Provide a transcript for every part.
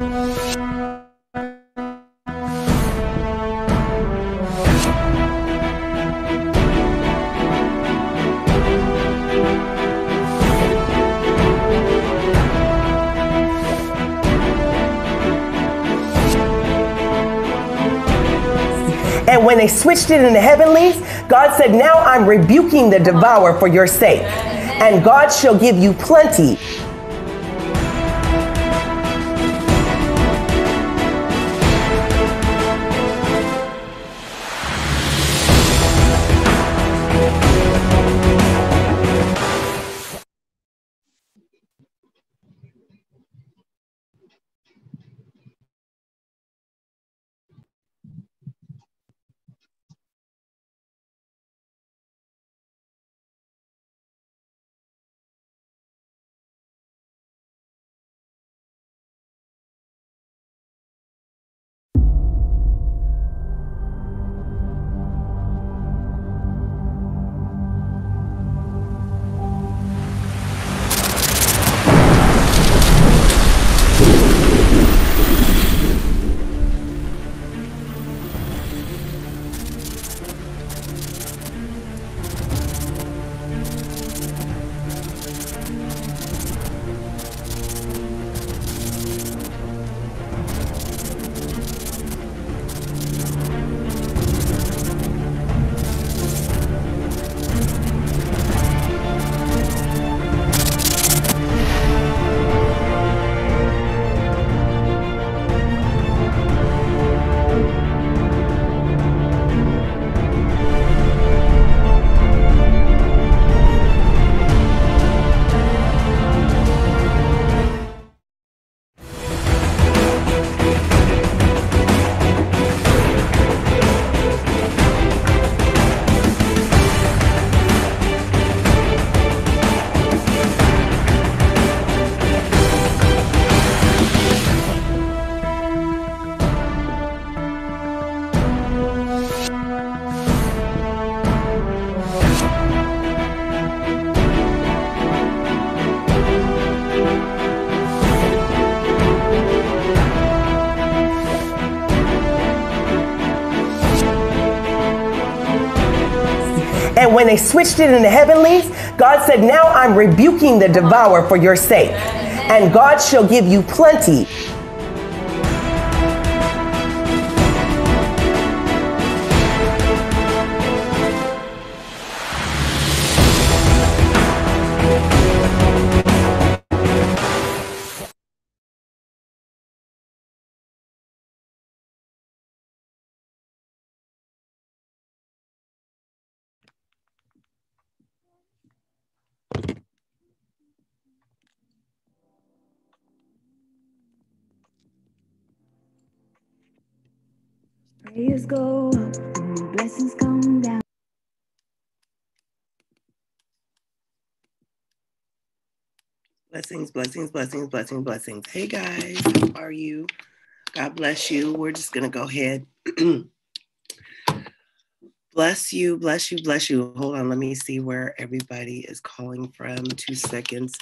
And when they switched it in the heavenlies, God said, Now I'm rebuking the devourer for your sake. And God shall give you plenty And they switched it in the heavenlies, God said, Now I'm rebuking the devourer for your sake. And God shall give you plenty Prayers go up and blessings come down. Blessings, blessings, blessings, blessings, blessings. Hey guys, how are you? God bless you. We're just going to go ahead. bless you, bless you, bless you. Hold on, let me see where everybody is calling from. Two seconds.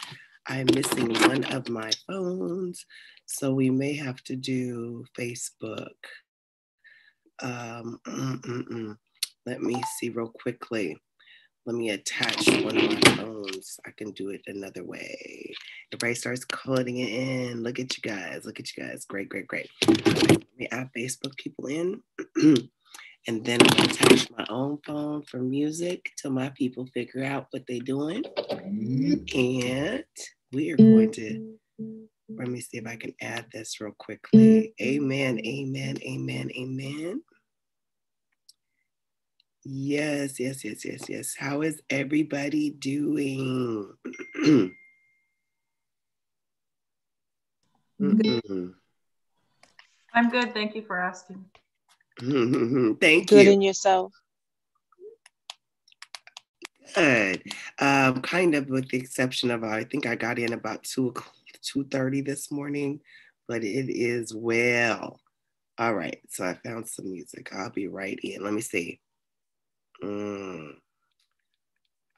I'm missing one of my phones, so we may have to do Facebook. Um, mm, mm, mm. Let me see real quickly. Let me attach one of my phones. I can do it another way. Everybody starts coding it in. Look at you guys. Look at you guys. Great, great, great. Let me add Facebook people in. and then I'm attach my own phone for music till my people figure out what they're doing. And we are going to let me see if I can add this real quickly. Amen, amen, amen, amen. Yes, yes, yes, yes, yes. How is everybody doing? Mm-mm. I'm good. Thank you for asking. Thank Good you. Good in yourself. Good. Um, kind of with the exception of I think I got in about two two thirty this morning, but it is well. All right, so I found some music. I'll be right in. Let me see. Mm.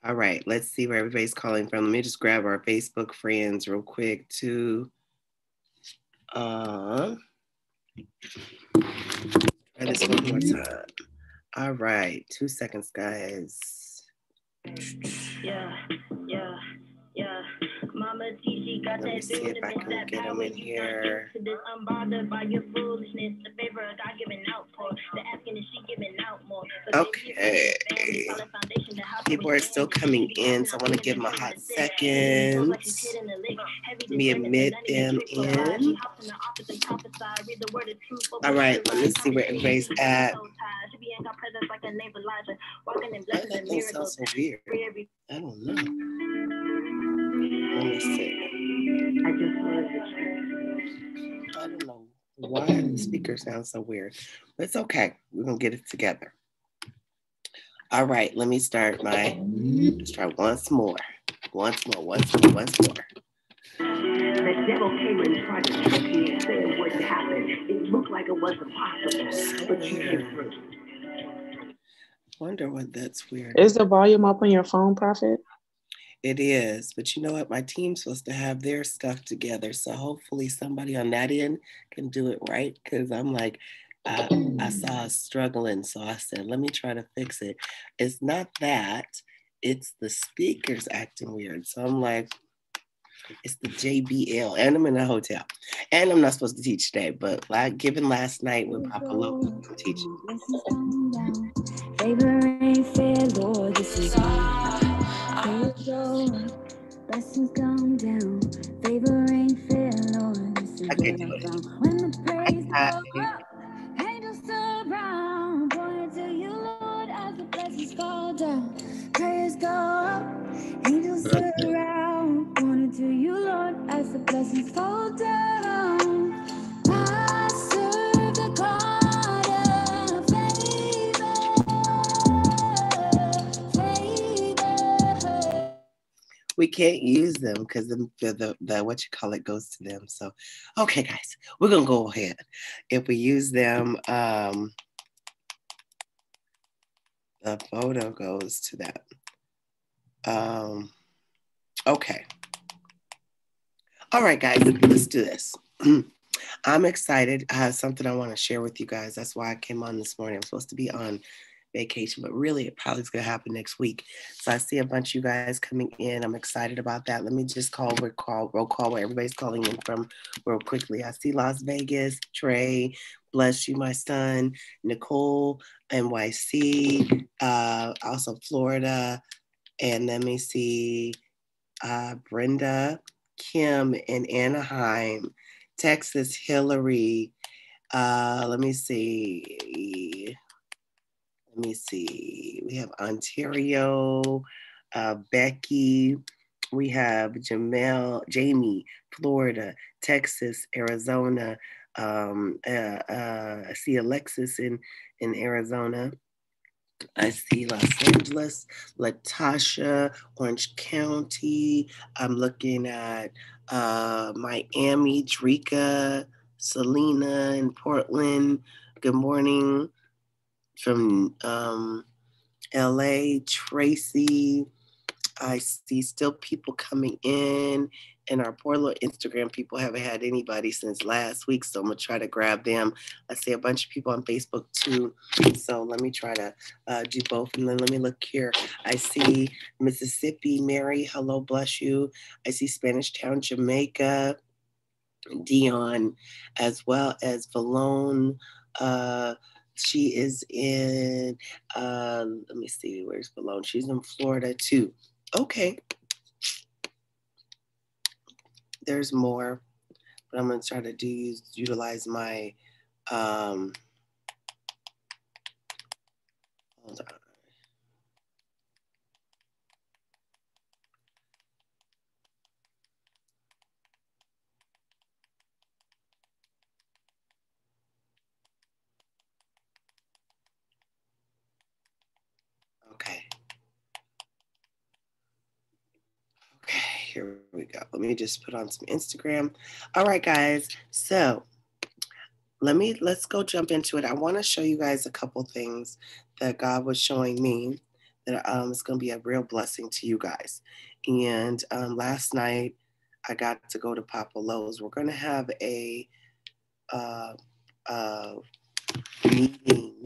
All right, let's see where everybody's calling from. Let me just grab our Facebook friends real quick too. Um, try this one more time. All right, two seconds, guys. Yeah, yeah, yeah. Mama T, she got Let that see if I can get him in here. To this, I'm bothered by your foolishness. The favor of God giving out for. The asking is she giving out more. Okay. said, "Family, solid foundation to help People are still coming in, so I want to give them a hot feeling sick. Feels like she's second. hitting the lick. Heavy Let me admit but none of them the truth so high. She in. hops in the office and prophesy. Read the word of truth, but All right, let me see where everybody's at. so tired. She be in God's presence like a neighbor Elijah, walking in Why that and thing sound miracles. so weird? I don't know. Let me see. I just wanted to check. I don't know why the speaker sounds so weird. But it's okay. We're gonna get it together. All right, let me start my let's try once more. Once more, once more, once more. The devil came and tried to trick me and say it wouldn't happen. It looked like it wasn't possible, but you came through. Wonder what that's weird. Is the volume up on your phone, Prophet? It is, but you know what? My team's supposed to have their stuff together. So hopefully somebody on that end can do it right. Cause I'm like, I, I saw us struggling. So I said, let me try to fix it. It's not that, it's the speakers acting weird. So I'm like, it's the JBL, and I'm in a hotel. And I'm not supposed to teach today, but like given last night with Papa Lo, teaching. Favor ain't fair, Lord. This is Praise Lord. Blessings come down. Favor ain't fair, Lord. This is I can't what do I it. found. When the praise I- go up, angels surround. Pointing to you, Lord, as the blessings fall down. Prayers go up, angels surround. Pointing to you, Lord, as the blessings fall down. We can't use them because the, the, the, what you call it goes to them. So, okay, guys, we're gonna go ahead. If we use them, um, the photo goes to that. Um, okay. All right, guys, let's do this. I'm excited. I have something I want to share with you guys. That's why I came on this morning. I'm supposed to be on vacation, but really it probably is going to happen next week. So I see a bunch of you guys coming in. I'm excited about that. Let me just call roll call roll call where everybody's calling in from real quickly. I see Las Vegas, Trey, bless you, my son, Nicole, NYC, uh, also Florida, and let me see uh, Brenda, Kim in Anaheim, Texas, Hillary. Uh, let me see. Let me see. We have Ontario, uh, Becky. We have Jamel, Jamie, Florida, Texas, Arizona. Um, uh, uh, I see Alexis in in Arizona. I see Los Angeles, Latasha, Orange County. I'm looking at uh, Miami, Drika, Selena in Portland. Good morning from um, LA, Tracy. I see still people coming in, and our poor little Instagram people haven't had anybody since last week. So I'm gonna try to grab them. I see a bunch of people on Facebook too. So let me try to uh, do both. And then let me look here. I see Mississippi, Mary, hello, bless you. I see Spanish Town, Jamaica, Dion, as well as Valone. Uh, she is in, uh, let me see, where's Valone? She's in Florida too. Okay. There's more, but I'm gonna try to do utilize my, um, hold on. Okay. Okay, here we go. Let me just put on some Instagram. All right, guys. So let me let's go jump into it. I want to show you guys a couple things that God was showing me that um is going to be a real blessing to you guys. And um, last night I got to go to Papa Lowe's. We're gonna have a uh, uh, meeting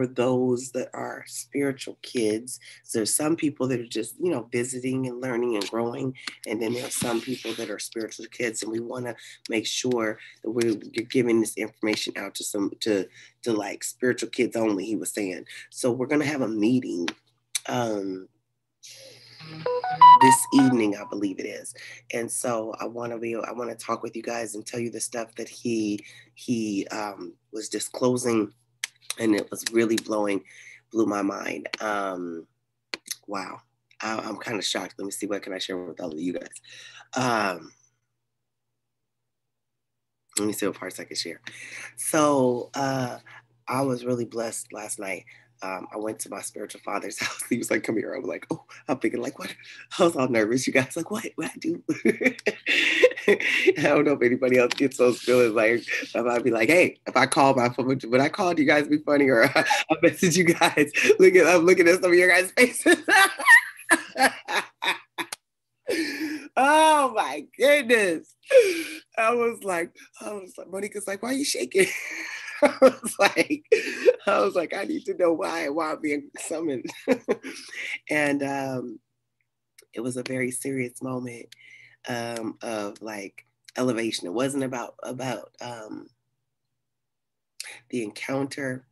for those that are spiritual kids. So there's some people that are just, you know, visiting and learning and growing. And then there are some people that are spiritual kids. And we want to make sure that we're giving this information out to some, to, to like spiritual kids only, he was saying. So we're going to have a meeting. Um, this evening, I believe it is. And so I want to be, I want to talk with you guys and tell you the stuff that he he um, was disclosing and it was really blowing, blew my mind. Um, wow, I, am kind of shocked. Let me see what can I share with all of you guys. Um, let me see what parts I can share. So uh, I was really blessed last night um, I went to my spiritual father's house. He was like, "Come here." I was like, "Oh," I'm thinking like, "What?" I was all nervous. You guys like, "What? What I do?" I don't know if anybody else gets those feelings. Like, I might be like, "Hey, if I call my phone, when I called you guys, be funny," or I message you guys. Look at, I'm looking at some of your guys' faces. oh my goodness! I was like, I was like, Monica's like, "Why are you shaking?" I was like, I was like, I need to know why why I'm being summoned. and um, it was a very serious moment um, of like elevation. It wasn't about about um, the encounter.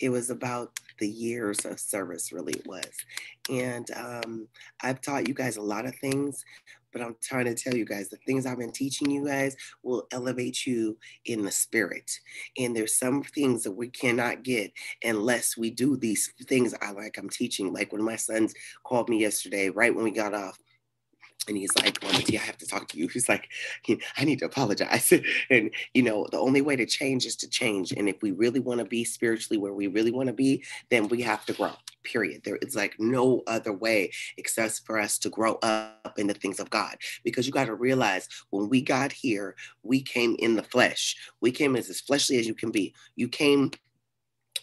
It was about the years of service, really it was. And um, I've taught you guys a lot of things, but I'm trying to tell you guys the things I've been teaching you guys will elevate you in the spirit. And there's some things that we cannot get unless we do these things I like I'm teaching. Like when my sons called me yesterday, right when we got off, and he's like, well, I have to talk to you. He's like, I need to apologize. and, you know, the only way to change is to change. And if we really want to be spiritually where we really want to be, then we have to grow, period. There is like no other way except for us to grow up in the things of God. Because you got to realize when we got here, we came in the flesh. We came as as fleshly as you can be. You came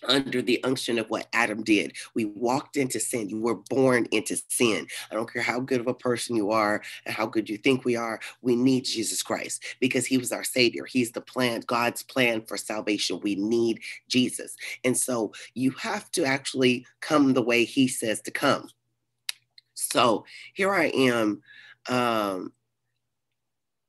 under the unction of what Adam did. We walked into sin. You were born into sin. I don't care how good of a person you are and how good you think we are. We need Jesus Christ because he was our savior. He's the plan, God's plan for salvation. We need Jesus. And so you have to actually come the way he says to come. So here I am um,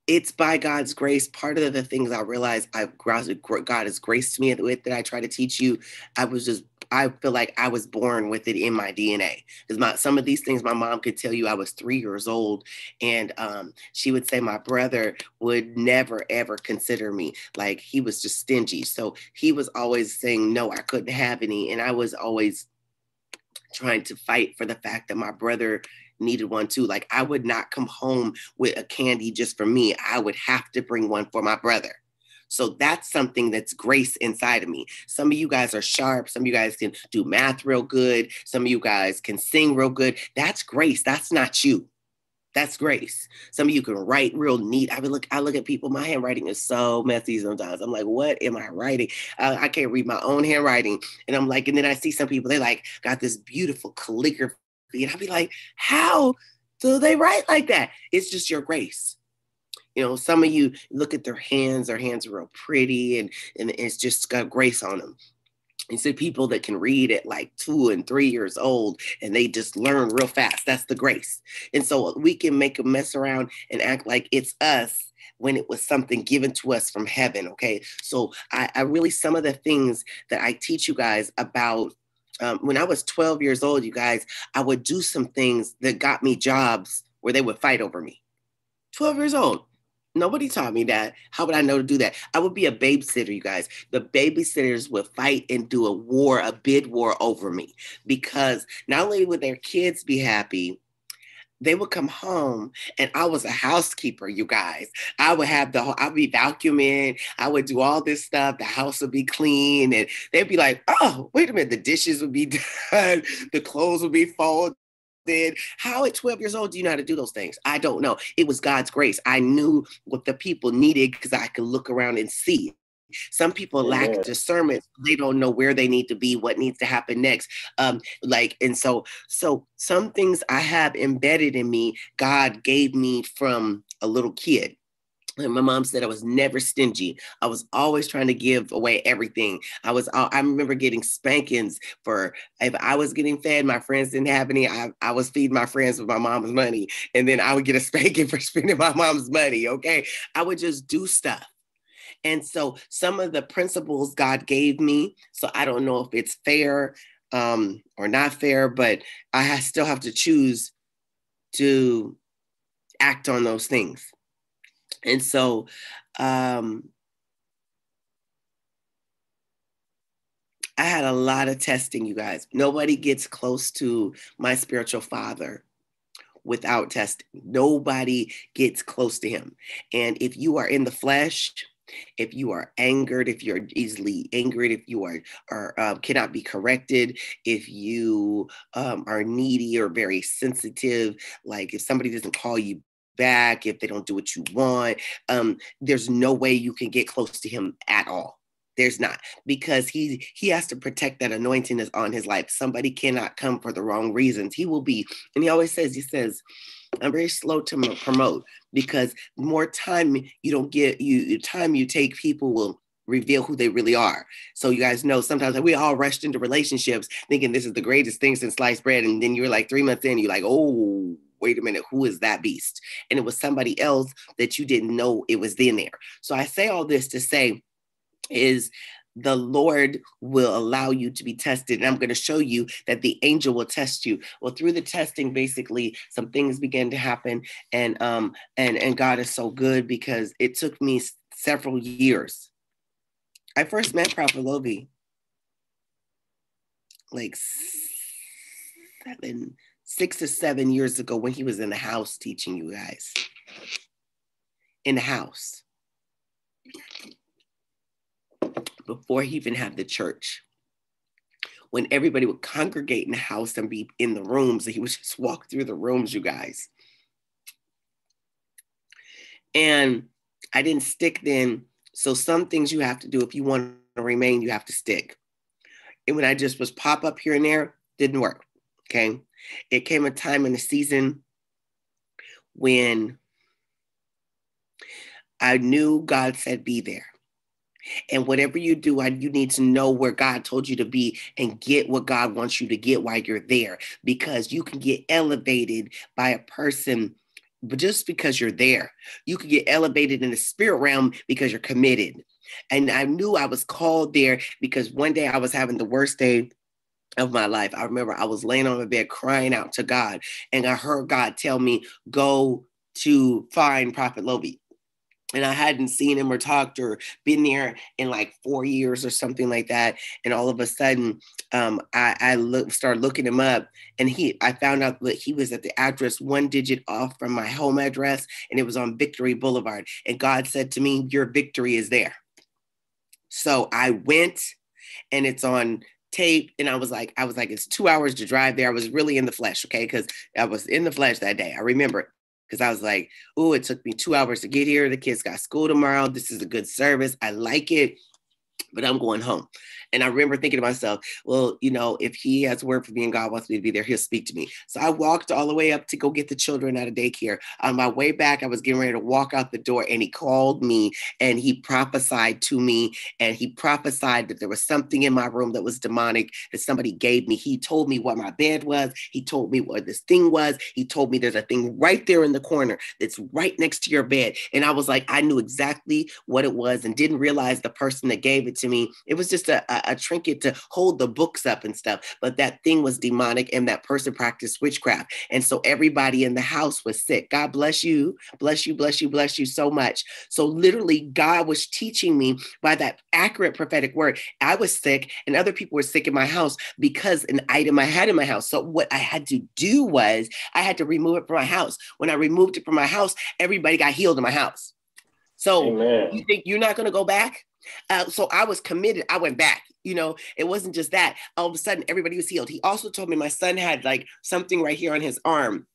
it's by God's grace. Part of the things I realized I've God has graced me with that I try to teach you. I was just I feel like I was born with it in my DNA. Because my some of these things my mom could tell you I was three years old, and um, she would say my brother would never ever consider me like he was just stingy. So he was always saying no, I couldn't have any, and I was always trying to fight for the fact that my brother needed one too. Like I would not come home with a candy just for me. I would have to bring one for my brother. So that's something that's grace inside of me. Some of you guys are sharp. Some of you guys can do math real good. Some of you guys can sing real good. That's grace. That's not you. That's grace. Some of you can write real neat. I mean, look, I look at people, my handwriting is so messy sometimes. I'm like, what am I writing? Uh, I can't read my own handwriting. And I'm like, and then I see some people, they like got this beautiful calligraphy and I'd be like, how do they write like that? It's just your grace. You know, some of you look at their hands, their hands are real pretty and, and it's just got grace on them. You see people that can read at like two and three years old and they just learn real fast. That's the grace. And so we can make a mess around and act like it's us when it was something given to us from heaven. Okay. So I, I really, some of the things that I teach you guys about um, when I was 12 years old, you guys, I would do some things that got me jobs where they would fight over me. 12 years old. Nobody taught me that. How would I know to do that? I would be a babysitter, you guys. The babysitters would fight and do a war, a bid war over me because not only would their kids be happy, they would come home and I was a housekeeper, you guys. I would have the whole, I'd be vacuuming, I would do all this stuff, the house would be clean, and they'd be like, oh, wait a minute, the dishes would be done, the clothes would be folded. How at 12 years old do you know how to do those things? I don't know. It was God's grace. I knew what the people needed because I could look around and see Some people lack discernment. They don't know where they need to be, what needs to happen next. Um, like, and so, so some things I have embedded in me, God gave me from a little kid. And my mom said I was never stingy. I was always trying to give away everything. I was. I I remember getting spankings for if I was getting fed, my friends didn't have any. I, I was feeding my friends with my mom's money, and then I would get a spanking for spending my mom's money. Okay, I would just do stuff. And so some of the principles God gave me. So I don't know if it's fair um, or not fair, but I still have to choose to act on those things. And so, um, I had a lot of testing, you guys. Nobody gets close to my spiritual father without testing. Nobody gets close to him. And if you are in the flesh, if you are angered, if you're easily angered, if you are, are um, cannot be corrected, if you um, are needy or very sensitive, like if somebody doesn't call you back, if they don't do what you want, um, there's no way you can get close to him at all. There's not because he he has to protect that anointing that's on his life. Somebody cannot come for the wrong reasons. He will be, and he always says, he says, I'm very slow to mo- promote because more time you don't get you time you take people will reveal who they really are. So you guys know sometimes we all rushed into relationships thinking this is the greatest thing since sliced bread, and then you're like three months in, you're like, oh, wait a minute, who is that beast? And it was somebody else that you didn't know it was in there. So I say all this to say is the Lord will allow you to be tested. And I'm going to show you that the angel will test you. Well, through the testing, basically, some things began to happen. And um, and and God is so good because it took me several years. I first met Prophet Lovy like seven, six or seven years ago when he was in the house teaching you guys. In the house. Before he even had the church. When everybody would congregate in the house and be in the rooms, and he would just walk through the rooms, you guys. And I didn't stick then. So some things you have to do if you want to remain, you have to stick. And when I just was pop up here and there, didn't work. Okay. It came a time in the season when I knew God said, be there. And whatever you do, you need to know where God told you to be and get what God wants you to get while you're there because you can get elevated by a person but just because you're there. You can get elevated in the spirit realm because you're committed. And I knew I was called there because one day I was having the worst day of my life. I remember I was laying on my bed crying out to God, and I heard God tell me, Go to find Prophet Lovy. And I hadn't seen him or talked or been there in like four years or something like that. And all of a sudden, um, I, I look, started looking him up, and he, I found out that he was at the address one digit off from my home address, and it was on Victory Boulevard. And God said to me, "Your victory is there." So I went, and it's on tape, and I was like, I was like, it's two hours to drive there. I was really in the flesh, okay, because I was in the flesh that day. I remember it because I was like, oh, it took me two hours to get here. The kids got school tomorrow. This is a good service. I like it, but I'm going home. And I remember thinking to myself, well, you know, if he has word for me and God wants me to be there, he'll speak to me. So I walked all the way up to go get the children out of daycare. On my way back, I was getting ready to walk out the door and he called me and he prophesied to me and he prophesied that there was something in my room that was demonic that somebody gave me. He told me what my bed was. He told me what this thing was. He told me there's a thing right there in the corner that's right next to your bed. And I was like, I knew exactly what it was and didn't realize the person that gave it to me. It was just a, a, a trinket to hold the books up and stuff. But that thing was demonic and that person practiced witchcraft. And so everybody in the house was sick. God bless you, bless you, bless you, bless you so much. So literally, God was teaching me by that accurate prophetic word. I was sick and other people were sick in my house because an item I had in my house. So what I had to do was I had to remove it from my house. When I removed it from my house, everybody got healed in my house. So Amen. you think you're not going to go back? Uh, so I was committed. I went back. You know, it wasn't just that. All of a sudden, everybody was healed. He also told me my son had like something right here on his arm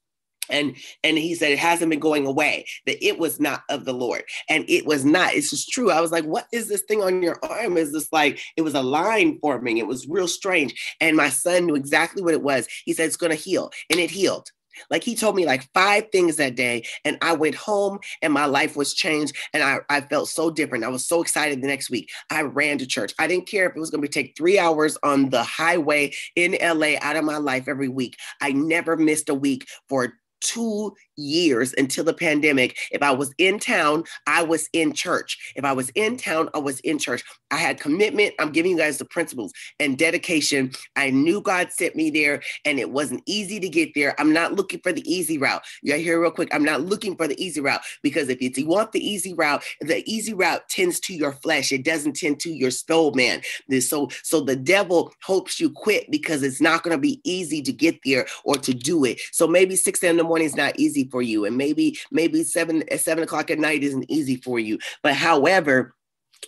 and and he said it hasn't been going away that it was not of the lord and it was not it's just true i was like what is this thing on your arm is this like it was a line forming it was real strange and my son knew exactly what it was he said it's going to heal and it healed like he told me like five things that day, and I went home and my life was changed, and I, I felt so different. I was so excited the next week. I ran to church. I didn't care if it was going to take three hours on the highway in LA out of my life every week. I never missed a week for two years until the pandemic. If I was in town, I was in church. If I was in town, I was in church. I had commitment. I'm giving you guys the principles and dedication. I knew God sent me there and it wasn't easy to get there. I'm not looking for the easy route. You hear real quick. I'm not looking for the easy route because if you want the easy route, the easy route tends to your flesh. It doesn't tend to your soul, man. So, so the devil hopes you quit because it's not going to be easy to get there or to do it. So maybe six in the morning is not easy for you, and maybe maybe seven at seven o'clock at night isn't easy for you. But however,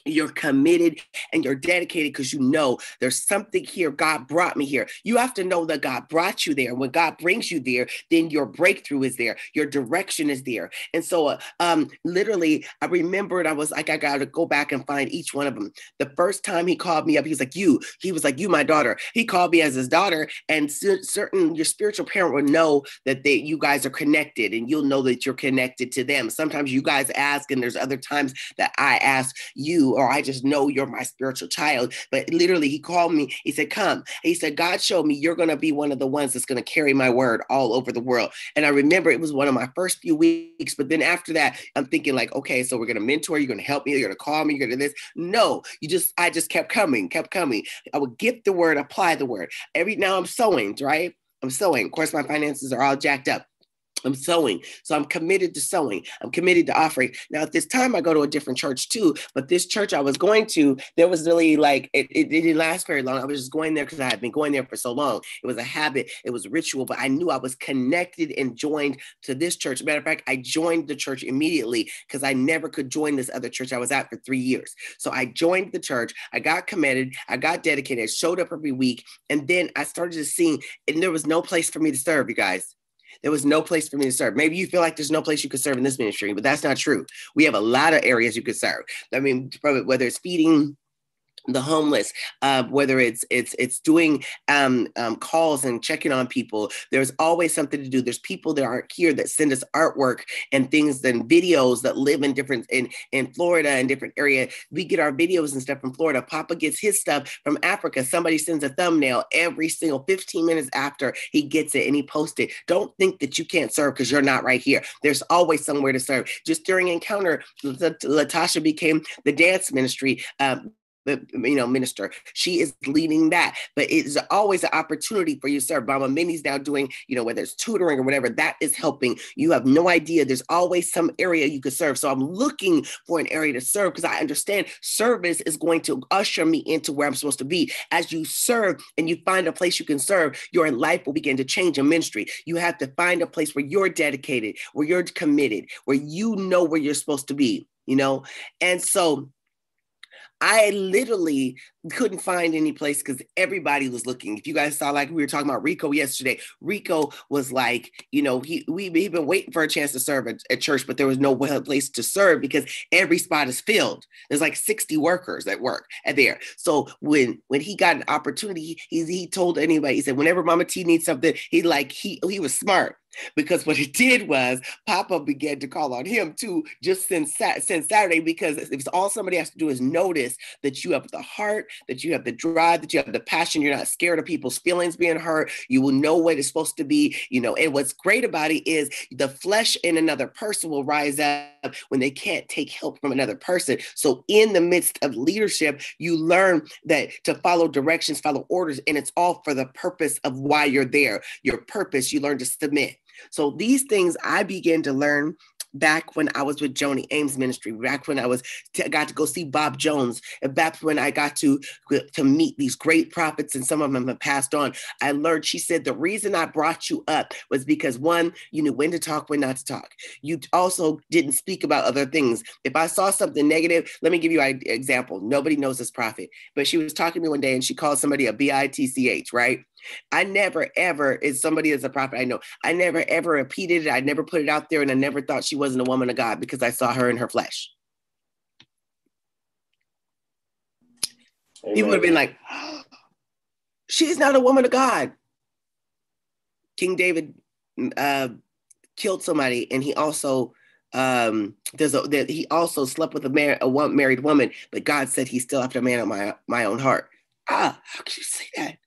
you're committed and you're dedicated because you know there's something here. God brought me here. You have to know that God brought you there. When God brings you there, then your breakthrough is there, your direction is there. And so, uh, um, literally, I remembered I was like, I got to go back and find each one of them. The first time he called me up, he was like, You, he was like, You, my daughter. He called me as his daughter, and certain your spiritual parent will know that they, you guys are connected and you'll know that you're connected to them. Sometimes you guys ask, and there's other times that I ask you or I just know you're my spiritual child. But literally, he called me. He said, Come. He said, God showed me you're going to be one of the ones that's going to carry my word all over the world. And I remember it was one of my first few weeks. But then after that, I'm thinking, like, okay, so we're going to mentor, you're going to help me, you're going to call me, you're going to do this. No, you just, I just kept coming, kept coming. I would get the word, apply the word. Every now I'm sewing, right? I'm sewing. Of course, my finances are all jacked up. I'm sowing. So I'm committed to sowing. I'm committed to offering. Now, at this time, I go to a different church too, but this church I was going to, there was really like, it, it, it didn't last very long. I was just going there because I had been going there for so long. It was a habit, it was ritual, but I knew I was connected and joined to this church. Matter of fact, I joined the church immediately because I never could join this other church I was at for three years. So I joined the church, I got committed, I got dedicated, I showed up every week, and then I started to see, and there was no place for me to serve, you guys there was no place for me to serve. Maybe you feel like there's no place you could serve in this ministry, but that's not true. We have a lot of areas you could serve. I mean, whether it's feeding the homeless, uh, whether it's it's it's doing um, um, calls and checking on people. There's always something to do. There's people that aren't here that send us artwork and things and videos that live in different in in Florida and different area. We get our videos and stuff from Florida. Papa gets his stuff from Africa. Somebody sends a thumbnail every single 15 minutes after he gets it and he posts it. Don't think that you can't serve because you're not right here. There's always somewhere to serve. Just during encounter, Latasha became the dance ministry. Um, you know, minister. She is leading that, but it's always an opportunity for you to serve. Mama Minnie's now doing, you know, whether it's tutoring or whatever, that is helping. You have no idea. There's always some area you could serve. So I'm looking for an area to serve because I understand service is going to usher me into where I'm supposed to be. As you serve and you find a place you can serve, your life will begin to change in ministry. You have to find a place where you're dedicated, where you're committed, where you know where you're supposed to be, you know? And so I literally couldn't find any place because everybody was looking. If you guys saw, like we were talking about Rico yesterday, Rico was like, you know, he we he been waiting for a chance to serve at, at, church, but there was no place to serve because every spot is filled. There's like 60 workers that work at there. So when when he got an opportunity, he he told anybody, he said, whenever Mama T needs something, he like he he was smart because what he did was Papa began to call on him too, just since since Saturday, because it's all somebody has to do is notice that you have the heart, that you have the drive, that you have the passion. You're not scared of people's feelings being hurt. You will know what it's supposed to be, you know. And what's great about it is the flesh in another person will rise up when they can't take help from another person. So in the midst of leadership, you learn that to follow directions, follow orders, and it's all for the purpose of why you're there. Your purpose, you learn to submit. So these things I began to learn back when I was with Joni Ames Ministry, back when I was t- got to go see Bob Jones, and back when I got to to meet these great prophets, and some of them have passed on. I learned. She said the reason I brought you up was because one, you knew when to talk, when not to talk. You also didn't speak about other things. If I saw something negative, let me give you an example. Nobody knows this prophet, but she was talking to me one day, and she called somebody a bitch, right? I never ever is somebody as a prophet I know. I never ever repeated it. I never put it out there, and I never thought she wasn't a woman of God because I saw her in her flesh. People would have been like, "She's not a woman of God." King David uh, killed somebody, and he also um, there's a that he also slept with a, mar- a one married woman, but God said he's still after a man of my my own heart. Ah, how can you say that?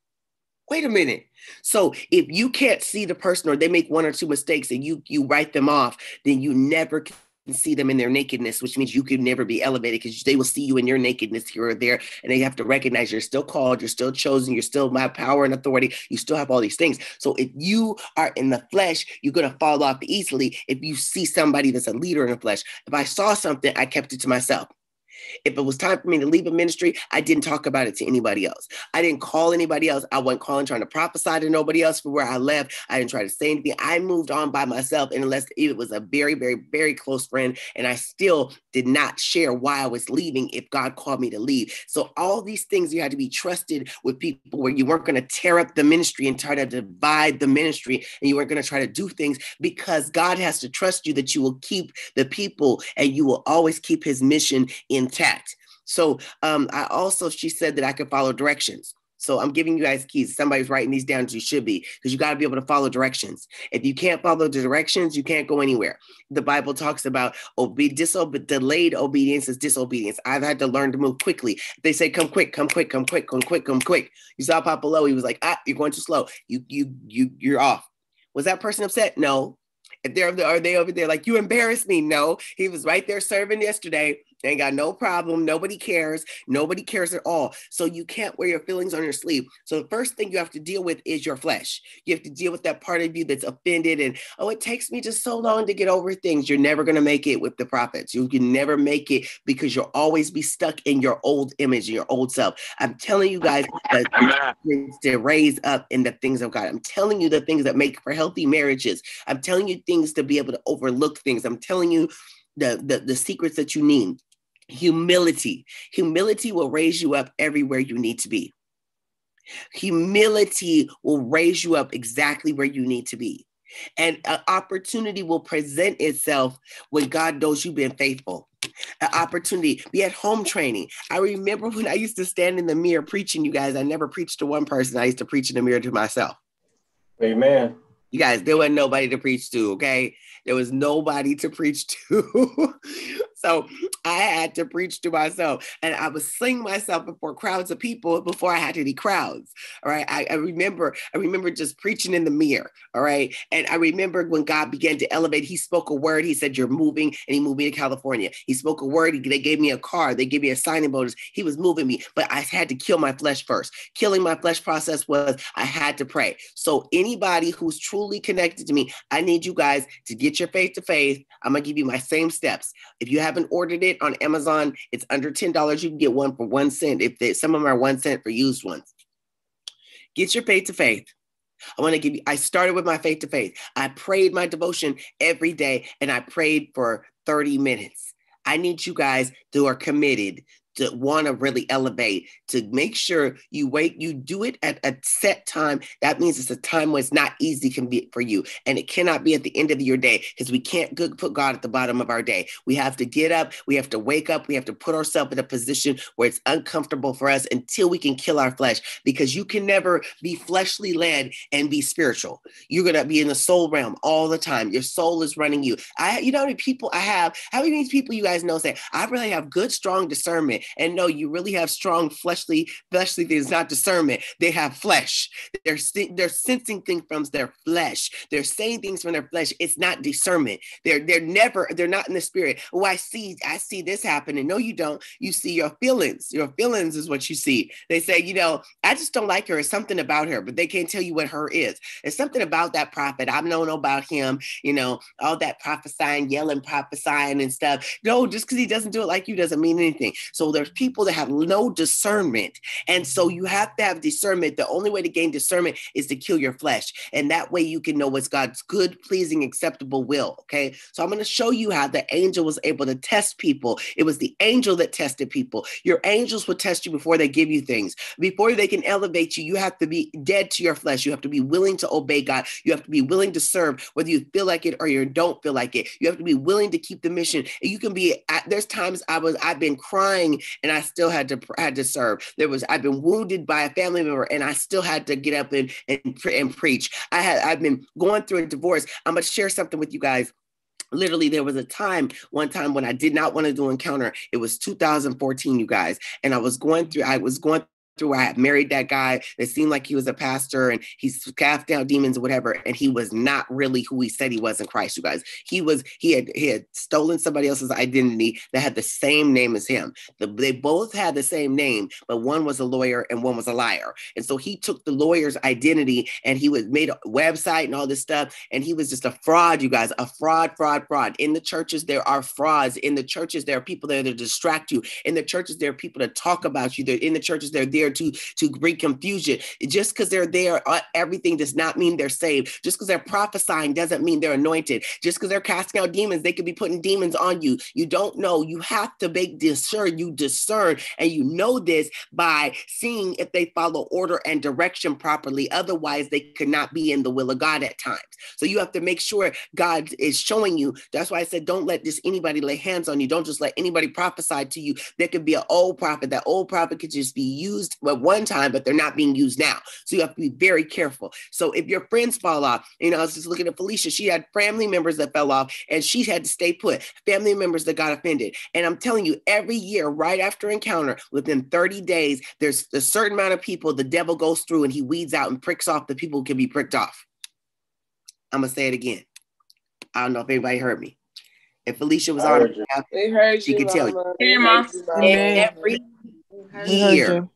Wait a minute. So if you can't see the person or they make one or two mistakes and you you write them off, then you never can see them in their nakedness, which means you can never be elevated because they will see you in your nakedness here or there. And they have to recognize you're still called, you're still chosen, you're still my power and authority. You still have all these things. So if you are in the flesh, you're going to fall off easily if you see somebody that's a leader in the flesh. If I saw something, I kept it to myself. If it was time for me to leave a ministry, I didn't talk about it to anybody else. I didn't call anybody else. I wasn't calling trying to prophesy to nobody else for where I left. I didn't try to say anything. I moved on by myself, and unless it was a very, very, very close friend, and I still did not share why I was leaving if God called me to leave. So all these things you had to be trusted with people where you weren't going to tear up the ministry and try to divide the ministry, and you weren't going to try to do things because God has to trust you that you will keep the people and you will always keep His mission intact. So um, I also she said that I could follow directions. So I'm giving you guys keys. Somebody's writing these down as you should be, because you got to be able to follow directions. If you can't follow the directions, you can't go anywhere. The Bible talks about obe- disobe- delayed obedience is disobedience. I've had to learn to move quickly. They say, "Come quick, come quick, come quick, come quick, come quick." You saw Papa Low. He was like, "Ah, you're going too slow. You, you, you, you're off." Was that person upset? No. If they're are they over there like you embarrassed me? No, he was right there serving yesterday. Ain't got no problem. Nobody cares. Nobody cares at all. So you can't wear your feelings on your sleeve. So the first thing you have to deal with is your flesh. You have to deal with that part of you that's offended and oh, it takes me just so long to get over things. You're never gonna make it with the prophets. You can never make it because you'll always be stuck in your old image, your old self. I'm telling you guys to raise up in the things of God. I'm telling you the things that make for healthy marriages. I'm telling you things to be able to overlook things. I'm telling you the, the, the secrets that you need humility. Humility will raise you up everywhere you need to be. Humility will raise you up exactly where you need to be. And an opportunity will present itself when God knows you've been faithful. An opportunity. We had home training. I remember when I used to stand in the mirror preaching, you guys, I never preached to one person. I used to preach in the mirror to myself. Amen. You guys, there wasn't nobody to preach to, okay? There was nobody to preach to. so I had to preach to myself. And I was sing myself before crowds of people before I had any crowds. All right. I, I remember, I remember just preaching in the mirror. All right. And I remember when God began to elevate, he spoke a word. He said, You're moving, and he moved me to California. He spoke a word. He, they gave me a car. They gave me a signing bonus. He was moving me, but I had to kill my flesh first. Killing my flesh process was I had to pray. So anybody who's truly connected to me, I need you guys to get your faith to faith. I'm gonna give you my same steps. If you haven't ordered it on Amazon, it's under ten dollars. You can get one for one cent. If they, some of them are one cent for used ones, get your faith to faith. I want to give you. I started with my faith to faith. I prayed my devotion every day, and I prayed for 30 minutes. I need you guys who are committed to want to really elevate to make sure you wait you do it at a set time. That means it's a time where it's not easy can be for you and it cannot be at the end of your day because we can't put god at the bottom of our day. We have to get up we have to wake up we have to put ourselves in a position where it's uncomfortable for us until we can kill our flesh because you can never be fleshly led and be spiritual. You're going to be in the soul realm all the time. Your soul is running you. I you know how many people i have how many people you guys know say i really have good strong discernment and no, you really have strong fleshly, fleshly things, not discernment. They have flesh. They're they're sensing things from their flesh. They're saying things from their flesh. It's not discernment. They're they're never they're not in the spirit. Oh, I see I see this happening. No, you don't. You see your feelings. Your feelings is what you see. They say, you know, I just don't like her. It's something about her, but they can't tell you what her is. It's something about that prophet. I've known about him. You know, all that prophesying, yelling, prophesying, and stuff. No, just because he doesn't do it like you doesn't mean anything. So there's people that have no discernment. And so you have to have discernment. The only way to gain discernment is to kill your flesh. And that way you can know what's God's good, pleasing, acceptable will. Okay. So I'm going to show you how the angel was able to test people. It was the angel that tested people. Your angels will test you before they give you things. Before they can elevate you, you have to be dead to your flesh. You have to be willing to obey God. You have to be willing to serve, whether you feel like it or you don't feel like it. You have to be willing to keep the mission. You can be. There's times I was. I've been crying and I still had to had to serve. There was. I've been wounded by a family member and I still had to get up and and, and preach. I had. I've been going through a divorce. I'm gonna share something with you guys literally there was a time one time when i did not want to do encounter it was 2014 you guys and i was going through i was going through I had married that guy that seemed like he was a pastor and he cast out demons or whatever. And he was not really who he said he was in Christ, you guys. He was, he had he had stolen somebody else's identity that had the same name as him. The, they both had the same name, but one was a lawyer and one was a liar. And so he took the lawyer's identity and he was made a website and all this stuff. And he was just a fraud, you guys, a fraud, fraud, fraud. In the churches, there are frauds. In the churches, there are people there to distract you. In the churches, there are people to talk about you. They're in the churches, they're there there to to bring confusion. Just because they're there, uh, everything does not mean they're saved. Just because they're prophesying doesn't mean they're anointed. Just because they're casting out demons, they could be putting demons on you. You don't know. You have to make discern. You discern, and you know this by seeing if they follow order and direction properly. Otherwise, they could not be in the will of God at times. So you have to make sure God is showing you. That's why I said, don't let just anybody lay hands on you. Don't just let anybody prophesy to you. There could be an old prophet. That old prophet could just be used at one time, but they're not being used now. So you have to be very careful. So if your friends fall off, you know, I was just looking at Felicia, she had family members that fell off and she had to stay put, family members that got offended. And I'm telling you, every year, right after encounter, within 30 days, there's a certain amount of people the devil goes through and he weeds out and pricks off the people who can be pricked off. I'm gonna say it again. I don't know if anybody heard me. If Felicia was on, they heard she you, could tell you. Hey, Mom. Every year, you.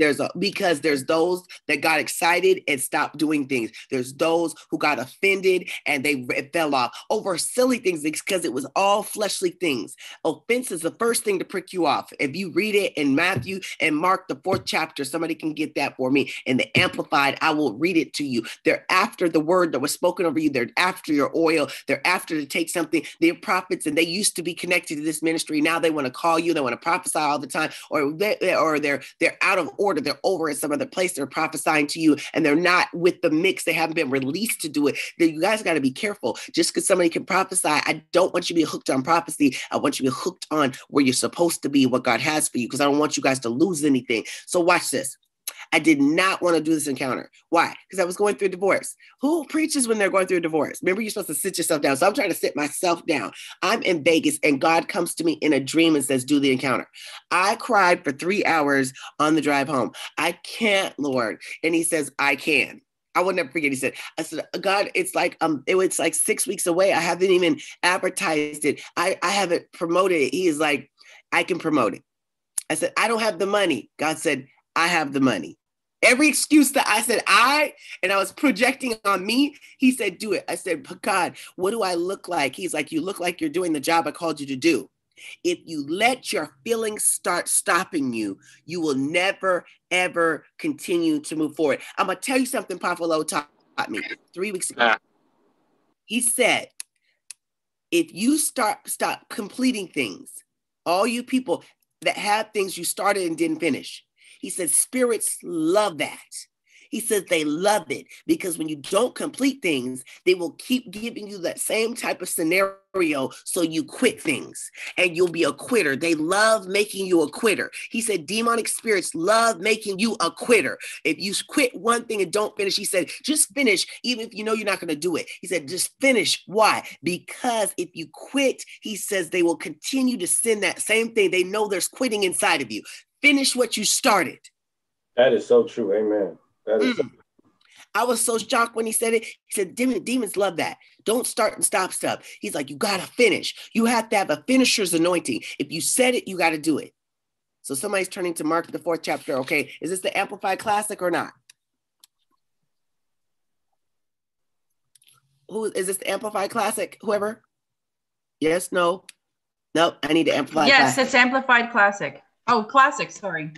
There's a because there's those that got excited and stopped doing things. There's those who got offended and they fell off over silly things because it was all fleshly things. Offense is the first thing to prick you off. If you read it in Matthew and Mark, the fourth chapter, somebody can get that for me. In the Amplified, I will read it to you. They're after the word that was spoken over you. They're after your oil. They're after to take something. They're prophets and they used to be connected to this ministry. Now they want to call you. They want to prophesy all the time, or they, or they're they're out of order. They're over at some other place. They're prophesying to you, and they're not with the mix. They haven't been released to do it. Then you guys got to be careful. Just because somebody can prophesy, I don't want you to be hooked on prophecy. I want you to be hooked on where you're supposed to be, what God has for you, because I don't want you guys to lose anything. So watch this. I did not want to do this encounter. Why? Because I was going through divorce. Who preaches when they're going through a divorce? Remember, you're supposed to sit yourself down. So I'm trying to sit myself down. I'm in Vegas, and God comes to me in a dream and says, Do the encounter. I cried for three hours on the drive home. I can't, Lord. And He says, I can. I will never forget. He said, "I said, God, it's like um, it was like six weeks away. I haven't even advertised it. I I haven't promoted it." He is like, "I can promote it." I said, "I don't have the money." God said, "I have the money." Every excuse that I said I and I was projecting on me, he said, "Do it." I said, "But God, what do I look like?" He's like, "You look like you're doing the job I called you to do." If you let your feelings start stopping you, you will never ever continue to move forward. I'm gonna tell you something Papa Lo taught me three weeks ago. He said, if you start stop completing things, all you people that have things you started and didn't finish, he said spirits love that. He says they love it because when you don't complete things, they will keep giving you that same type of scenario. So you quit things and you'll be a quitter. They love making you a quitter. He said demonic spirits love making you a quitter. If you quit one thing and don't finish, he said, just finish, even if you know you're not going to do it. He said, just finish. Why? Because if you quit, he says they will continue to send that same thing. They know there's quitting inside of you. Finish what you started. That is so true. Amen. That is so Mm. I was so shocked when he said it. He said, Demon, demons love that. Don't start and stop stuff. He's like, you got to finish. You have to have a finisher's anointing. If you said it, you got to do it. So somebody's turning to Mark, the fourth chapter. Okay, is this the Amplified Classic or not? Who is this the Amplified Classic? Whoever? Yes, no? Nope, I need the Amplified Yes, Classic. it's Amplified Classic. Oh, classic. Sorry.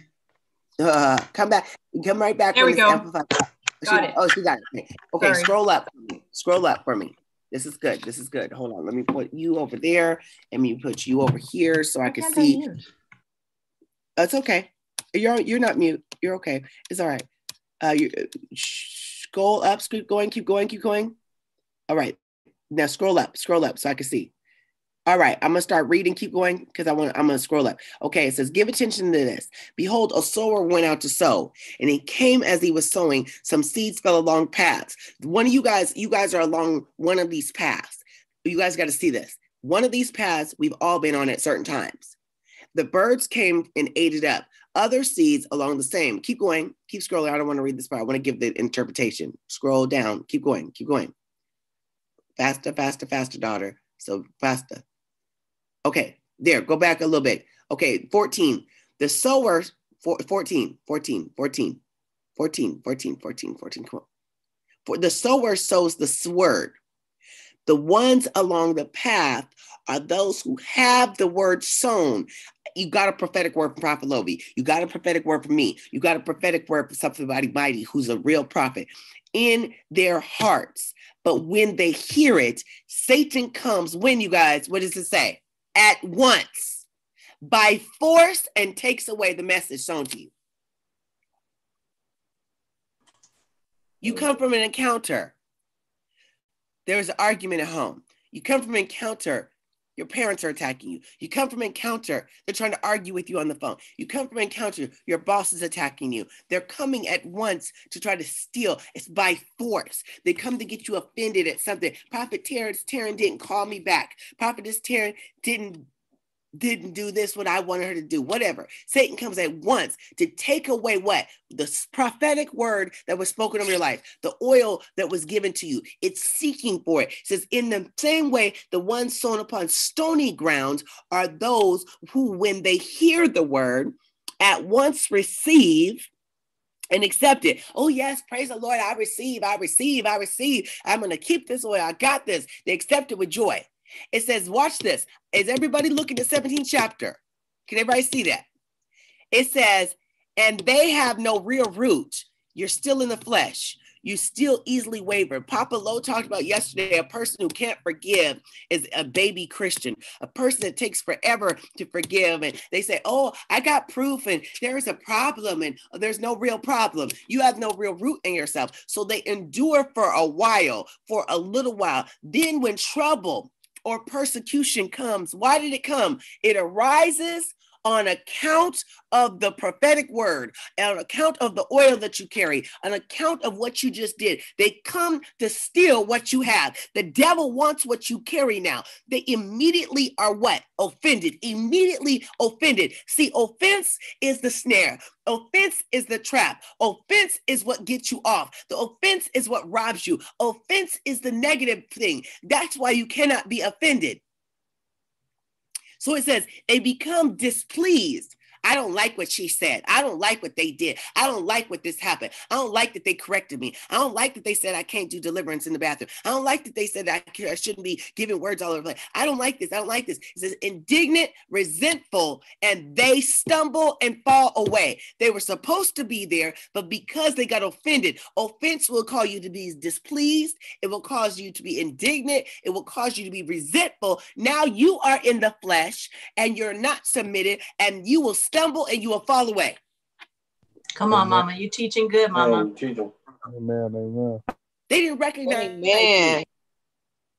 Uh, come back. Come right back. There we go. amplified. Got She- it. Oh, she got it. Okay, Sorry. scroll up. for me. Scroll up for me. This is good. This is good. Hold on. Let me put you over there and me put you over here so I can can't see. That's okay. You're you're not mute. You're okay. It's all right. Uh, you scroll up. Keep going. Keep going. Keep going. All right. Now scroll up. Scroll up so I can see. All right. I'm gonna start reading. Keep going because I want. I'm gonna scroll up. Okay. It says, "Give attention to this. Behold, a sower went out to sow, and he came as he was sowing. Some seeds fell along paths. One of you guys, you guys are along one of these paths. You guys got to see this. One of these paths we've all been on at certain times. The birds came and ate it up. Other seeds along the same. Keep going. Keep scrolling. I don't want to read this part. I want to give the interpretation. Scroll down. Keep going. Keep going. Faster, faster, faster, daughter. So faster. Okay, there. Go back a little bit. Okay, 14. The sower, four- 14, 14, 14, 14, 14, 14, 14. Come on. For the sower sows the word. The ones along the path are those who have the word sown. You got a prophetic word from Prophet Lovy. You got a prophetic word from me. You got a prophetic word from somebody mighty who's a real prophet in their hearts. But when they hear it, Satan comes when you guys, what does it say? At once, by force, and takes away the message shown to you. You mm. come from an encounter. There's an argument at home. You come from an encounter. Your parents are attacking you. You come from encounter. They're trying to argue with you on the phone. You come from encounter. Your boss is attacking you. They're coming at once to try to steal. It's by force. They come to get you offended at something. Prophet Terrence Taryn didn't call me back. Prophetess Taryn didn't didn't do this what I wanted her to do, whatever. Satan comes at once to take away what? The prophetic word that was spoken over your life, the oil that was given to you. It's seeking for it. It says, in the same way, the ones sown upon stony grounds are those who, when they hear the word, at once receive and accept it. Oh, yes, praise the Lord. I receive, I receive, I receive. I'm going to keep this oil. I got this. They accept it with joy. It says, watch this. Is everybody looking at 17th chapter? Can everybody see that? It says, and they have no real root. You're still in the flesh. You still easily waver. Papa Lowe talked about yesterday a person who can't forgive is a baby Christian, a person that takes forever to forgive. And they say, Oh, I got proof, and there is a problem, and there's no real problem. You have no real root in yourself. So they endure for a while, for a little while. Then, when trouble or persecution comes, why did it come? It arises on account of the prophetic word, on account of the oil that you carry, on account of what you just did. They come to steal what you have. The devil wants what you carry now. They immediately are what? Offended. Immediately offended. See, offense is the snare. Offense is the trap. Offense is what gets you off. The offense is what robs you. Offense is the negative thing. That's why you cannot be offended. So it says, they become displeased. I don't like what she said. I don't like what they did. I don't like what this happened. I don't like that they corrected me. I don't like that they said I can't do deliverance in the bathroom. I don't like that they said I shouldn't be giving words all over the place. I don't like this. I don't like this. It says indignant, resentful, and they stumble and fall away. They were supposed to be there, but because they got offended, offense will cause you to be displeased. It will cause you to be indignant. It will cause you to be resentful. Now you are in the flesh and you're not submitted, and you will stumble and you will fall away. Come on, Mama. You're teaching good, Mama. Hey, teach 'em. Amen. Amen. They didn't recognize. Amen. me.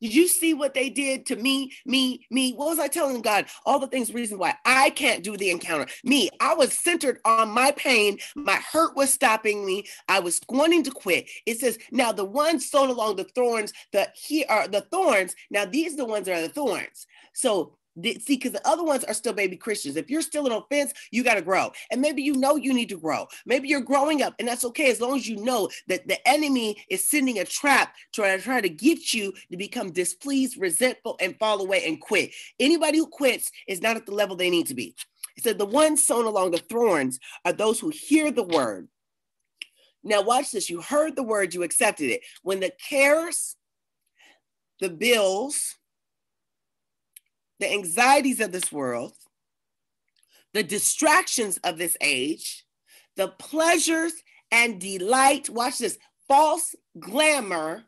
Did you see what they did to me, me, me? What was I telling God? All the things, reasons why I can't do the encounter. Me, I was centered on my pain. My hurt was stopping me. I was wanting to quit. It says, now the ones sown along the thorns, the here are uh, the thorns. Now these are the ones that are the thorns. So the- see, because the other ones are still baby Christians. If you're still in offense, you got to grow. And maybe you know you need to grow. Maybe you're growing up, and that's okay as long as you know that the enemy is sending a trap trying to try to get you to become displeased, resentful, and fall away and quit. Anybody who quits is not at the level they need to be. It said the ones sown along the thorns are those who hear the word. Now, watch this. You heard the word, you accepted it. When the cares, the bills, the anxieties of this world, the distractions of this age, the pleasures and delight, watch this, false glamour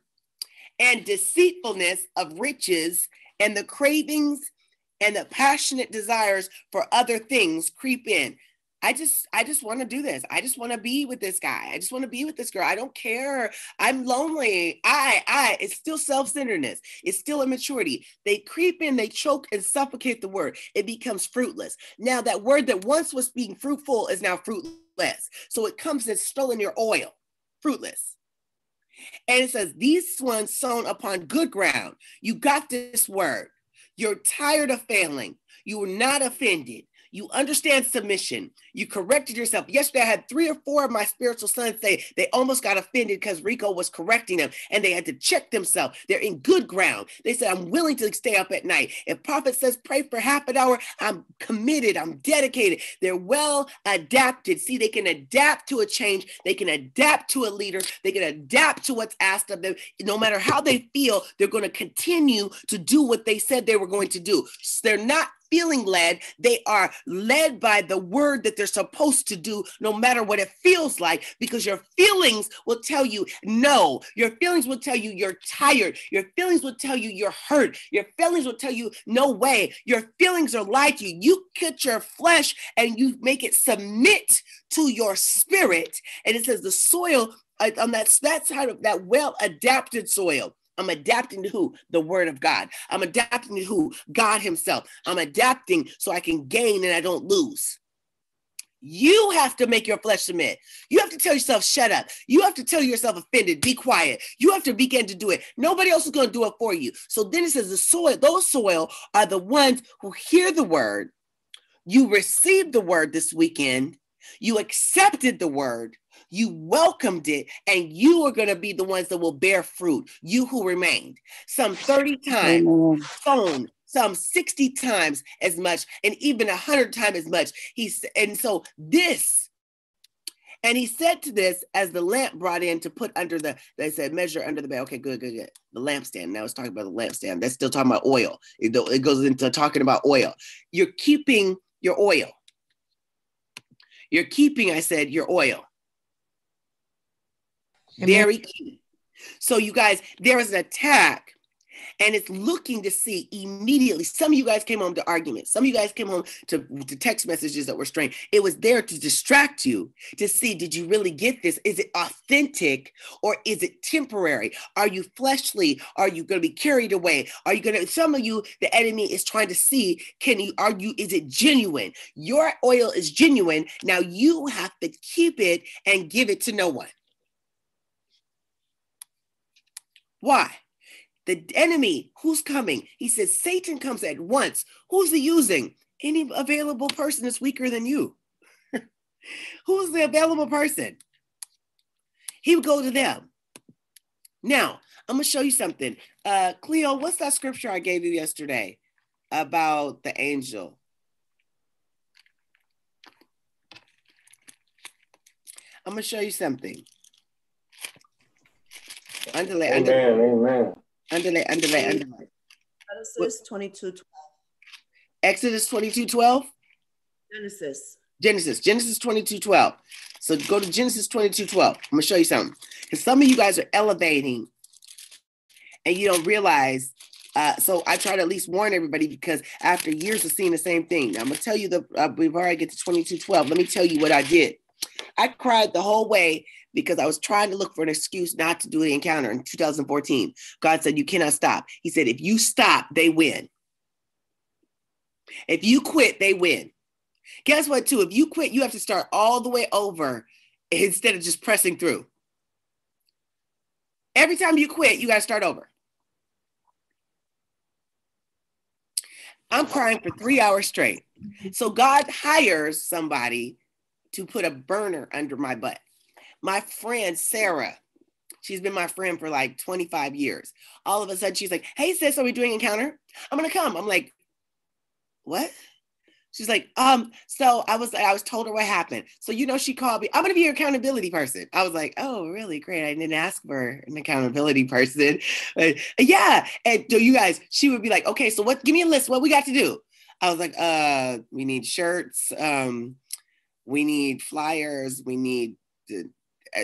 and deceitfulness of riches and the cravings and the passionate desires for other things creep in. I just I just want to do this. I just want to be with this guy. I just want to be with this girl. I don't care. I'm lonely. I I it's still self-centeredness. It's still immaturity. They creep in, they choke and suffocate the word. It becomes fruitless. Now that word that once was being fruitful is now fruitless. So it comes and stolen your oil. Fruitless. And it says, These ones sown upon good ground. You got this word. You're tired of failing. You were not offended. You understand submission. You corrected yourself. Yesterday, I had three or four of my spiritual sons say they almost got offended because Rico was correcting them and they had to check themselves. They're in good ground. They said, I'm willing to stay up at night. If prophet says pray for half an hour, I'm committed. I'm dedicated. They're well adapted. See, they can adapt to a change. They can adapt to a leader. They can adapt to what's asked of them. No matter how they feel, they're going to continue to do what they said they were going to do. So They're not feeling led. They are led by the word that they're supposed to do, no matter what it feels like, because your feelings will tell you no. Your feelings will tell you you're tired. Your feelings will tell you you're hurt. Your feelings will tell you no way. Your feelings are like you. You cut your flesh and you make it submit to your spirit. And it says the soil uh, on that, that side of that well adapted soil I'm adapting to who? The word of God. I'm adapting to who? God himself. I'm adapting so I can gain and I don't lose. You have to make your flesh submit. You have to tell yourself, shut up. You have to tell yourself, offended, be quiet. You have to begin to do it. Nobody else is going to do it for you. So then it says, the soil, those soil are the ones who hear the word. You received the word this weekend. You accepted the word you welcomed it, and you are going to be the ones that will bear fruit, you who remained. Some 30 times sown, some 60 times as much, and even 100 times as much. He's, and so this. And he said to this as the lamp brought in to put under the, they said, measure under the bed. Okay, good, good, good. The lampstand. Now it's talking about the lampstand. That's still talking about oil. It, it goes into talking about oil. You're keeping your oil. You're keeping, I said, your oil. Very key. So, you guys, there is an attack and it's looking to see immediately. Some of you guys came home to arguments. Some of you guys came home to, to text messages that were strange. It was there to distract you to see did you really get this? Is it authentic or is it temporary? Are you fleshly? Are you going to be carried away? Are you going to, some of you, the enemy is trying to see can you, are you, is it genuine? Your oil is genuine. Now you have to keep it and give it to no one. Why? The enemy, who's coming? He says Satan comes at once. Who's he using? Any available person that's weaker than you. who's the available person? He would go to them. Now, I'm gonna show you something. Uh, Cleo, what's that scripture I gave you yesterday about the angel? I'm gonna show you something. Underlay, amen, underlay. Amen. Underlay, underlay, underlay. Genesis 22 12. Exodus 22 12? Genesis. Genesis, Genesis 22 12. So go to Genesis 22 12. I'm gonna show you something. Because some of you guys are elevating and you don't realize. Uh, so I try to at least warn everybody because after years of seeing the same thing, now I'm gonna tell you the uh, before I get to 22 12, let me tell you what I did. I cried the whole way because I was trying to look for an excuse not to do the encounter in 2014. God said, You cannot stop. He said, If you stop, they win. If you quit, they win. Guess what, too? If you quit, you have to start all the way over instead of just pressing through. Every time you quit, you got to start over. I'm crying for three hours straight. So God hires somebody to put a burner under my butt. My friend Sarah, she's been my friend for like 25 years. All of a sudden, she's like, Hey, sis, are we doing encounter? I'm gonna come. I'm like, What? She's like, um, so I was I was told her what happened. So you know, she called me. I'm gonna be your accountability person. I was like, oh, really great. I didn't ask for an accountability person. But, yeah. And so you guys, she would be like, okay, so what give me a list, what we got to do. I was like, uh, we need shirts, um, we need flyers, we need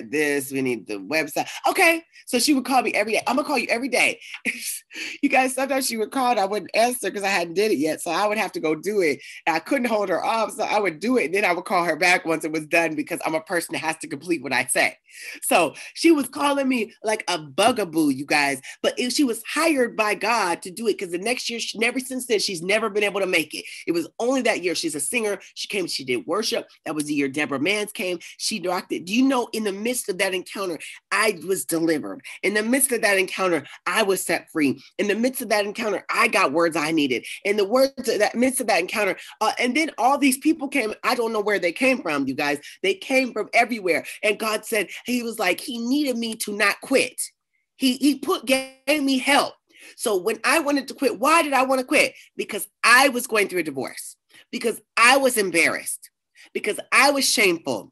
this, we need the website. Okay. So she would call me every day. I'm gonna call you every day. you guys, sometimes she would call and I wouldn't answer because I hadn't did it yet. So I would have to go do it. And I couldn't hold her off. So I would do it. And then I would call her back once it was done because I'm a person that has to complete what I say. So she was calling me like a bugaboo, you guys. But if she was hired by God to do it because the next year, she never since then, she's never been able to make it. It was only that year. She's a singer. She came, she did worship. That was the year Deborah Mans came. She rocked it. Do you know in the midst of that encounter, I was delivered. In the midst of that encounter, I was set free. In the midst of that encounter, I got words I needed. In the words of that midst of that encounter, uh, and then all these people came. I don't know where they came from, you guys. They came from everywhere. And God said, He was like, He needed me to not quit. He, he put gave me help. So when I wanted to quit, why did I want to quit? Because I was going through a divorce, because I was embarrassed, because I was shameful,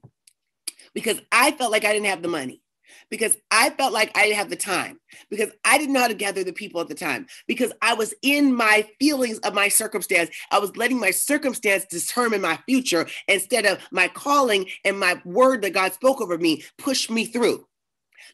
because I felt like I didn't have the money, because I felt like I didn't have the time, because I didn't know how to gather the people at the time, because I was in my feelings of my circumstance. I was letting my circumstance determine my future instead of my calling and my word that God spoke over me push me through.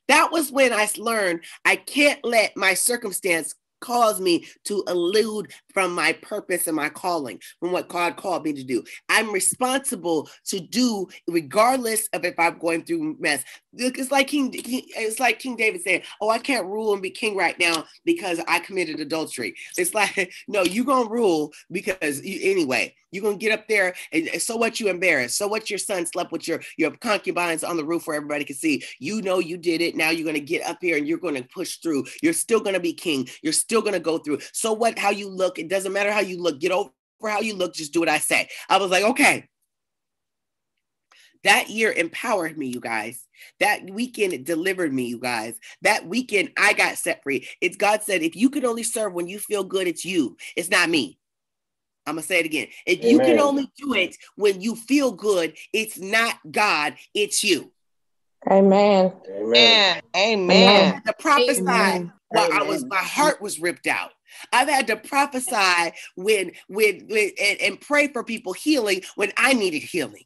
That was when I learned I can't let my circumstance cause me to elude from my purpose and my calling, from what God called me to do. I'm responsible to do regardless of if I'm going through mess. It's like King, it's like King David saying, "Oh, I can't rule and be king right now because I committed adultery." It's like, no, you're gonna rule because you, anyway. You're gonna get up there and so what you embarrassed. So what your son slept with your your concubines on the roof where everybody can see. You know you did it. Now you're gonna get up here and you're gonna push through. You're still gonna be king. You're still gonna go through. So what? How you look? It doesn't matter how you look. Get over how you look. Just do what I say. I was like, okay. That year empowered me, you guys. That weekend it delivered me, you guys. That weekend I got set free. It's God said, if you can only serve when you feel good, it's you. It's not me. I'm gonna say it again. If you can only do it when you feel good, it's not God, it's you. Amen. Amen. I Amen. had to prophesy Amen. While I was my heart was ripped out. I've had to prophesy when when, when and, and pray for people healing when I needed healing.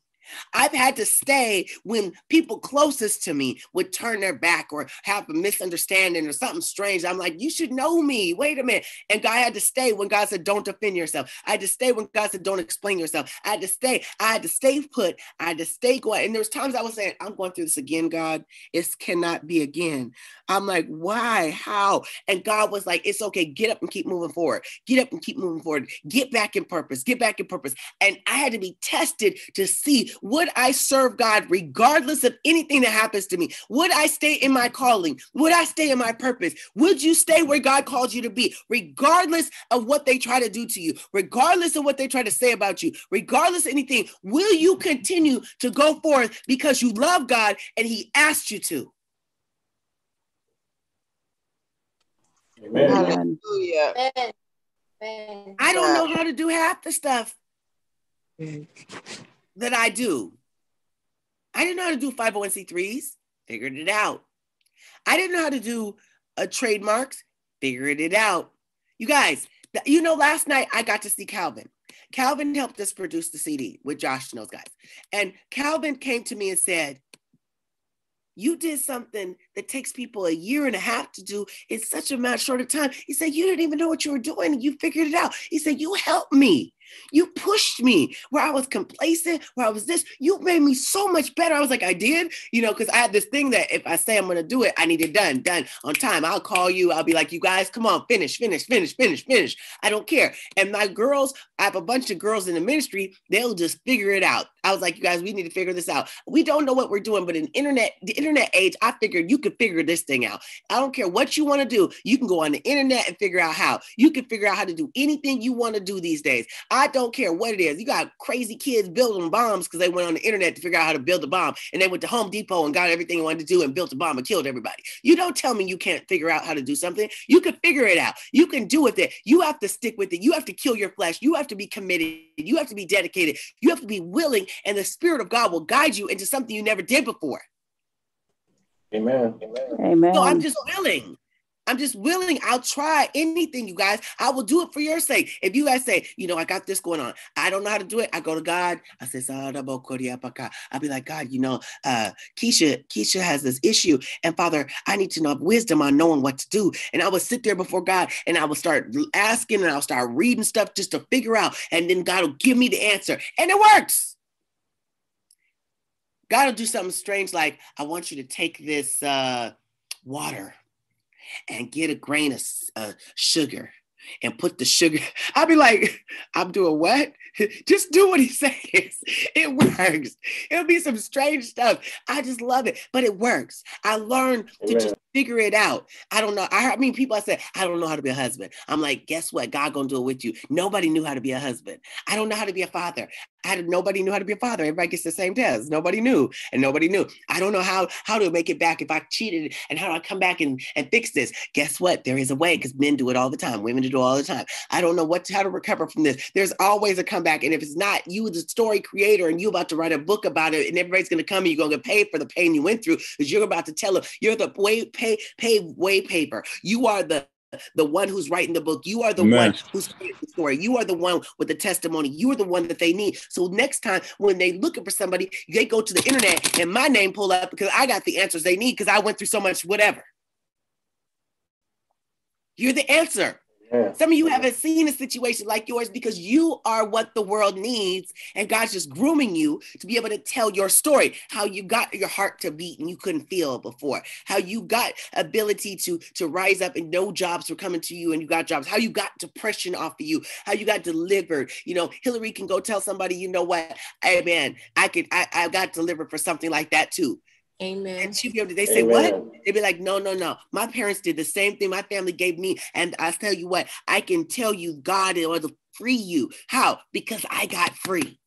I've had to stay when people closest to me would turn their back or have a misunderstanding or something strange. I'm like, you should know me. Wait a minute. And God had to stay when God said, don't defend yourself. I had to stay when God said, don't explain yourself. I had to stay. I had to stay put. I had to stay going. And there was times I was saying, I'm going through this again, God. It cannot be again. I'm like, why? How? And God was like, it's okay. Get up and keep moving forward. Get up and keep moving forward. Get back in purpose. Get back in purpose. And I had to be tested to see would I serve God regardless of anything that happens to me? Would I stay in my calling? Would I stay in my purpose? Would you stay where God called you to be, regardless of what they try to do to you, regardless of what they try to say about you, regardless of anything? Will you continue to go forth because you love God and He asked you to? Amen. Hallelujah. I don't know how to do half the stuff mm. That I do. I didn't know how to do 501c3s, figured it out. I didn't know how to do uh, trademarks, figured it out. You guys, you know, last night I got to see Calvin. Calvin helped us produce the CD with Josh and those guys. And Calvin came to me and said, you did something that takes people a year and a half to do in such a much shorter time. He said, You didn't even know what you were doing you figured it out. He said, You helped me. You pushed me where I was complacent, where I was this. You made me so much better. I was like, I did, you know, because I had this thing that if I say I'm going to do it, I need it done, done on time. I'll call you. I'll be like, You guys, come on, finish, finish, finish, finish, finish. I don't care. And my girls, I have a bunch of girls in the ministry, they'll just figure it out. I was like, You guys, we need to figure this out. We don't know what we're doing, but in internet, the internet age, I figured you could figure this thing out. I don't care what you want to do. You can go on the internet and figure out how. You can figure out how to do anything you want to do these days. I don't care what it is. You got crazy kids building bombs because they went on the internet to figure out how to build a bomb. And they went to Home Depot and got everything they wanted to do and built a bomb and killed everybody. You don't tell me you can't figure out how to do something. You can figure it out. You can do with it. You have to stick with it. You have to kill your flesh. You have to be committed. You have to be dedicated. You have to be willing. And the Spirit of God will guide you into something you never did before. Amen. Amen. Amen. So I'm just willing. I'm just willing. I'll try anything, you guys. I will do it for your sake. If you guys say, you know, I got this going on, I don't know how to do it. I go to God. I say, I'll be like, God, you know, uh, Keisha, Keisha has this issue, and Father, I need to know wisdom on knowing what to do. And I would sit there before God, and I would start asking, and I'll start reading stuff just to figure out, and then God will give me the answer, and it works. God will do something strange, like I want you to take this uh, water and get a grain of uh, sugar and put the sugar. I'll be like, I'm doing what? Just do what he says. It works. It'll be some strange stuff. I just love it, but it works. I learned to just figure it out. I don't know. I, I mean, people I said, I don't know how to be a husband. I'm like, guess what? God gonna do it with you. Nobody knew how to be a husband. I don't know how to be a father. I nobody knew how to be a father. Everybody gets the same test. Nobody knew, and nobody knew. I don't know how how to make it back if I cheated, and how do I come back and, and fix this? Guess what? There is a way because men do it all the time. Women do it all the time. I don't know what to, how to recover from this. There's always a comeback, and if it's not you, the story creator, and you about to write a book about it, and everybody's gonna come, and you're gonna get paid for the pain you went through because you're about to tell them you're the way pay pay way paper. You are the the one who's writing the book. You are the Amen. one who's creating the story. You are the one with the testimony. You are the one that they need. So next time when they looking for somebody, they go to the internet and my name pull up because I got the answers they need because I went through so much whatever. You're the answer. Some of you haven't seen a situation like yours because you are what the world needs, and God's just grooming you to be able to tell your story. How you got your heart to beat and you couldn't feel before. How you got ability to to rise up and no jobs were coming to you and you got jobs. How you got depression off of you. How you got delivered. You know, Hillary can go tell somebody, you know what, hey man, I could I, I got delivered for something like that too. Amen. And she'd be able to, they say, Amen. what? They'd be like, no, no, no. My parents did the same thing my family gave me. And I tell you what, I can tell you God in order to free you. How? Because I got free.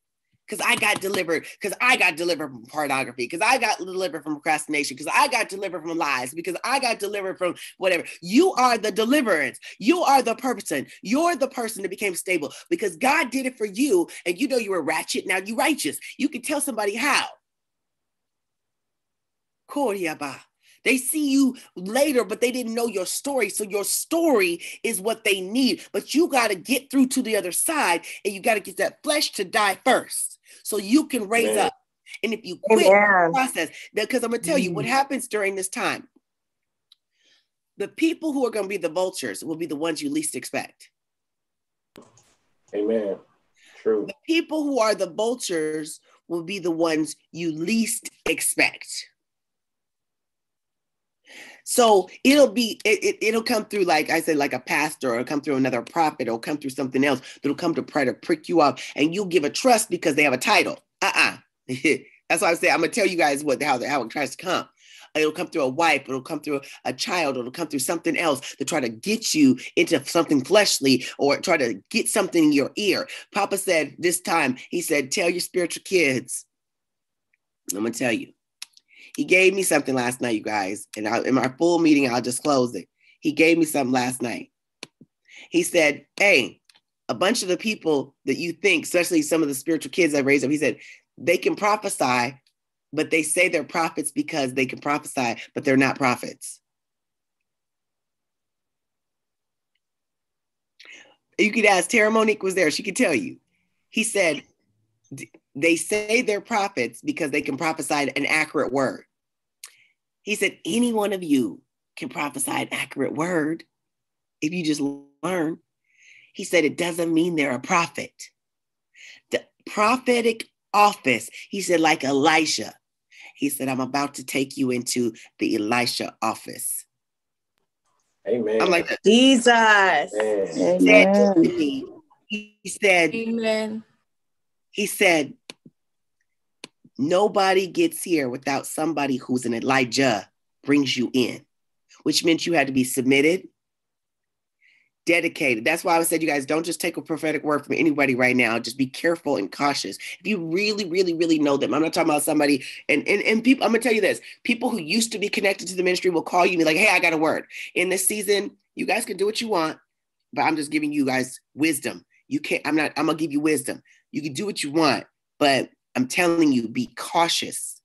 Because I got delivered, because I got delivered from pornography, because I got delivered from procrastination, because I got delivered from lies, because I got delivered from whatever. You are the deliverance. You are the person. You're the person that became stable because God did it for you. And you know you were ratchet. Now you righteous. You can tell somebody how. They see you later, but they didn't know your story. So your story is what they need. But you got to get through to the other side and you got to get that flesh to die first so you can raise Amen. up. And if you quit the process, because I'm going to tell you what mm. happens during this time. The people who are going to be the vultures will be the ones you least expect. Amen. True. The people who are the vultures will be the ones you least expect. So it'll be it, it, will come through like I said, like a pastor, or come through another prophet, or come through something else that'll come to try to prick you up, and you'll give a trust because they have a title. Uh-uh. That's why I say I'm gonna tell you guys what how the, how it tries to come. It'll come through a wife, it'll come through a child, it'll come through something else to try to get you into something fleshly or try to get something in your ear. Papa said this time, he said, Tell your spiritual kids. I'm gonna tell you. He gave me something last night, you guys, and I, in my full meeting, I'll disclose it. He gave me something last night. He said, Hey, a bunch of the people that you think, especially some of the spiritual kids I raised up, he said, they can prophesy, but they say they're prophets because they can prophesy, but they're not prophets. You could ask Tara Monique was there, she could tell you. He said, they say they're prophets because they can prophesy an accurate word. He said, any one of you can prophesy an accurate word if you just learn. He said, it doesn't mean they're a prophet. The prophetic office, he said, like Elisha. He said, I'm about to take you into the Elisha office. Amen. I'm like, Jesus. Amen. said to me, he said, Amen. he said, nobody gets here without somebody who's an Elijah brings you in, which meant you had to be submitted, dedicated. That's why I said, you guys don't just take a prophetic word from anybody right now. Just be careful and cautious. If you really, really, really know them, I'm not talking about somebody, and, and, and people, I'm gonna tell you this people who used to be connected to the ministry will call you and be like, hey, I got a word. In this season, you guys can do what you want, but I'm just giving you guys wisdom. You can't, I'm not, I'm gonna give you wisdom. You can do what you want, but I'm telling you, be cautious.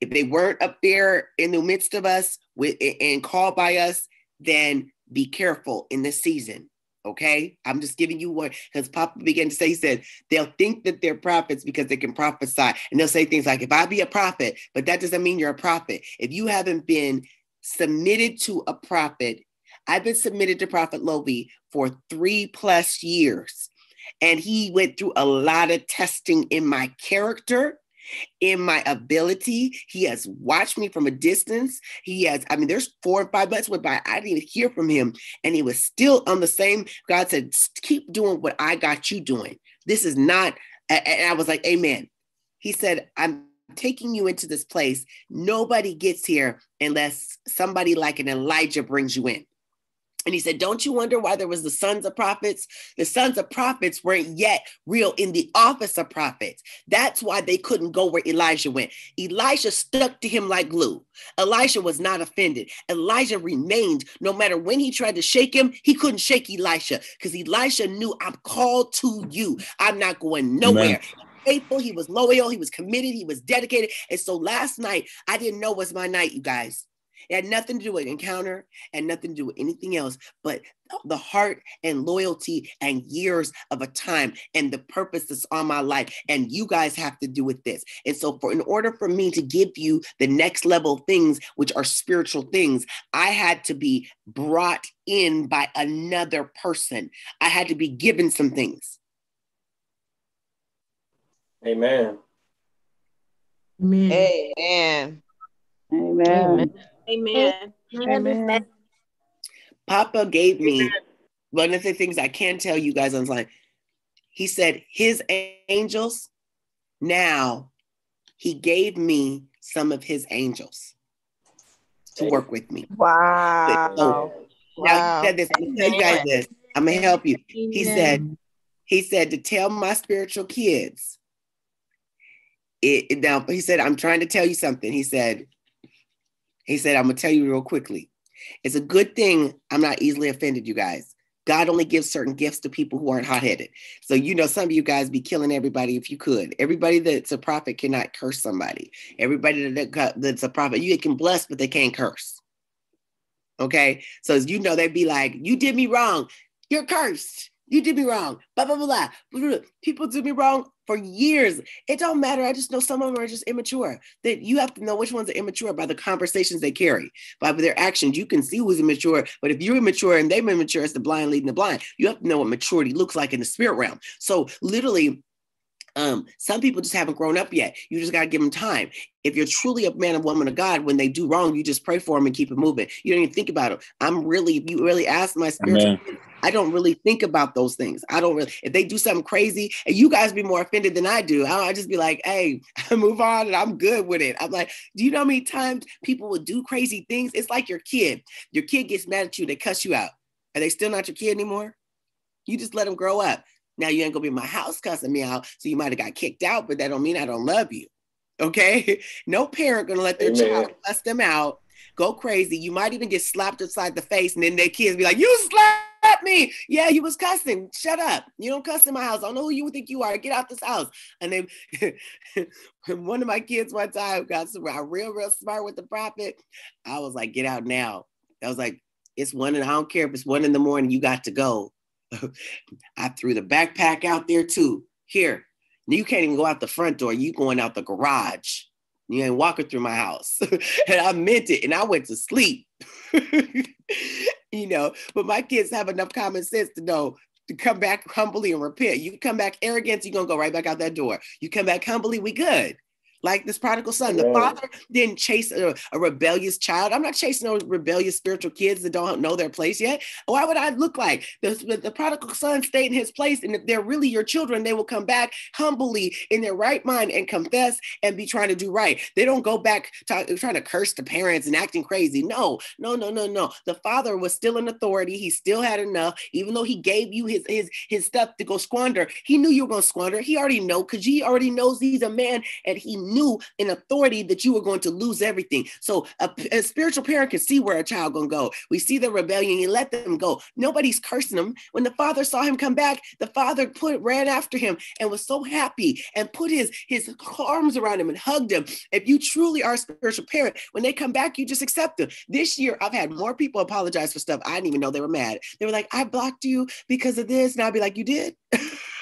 If they weren't up there in the midst of us with and called by us, then be careful in this season. Okay, I'm just giving you one because Papa began to say, he said, they'll think that they're prophets because they can prophesy. And they'll say things like, if I be a prophet, but that doesn't mean you're a prophet. If you haven't been submitted to a prophet, I've been submitted to Prophet Lovy for three plus years. And he went through a lot of testing in my character in my ability. He has watched me from a distance. He has, I mean, there's four and five months went by. I didn't even hear from him. And he was still on the same. God said, keep doing what I got you doing. This is not, and I was like, Amen. He said, I'm taking you into this place. Nobody gets here unless somebody like an Elijah brings you in. And he said, Don't you wonder why there was the sons of prophets? The sons of prophets weren't yet real in the office of prophets. That's why they couldn't go where Elijah went. Elijah stuck to him like glue. Elijah was not offended. Elijah remained, no matter when he tried to shake him, he couldn't shake Elisha because Elisha knew, I'm called to you. I'm not going nowhere. Amen faithful, he was loyal, he was committed, he was dedicated. And so last night, I didn't know was my night, you guys. It had nothing to do with encounter and nothing to do with anything else, but the heart and loyalty and years of a time and the purpose that's on my life. And you guys have to do with this. And so, for in order for me to give you the next level things, which are spiritual things, I had to be brought in by another person. I had to be given some things. Amen. Amen. Amen. Amen. Amen. Amen. Papa gave me one of the things I can tell you guys online. He said his angels. Now he gave me some of his angels to work with me. Wow. So, now he said this. I'm gonna tell you guys this. I'm gonna help you. He said, he said to tell my spiritual kids. It, now he said, I'm trying to tell you something. He said, he said, I'm gonna tell you real quickly. It's a good thing I'm not easily offended, you guys. God only gives certain gifts to people who aren't hot headed. So, you know, some of you guys be killing everybody if you could. Everybody that's a prophet cannot curse somebody. Everybody that, that's a prophet, you can bless, but they can't curse. Okay. So, as you know, they'd be like, You did me wrong. You're cursed. You did me wrong. Blah, blah, blah, blah. People do me wrong for years. It don't matter. I just know some of them are just immature. That you have to know which ones are immature by the conversations they carry, by their actions. You can see who's immature. But if you're immature and they're immature, it's the blind leading the blind. You have to know what maturity looks like in the spirit realm. So literally, um, some people just haven't grown up yet. You just got to give them time. If you're truly a man or woman of God, when they do wrong, you just pray for them and keep it moving. You don't even think about it. I'm really, you really ask my spiritual, I don't really think about those things. I don't really, if they do something crazy and you guys be more offended than I do, I, I just be like, hey, move on and I'm good with it. I'm like, do you know how many times people would do crazy things? It's like your kid. Your kid gets mad at you, they cuss you out. Are they still not your kid anymore? You just let them grow up. Now you ain't gonna be in my house cussing me out, so you might have got kicked out, but that don't mean I don't love you. Okay, no parent gonna let their Amen. child cuss them out, go crazy. You might even get slapped upside the face, and then their kids be like, "You slapped me? Yeah, you was cussing. Shut up. You don't cuss in my house. I don't know who you think you are. Get out this house." And then one of my kids one time got real, real smart with the prophet. I was like, "Get out now." I was like, "It's one, and I don't care if it's one in the morning. You got to go." I threw the backpack out there too. Here, you can't even go out the front door. You going out the garage. You ain't walking through my house. and I meant it and I went to sleep. you know, but my kids have enough common sense to know to come back humbly and repent. You come back arrogant, you're gonna go right back out that door. You come back humbly, we good like this prodigal son. The father didn't chase a, a, rebellious child. I'm not chasing those rebellious spiritual kids that don't know their place yet. Why would I look like the, the prodigal son stayed in his place? And if they're really your children, they will come back humbly in their right mind and confess and be trying to do right. They don't go back to, trying to curse the parents and acting crazy. No, no, no, no, no. The father was still in authority. He still had enough, even though he gave you his his his stuff to go squander. He knew you were going to squander. He already know because he already knows he's a man and he knew in authority that you were going to lose everything. So a, a spiritual parent can see where a child gonna go. We see the rebellion, you let them go. Nobody's cursing them. When the father saw him come back, the father put ran after him and was so happy and put his his arms around him and hugged him. If you truly are a spiritual parent, when they come back, you just accept them. This year, I've had more people apologize for stuff I didn't even know they were mad. They were like, "I blocked you because of this," and I'd be like, "You did."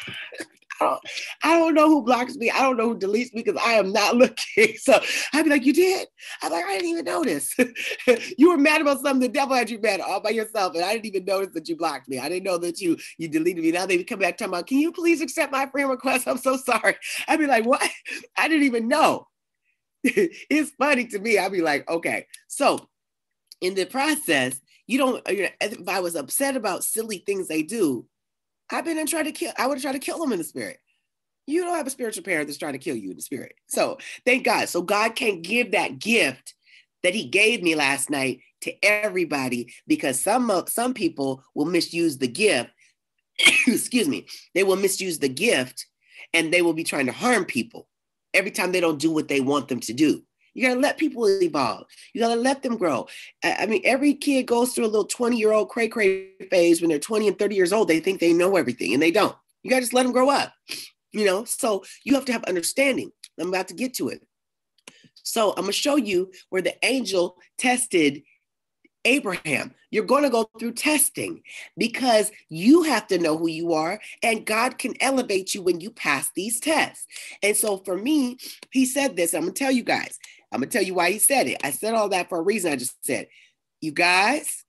I don't, I don't know who blocks me. I don't know who deletes me because I am not looking. So I'd be like, you did? I'm like, I didn't even notice. you were mad about something. The devil had you mad all by yourself. And I didn't even notice that you blocked me. I didn't know that you you deleted me. Now they come back talking about, can you please accept my friend request? I'm so sorry. I'd be like, what? I didn't even know. it's funny to me. I'd be like, okay. So in the process, you don't, uh, if I was upset about silly things they do, I've been and tried to kill, I would have tried to kill them in the spirit. You don't have a spiritual parent that's trying to kill you in the spirit. So thank God. So God can't give that gift that He gave me last night to everybody because some some people will misuse the gift. Excuse me. They will misuse the gift and they will be trying to harm people every time they don't do what they want them to do. You gotta let people evolve. You gotta let them grow. I mean, every kid goes through a little 20 year old cray cray phase when they're 20 and 30 years old. They think they know everything and they don't. You gotta just let them grow up, you know? So you have to have understanding. I'm about to get to it. So I'm gonna show you where the angel tested Abraham. You're going to go through testing because you have to know who you are, and God can elevate you when you pass these tests. And so for me, he said this. I'm going to tell you guys I'm gonna tell you why he said it. I said all that for a reason. I just said, you guys,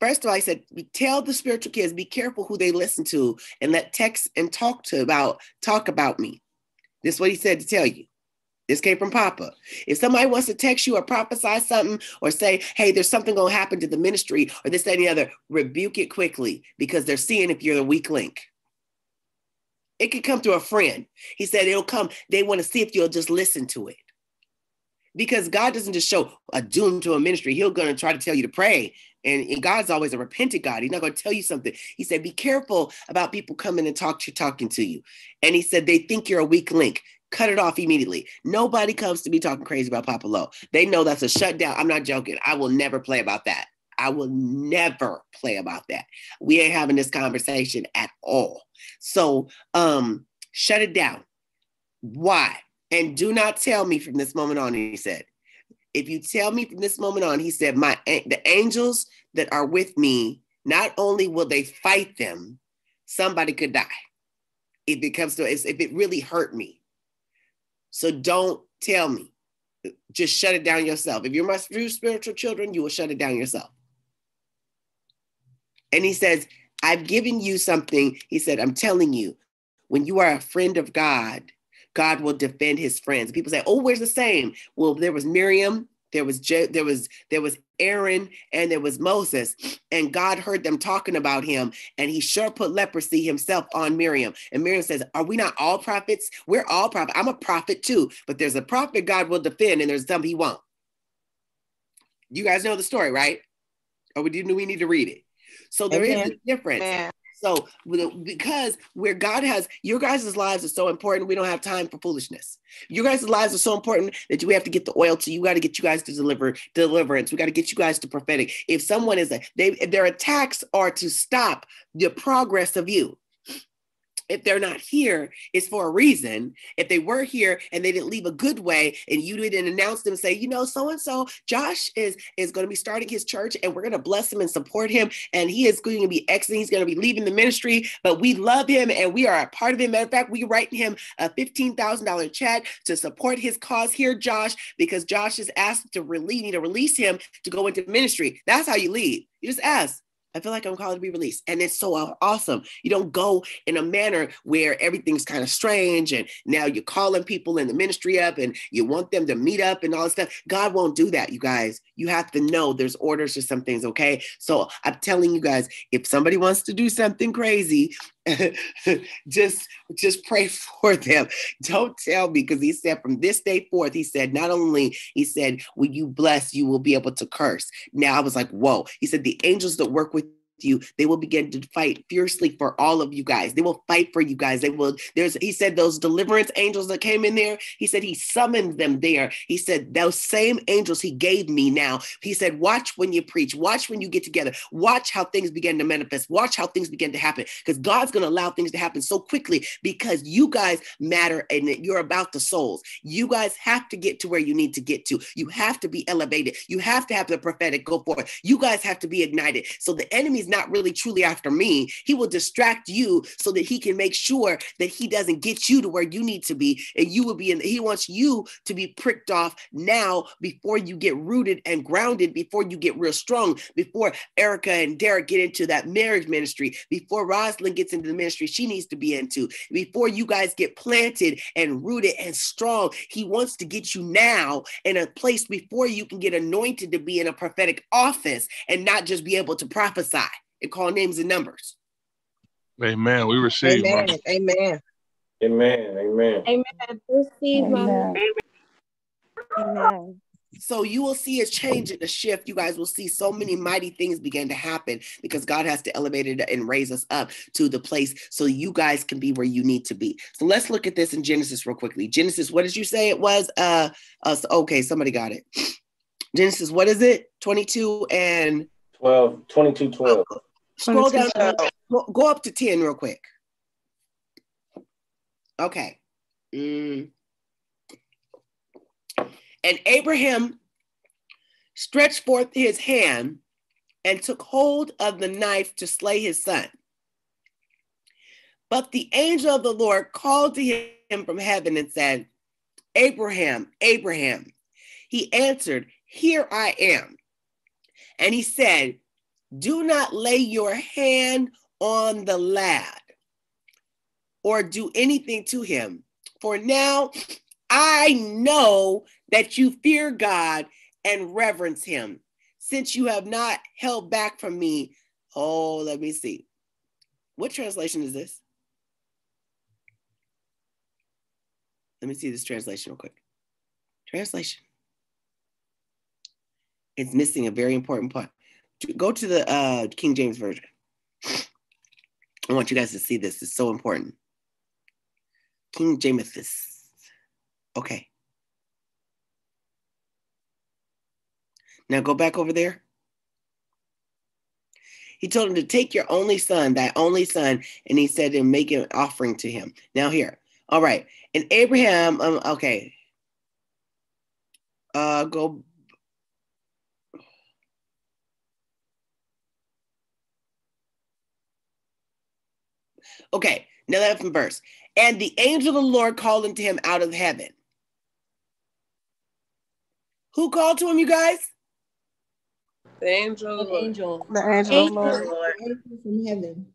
first of all, I said, tell the spiritual kids, be careful who they listen to and let text and talk to about, talk about me. This is what he said to tell you. This came from Papa. If somebody wants to text you or prophesy something or say, hey, there's something going to happen to the ministry or this, that, and the other, rebuke it quickly because they're seeing if you're the weak link. It could come through a friend. He said it'll come. They want to see if you'll just listen to it because God doesn't just show a doom to a ministry. He'll going to try to tell you to pray. And, and, God's always a repentant God. He's not going to tell you something. He said, be careful about people coming and talk to talking to you. And he said, they think you're a weak link. Cut it off immediately. Nobody comes to me talking crazy about Papa Lo. They know that's a shutdown. I'm not joking. I will never play about that. I will never play about that. We ain't having this conversation at all. So um, shut it down. Why? And do not tell me from this moment on, he said. If you tell me from this moment on, he said, my the angels that are with me, not only will they fight them, somebody could die. If it comes to if it really hurt me. So don't tell me. Just shut it down yourself. If you're my spiritual children, you will shut it down yourself. And he says, I've given you something. He said, I'm telling you, when you are a friend of God, God will defend his friends. People say, "Oh, where's the same?" Well, there was Miriam, there was Je- there was there was Aaron, and there was Moses, and God heard them talking about him, and he sure put leprosy himself on Miriam. And Miriam says, "Are we not all prophets? We're all prophets. I'm a prophet too, but there's a prophet God will defend, and there's some He won't." You guys know the story, right? Or do we need to read it? So there Amen. is a difference. Amen. So because where God has your guys' lives are so important, we don't have time for foolishness. Your guys' lives are so important that we have to get the oil to you got to get you guys to deliver deliverance. We got to get you guys to prophetic. If someone is a they their attacks are to stop the progress of you if they're not here, it's for a reason. If they were here and they didn't leave a good way, and you didn't announce them, say, you know, so and so, Josh is is going to be starting his church, and we're going to bless him and support him, and he is going to be exiting. He's going to be leaving the ministry, but we love him and we are a part of him. Matter of fact, we write him a fifteen thousand dollar check to support his cause here, Josh, because Josh is asked to release, need to release him to go into ministry. That's how you lead. You just ask. I feel like I'm called to be released. And it's so awesome. You don't go in a manner where everything's kind of strange and now you're calling people in the ministry up and you want them to meet up and all this stuff. God won't do that, you guys. You have to know there's orders to some things, okay? So I'm telling you guys, if somebody wants to do something crazy, just just pray for them. Don't tell me because he said from this day forth he said not only he said when you bless you will be able to curse. Now i was like whoa. He said the angels that work with you, they will begin to fight fiercely for all of you guys. They will fight for you guys. They will, there's, he said, those deliverance angels that came in there, he said, he summoned them there. He said, those same angels he gave me now. He said, watch when you preach, watch when you get together, watch how things begin to manifest, watch how things begin to happen. Because God's going to allow things to happen so quickly because you guys matter and you're about the souls. You guys have to get to where you need to get to. You have to be elevated. You have to have the prophetic go forward. You guys have to be ignited. So the enemy's not really truly after me. He will distract you so that he can make sure that he doesn't get you to where you need to be. And you will be in, he wants you to be pricked off now before you get rooted and grounded, before you get real strong, before Erica and Derek get into that marriage ministry, before Rosalind gets into the ministry she needs to be into, before you guys get planted and rooted and strong. He wants to get you now in a place before you can get anointed to be in a prophetic office and not just be able to prophesy and call names and numbers. Amen. We receive. Amen. Mom. Amen. Amen. Amen. Amen. Receive, Mama. Amen. So you will see a change and a shift. You guys will see so many mighty things begin to happen because God has to elevate it and raise us up to the place so you guys can be where you need to be. So let's look at this in Genesis real quickly. Genesis, what did you say it was? Uh, uh okay, somebody got it. Genesis, what is it? 22 and 12, 22, 12. Scroll down, go, up to 10 real quick. Okay. Mm. And Abraham stretched forth his hand and took hold of the knife to slay his son. But the angel of the Lord called to him from heaven and said, Abraham, Abraham. He answered, Here I am. And he said, Do not lay your hand on the lad or do anything to him. For now I know that you fear God and reverence him, since you have not held back from me. Oh, let me see. What translation is this? Let me see this translation real quick. Translation. It's missing a very important part. Go to the uh, King James Version. I want you guys to see this. It's so important. King James. Okay. Now go back over there. He told him to take your only son, that only son, and he said to make an offering to him. Now here, all right. And Abraham, um, okay. Uh, go. Okay, now that's from verse. And the angel of the Lord called unto him out of heaven. Who called to him, you guys? The angel. The angel. The angel of the Angel. Lord. Angel from heaven.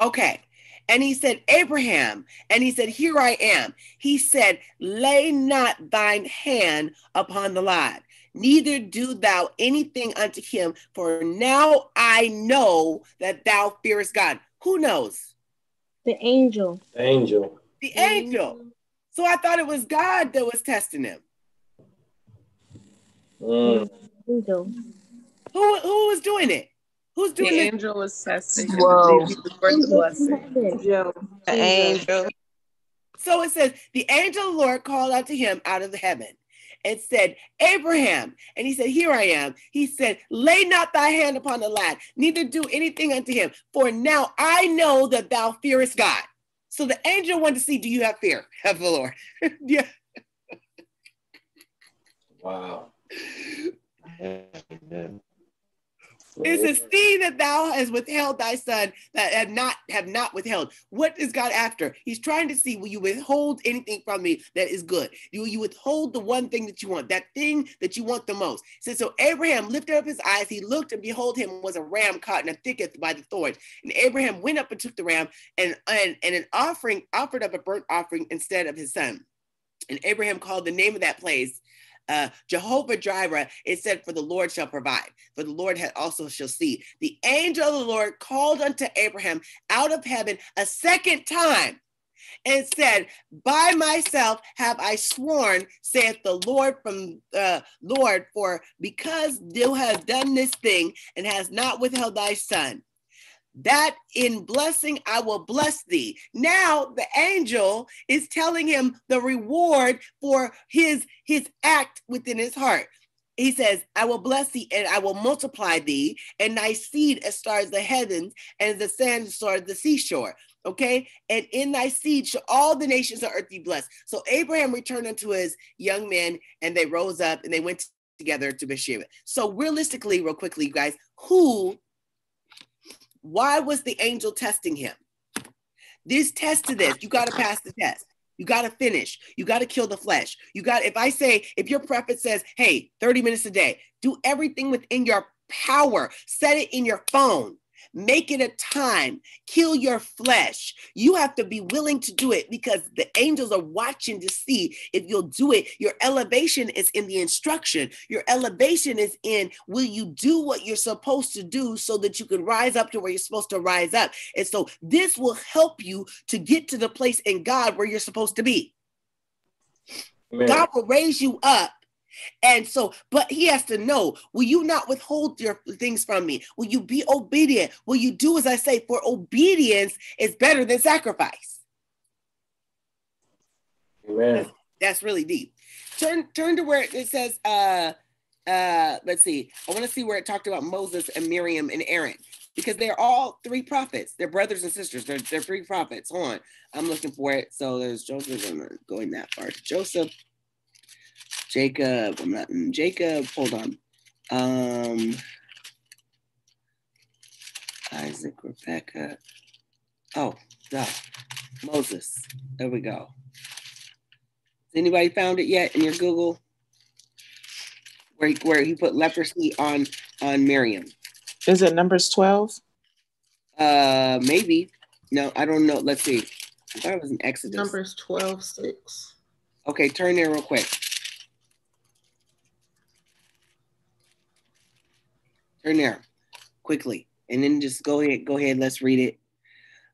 Okay. And he said, Abraham, and he said, Here I am. He said, Lay not thine hand upon the lad, neither do thou anything unto him, for now I know that thou fearest God. Who knows? The angel. The angel. The angel. So I thought it was God that was testing him. Mm. Angel. Who, who was doing it? Who's The doing it? The angel was testing him. Whoa. to see if he was worth the blessing. The angel. So it says, the angel of the Lord called out to him out of the heaven and said, Abraham. And he said, Here I am. He said, Lay not thy hand upon the lad, neither do anything unto him. For now I know that thou fearest God. So the angel wanted to see, Do you have fear of the Lord? yeah. Wow. It's a seed that thou hast withheld thy son that have not have not withheld. What is God after? He's trying to see will you withhold anything from me that is good? Will you withhold the one thing that you want, that thing that you want the most? So, so Abraham lifted up his eyes, he looked, and behold, him was a ram caught in a thicket by the thorns. And Abraham went up and took the ram and, and, and an offering, offered up a burnt offering instead of his son. And Abraham called the name of that place uh, Jehovah Jireh, it said, For the Lord shall provide, for the Lord also shall see. The angel of the Lord called unto Abraham out of heaven a second time and said, By myself have I sworn, saith the Lord from uh, Lord, for because thou hast done this thing and has not withheld thy son, that in blessing I will bless thee. Now the angel is telling him the reward for his his act within his heart. He says, I will bless thee and I will multiply thee, and thy seed as stars the heavens and the sand stars the seashore. Okay. And in thy seed shall all the nations of earth be blessed. So Abraham returned unto his young men, and they rose up and they went together to Beersheba. So realistically, real quickly, you guys, who, why was the angel testing him? This test to this, you got to pass the test. You got to finish. You got to kill the flesh. You got, if I say, if your prophet says, hey, 30 minutes a day, do everything within your power, set it in your phone. Make it a time. Kill your flesh. You have to be willing to do it because the angels are watching to see if you'll do it. Your elevation is in the instruction. Your elevation is in will you do what you're supposed to do so that you can rise up to where you're supposed to rise up. And so this will help you to get to the place in God where you're supposed to be. Amen. God will raise you up and so, but he has to know, will you not withhold your things from me? Will you be obedient? Will you do as I say? For obedience is better than sacrifice. Amen. That's really deep. Turn turn to where it says, uh uh, let's see. I want to see where it talked about Moses and Miriam and Aaron because they're all three prophets. They're brothers and sisters. They're, they're three prophets. Hold on. I'm looking for it. So there's Joseph. I'm not going that far. Joseph, Jacob. I'm not mm, Jacob. Hold on. Um, Isaac, Rebecca. Oh, no. Moses. There we go. Has anybody found it yet in your Google? Where, where he put leprosy on on Miriam. Is it Numbers 12? Uh, maybe. No, I don't know. Let's see. I thought it was in Exodus. Numbers 12, 6. Okay, turn there real quick. Turn there quickly, and then just go ahead. Go ahead. Let's read it.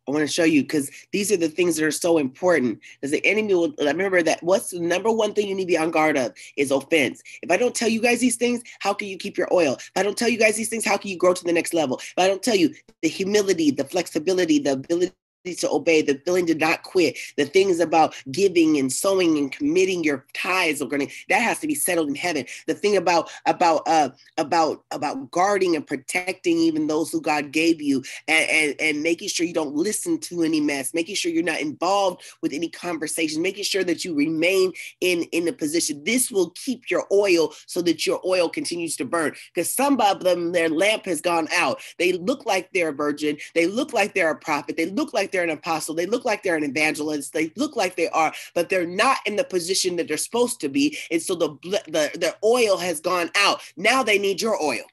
I want to show you because these are the things that are so important. Because the enemy will remember that what's the number one thing you need to be on guard of is offense. If I don't tell you guys these things, how can you keep your oil? If I don't tell you guys these things, how can you grow to the next level? If I don't tell you the humility, the flexibility, the ability to obey, the feeling to not quit, the things about giving and sowing and committing your tithes are going to that has to be settled in heaven. The thing about about uh about about guarding and protecting even those who God gave you and, and, and making sure you don't listen to any mess, making sure you're not involved with any conversations, making sure that you remain in in the position. This will keep your oil so that your oil continues to burn. Because some of them, their lamp has gone out. They look like they're a virgin, they look like they're a prophet, they look like they're an apostle, they look like they're an evangelist, they look like they are, but they're not in the position that they're supposed to be. And so the the, the oil has gone out. Now they need your oil.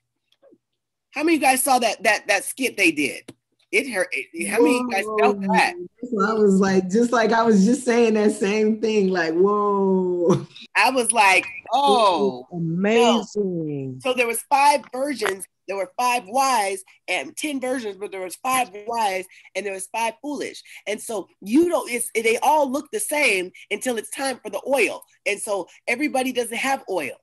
How many of you guys saw that that that skit they did? It hurt. How many of you guys felt that? I was like, just like I was just saying that same thing, like, whoa. I was like, oh, amazing. No. So there was five versions. There were five wise and ten versions, but there was five wise and there was five foolish. And so you don't. It's they all look the same until it's time for the oil. And so everybody doesn't have oil.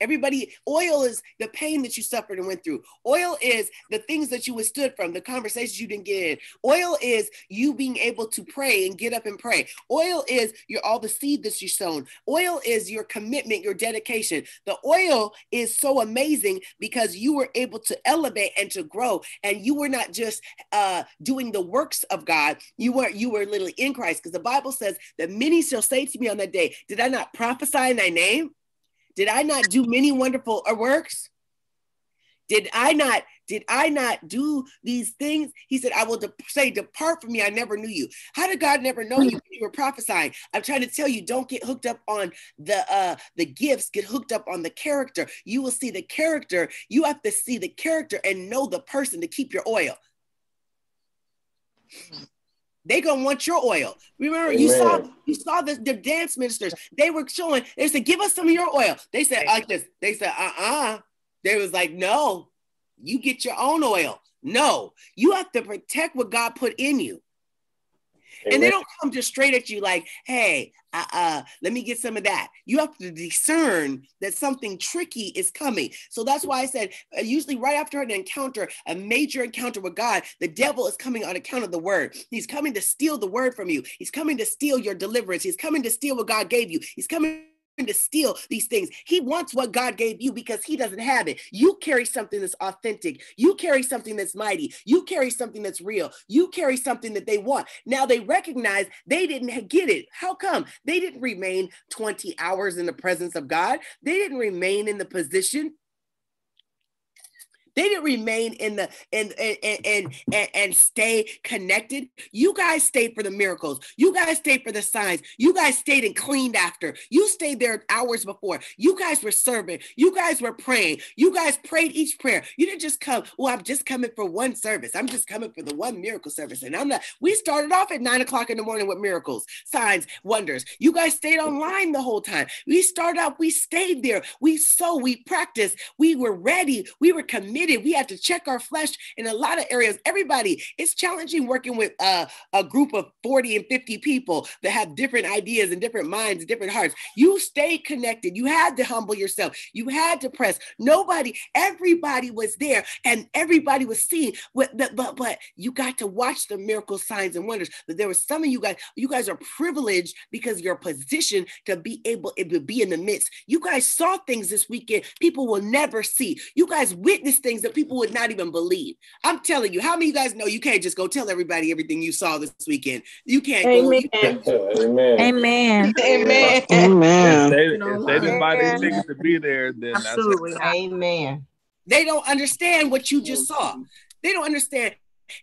Everybody, oil is the pain that you suffered and went through. Oil is the things that you withstood from, the conversations you didn't get in. Oil is you being able to pray and get up and pray. Oil is your all the seed that you sown. Oil is your commitment, your dedication. The oil is so amazing because you were able to elevate and to grow, and you were not just uh, doing the works of God. You were you were literally in Christ because the Bible says that many shall say to me on that day, "Did I not prophesy in Thy name?" Did I not do many wonderful works? Did I not did I not do these things? He said, I will de- say, depart from me. I never knew you. How did God never know you? You were prophesying. I'm trying to tell you, don't get hooked up on the uh the gifts, get hooked up on the character. You will see the character. You have to see the character and know the person to keep your oil. They gonna want your oil. Remember, Amen. you saw you saw the, the dance ministers. They were showing. They said, "Give us some of your oil." They said like this. They said, "Uh uh." They was like, "No, you get your own oil. No, you have to protect what God put in you." And they don't come just straight at you like, hey, uh, uh, let me get some of that. You have to discern that something tricky is coming. So that's why I said, uh, usually right after an encounter, a major encounter with God, the devil is coming on account of the word. He's coming to steal the word from you. He's coming to steal your deliverance. He's coming to steal what God gave you. He's coming to steal these things. He wants what God gave you because he doesn't have it. You carry something that's authentic. You carry something that's mighty. You carry something that's real. You carry something that they want. Now they recognize they didn't get it. How come? They didn't remain 20 hours in the presence of God. They didn't remain in the position they didn't remain in the and and and and, and stay connected. You guys stayed for the miracles. You guys stayed for the signs. You guys stayed and cleaned after. You stayed there hours before. You guys were serving. You guys were praying. You guys prayed each prayer. You didn't just come. Well, I'm just coming for one service. I'm just coming for the one miracle service. And I'm not. We started off at nine o'clock in the morning with miracles, signs, wonders. You guys stayed online the whole time. We started out. We stayed there. We so we practiced. We were ready. We were committed. We have to check our flesh in a lot of areas. Everybody, it's challenging working with uh, a group of 40 and 50 people that have different ideas and different minds and different hearts. You stayed connected. You had to humble yourself. You had to press. Nobody, everybody was there and everybody was seeing. But, but, but you got to watch the miracle signs and wonders. But there was some of you guys, you guys are privileged because you're positioned to be able to be in the midst. You guys saw things this weekend people will never see. You guys witnessed things that people would not even believe. I'm telling you, how many of you guys know you can't just go tell everybody everything you saw this weekend? You can't Amen. go. you- Amen. Amen. Amen. Amen. If they, if they didn't buy their tickets to be there, then that's Absolutely. Amen. They don't understand what you just saw. They don't understand.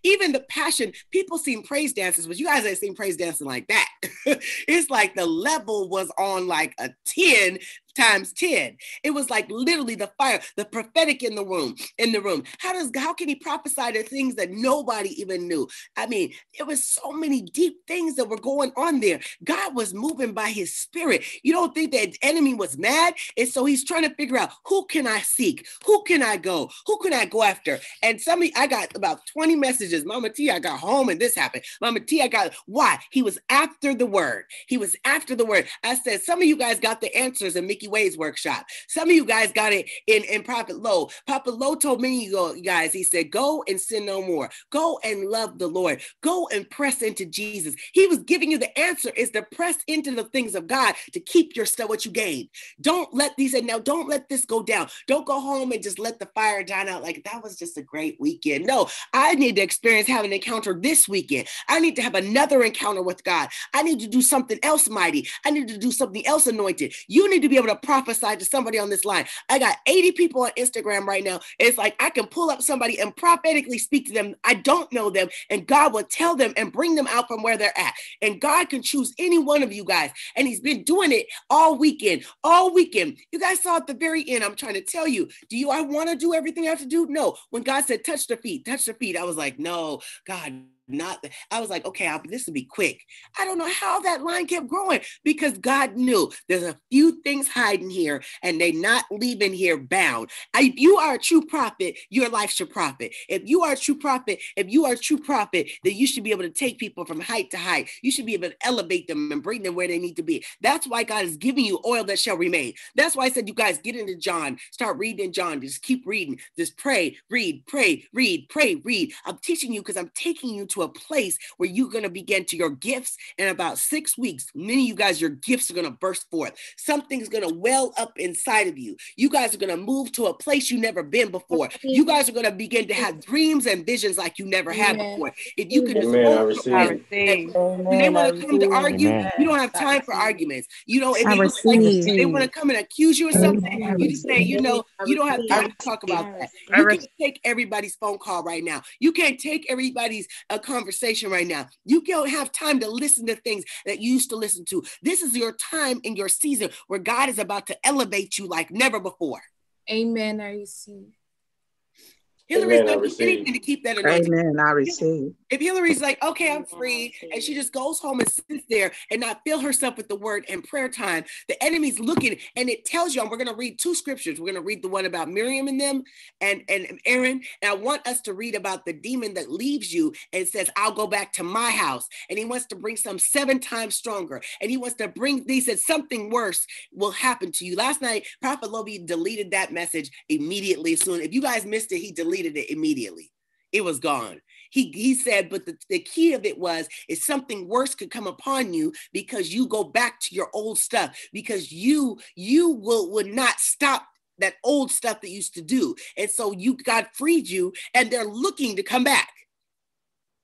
Even the passion, people seen praise dances, but you guys ain't seen praise dancing like that. it's like the level was on like a 10 times 10. It was like literally the fire, the prophetic in the room, in the room. How does how can he prophesy to things that nobody even knew? I mean, there was so many deep things that were going on there. God was moving by his spirit. You don't think that enemy was mad? And so he's trying to figure out who can I seek? Who can I go? Who can I go after? And some of I got about 20 messages. Mama T, I got home and this happened. Mama T, I got why? He was after the word. He was after the word. I said, some of you guys got the answers and Mickey Ways workshop. Some of you guys got it in, in Prophet Low. Papa Low told me, you guys, he said, go and sin no more. Go and love the Lord. Go and press into Jesus. He was giving you the answer is to press into the things of God to keep your stuff, what you gained. Don't let these, and now don't let this go down. Don't go home and just let the fire die out like that was just a great weekend. No, I need to experience having an encounter this weekend. I need to have another encounter with God. I need to do something else mighty. I need to do something else anointed. You need to be able to prophesy to somebody on this line. I got 80 people on Instagram right now. It's like I can pull up somebody and prophetically speak to them. I don't know them, and God will tell them and bring them out from where they're at. And God can choose any one of you guys. And He's been doing it all weekend, all weekend. You guys saw at the very end. I'm trying to tell you, do you I want to do everything I have to do? No. When God said, touch the feet, touch the feet, I was like, no, God, not. I was like, okay, I'll, this will be quick. I don't know how that line kept growing because God knew there's a few things hiding here and they not leaving here bound. If you are a true prophet, your life should profit. If you are a true prophet, if you are a true prophet, then you should be able to take people from height to height. You should be able to elevate them and bring them where they need to be. That's why God is giving you oil that shall remain. That's why I said, you guys get into John, start reading John, just keep reading, just pray, read, pray, read, pray, read. I'm teaching you because I'm taking you to a place where you're going to begin to your gifts in about six weeks. Many of you guys, your gifts are going to burst forth. Something's going to well up inside of you. You guys are going to move to a place you've never been before. You guys are going to begin to have dreams and visions like you never had Amen. before. If you can just Amen. I receive. your I receive. and when they want to come to argue, Amen. you don't have time for arguments. You know, if you like, if they want to come and accuse you of something, you just say, you know, you don't have time to talk about that. I You can't take everybody's phone call right now. You can't take everybody's uh, conversation right now. You don't have time to listen to things that you used to listen to. This is your time in your season where God is about to elevate you like never before. Amen. I receive. Hillary's Amen, not doing anything to keep that anointing. Amen. I receive. If Hillary's like, okay, I'm free, and she just goes home and sits there and not fill herself with the word and prayer time, the enemy's looking and it tells you, and we're going to read two scriptures. We're going to read the one about Miriam and them and, and Aaron. And I want us to read about the demon that leaves you and says, I'll go back to my house. And he wants to bring some seven times stronger. And he wants to bring, he said, something worse will happen to you. Last night, Prophet Lovy deleted that message immediately soon. If you guys missed it, he deleted it immediately. It was gone. He, he said, but the, the key of it was is something worse could come upon you because you go back to your old stuff because you you will would not stop that old stuff that used to do. And so you God freed you and they're looking to come back.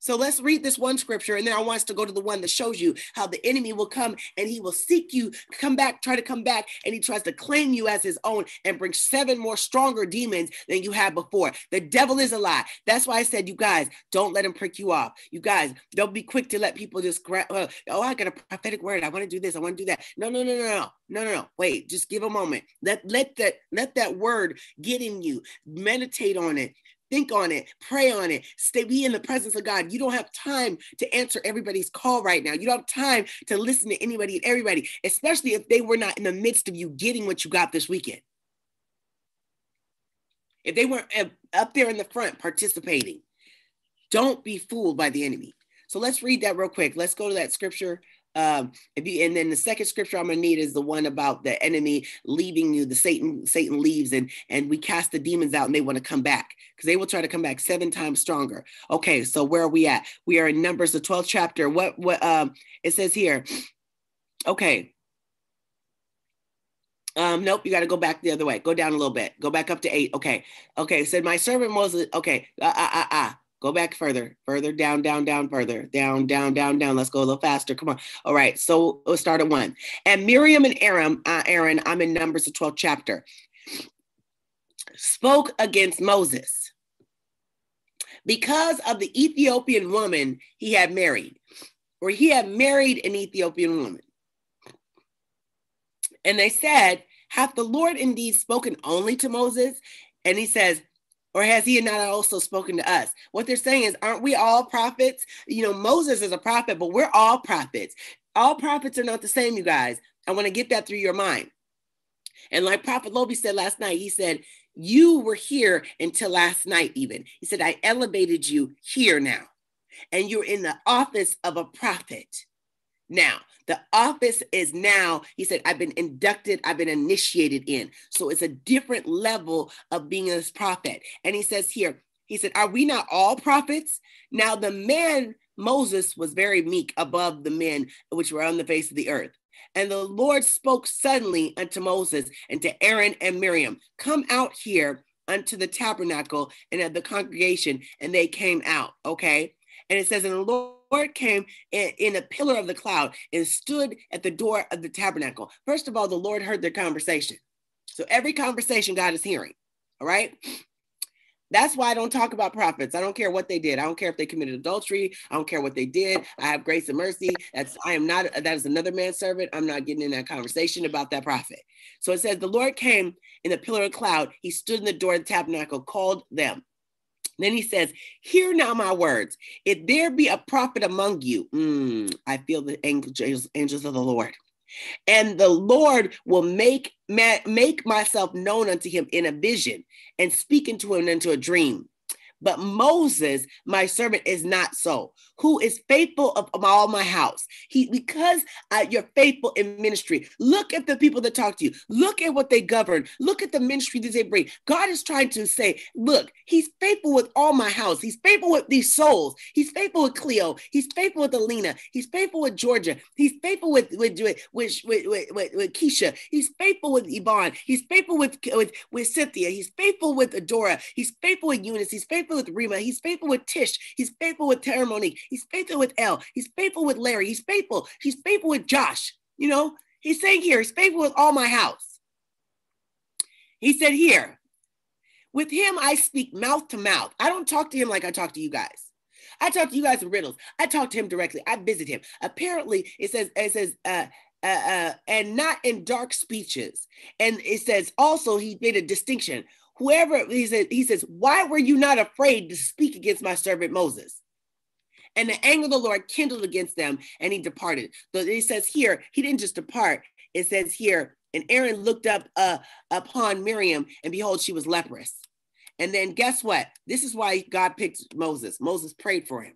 So let's read this one scripture, and then I want us to go to the one that shows you how the enemy will come and he will seek you, come back, try to come back, and he tries to claim you as his own and bring seven more stronger demons than you had before. The devil is a lie. That's why I said, you guys, don't let him prick you off. You guys, don't be quick to let people just grab, uh, oh, I got a prophetic word. I want to do this. I want to do that. No, no, no, no, no. No, no, no. Wait, just give a moment. Let let that let that word get in you. Meditate on it think on it, pray on it, stay be in the presence of God. You don't have time to answer everybody's call right now. You don't have time to listen to anybody and everybody, especially if they were not in the midst of you getting what you got this weekend. If they weren't uh, up there in the front participating, don't be fooled by the enemy. So let's read that real quick. Let's go to that scripture um, if you, and then the second scripture I'm gonna need is the one about the enemy leaving you. The Satan, Satan leaves, and and we cast the demons out, and they want to come back because they will try to come back seven times stronger. Okay, so where are we at? We are in Numbers, the 12th chapter. What what um it says here? Okay. Um, nope, you got to go back the other way. Go down a little bit. Go back up to eight. Okay. Okay. Said my servant Moses. Okay. Ah, ah, ah. Go back further, further down, down, down, further, down, down, down, down. Let's go a little faster. Come on. All right. So we'll start at one. And Miriam and Aaron, uh, Aaron, I'm in Numbers, the 12th chapter, spoke against Moses because of the Ethiopian woman he had married, or he had married an Ethiopian woman. And they said, Hath the Lord indeed spoken only to Moses? And he says, or has he not also spoken to us? What they're saying is, aren't we all prophets? You know, Moses is a prophet, but we're all prophets. All prophets are not the same, you guys. I want to get that through your mind. And like Prophet Lovy said last night, he said, You were here until last night, even. He said, I elevated you here now. And you're in the office of a prophet. Now, the office is now, he said, I've been inducted, I've been initiated in. So it's a different level of being a prophet. And he says here, he said, Are we not all prophets? Now, the man Moses was very meek above the men which were on the face of the earth. And the Lord spoke suddenly unto Moses and to Aaron and Miriam, Come out here unto the tabernacle and of the congregation. And they came out. Okay. And it says, And the Lord Lord came in, a pillar of the cloud and stood at the door of the tabernacle. First of all, the Lord heard their conversation. So every conversation God is hearing. All right. That's why I don't talk about prophets. I don't care what they did. I don't care if they committed adultery. I don't care what they did. I have grace and mercy. That's I am not that is another man's servant. I'm not getting in that conversation about that prophet. So it says the Lord came in the pillar of cloud. He stood in the door of the tabernacle, called them. Then he says, Hear now my words. If there be a prophet among you, mm, I feel the angels, angels of the Lord. And the Lord will make, make myself known unto him in a vision and speak into him into a dream. But Moses, my servant, is not so, who is faithful of, all my house. He because uh, you're faithful in ministry. Look at the people that talk to you. Look at what they govern. Look at the ministry that they bring. God is trying to say, look, He's faithful with all my house. He's faithful with these souls. He's faithful with Cleo. He's faithful with Alina. He's faithful with Georgia. He's faithful with with with with, with, with, with Keisha. He's faithful with Yvonne. He's faithful with with with Cynthia. He's faithful with Adora. He's faithful with Eunice. He's faithful with Rima. He's faithful with Tish. He's faithful with Tara Monique. He's faithful with Elle. He's faithful with Larry. He's faithful. He's faithful with Josh. You know, he's saying here, he's faithful with all my house. He said here, with him I speak mouth to mouth. I don't talk to him like I talk to you guys. I talk to you guys in riddles. I talk to him directly. I visit him. Apparently, it says it says uh, uh, uh, and not in dark speeches. And it says also he made a distinction whoever he said, he says, why were you not afraid to speak against my servant Moses? And the anger of the Lord kindled against them, and he departed. So it says here, he didn't just depart. It says here, and Aaron looked up uh, upon Miriam, and behold, she was leprous. And then guess what? This is why God picked Moses. Moses prayed for him.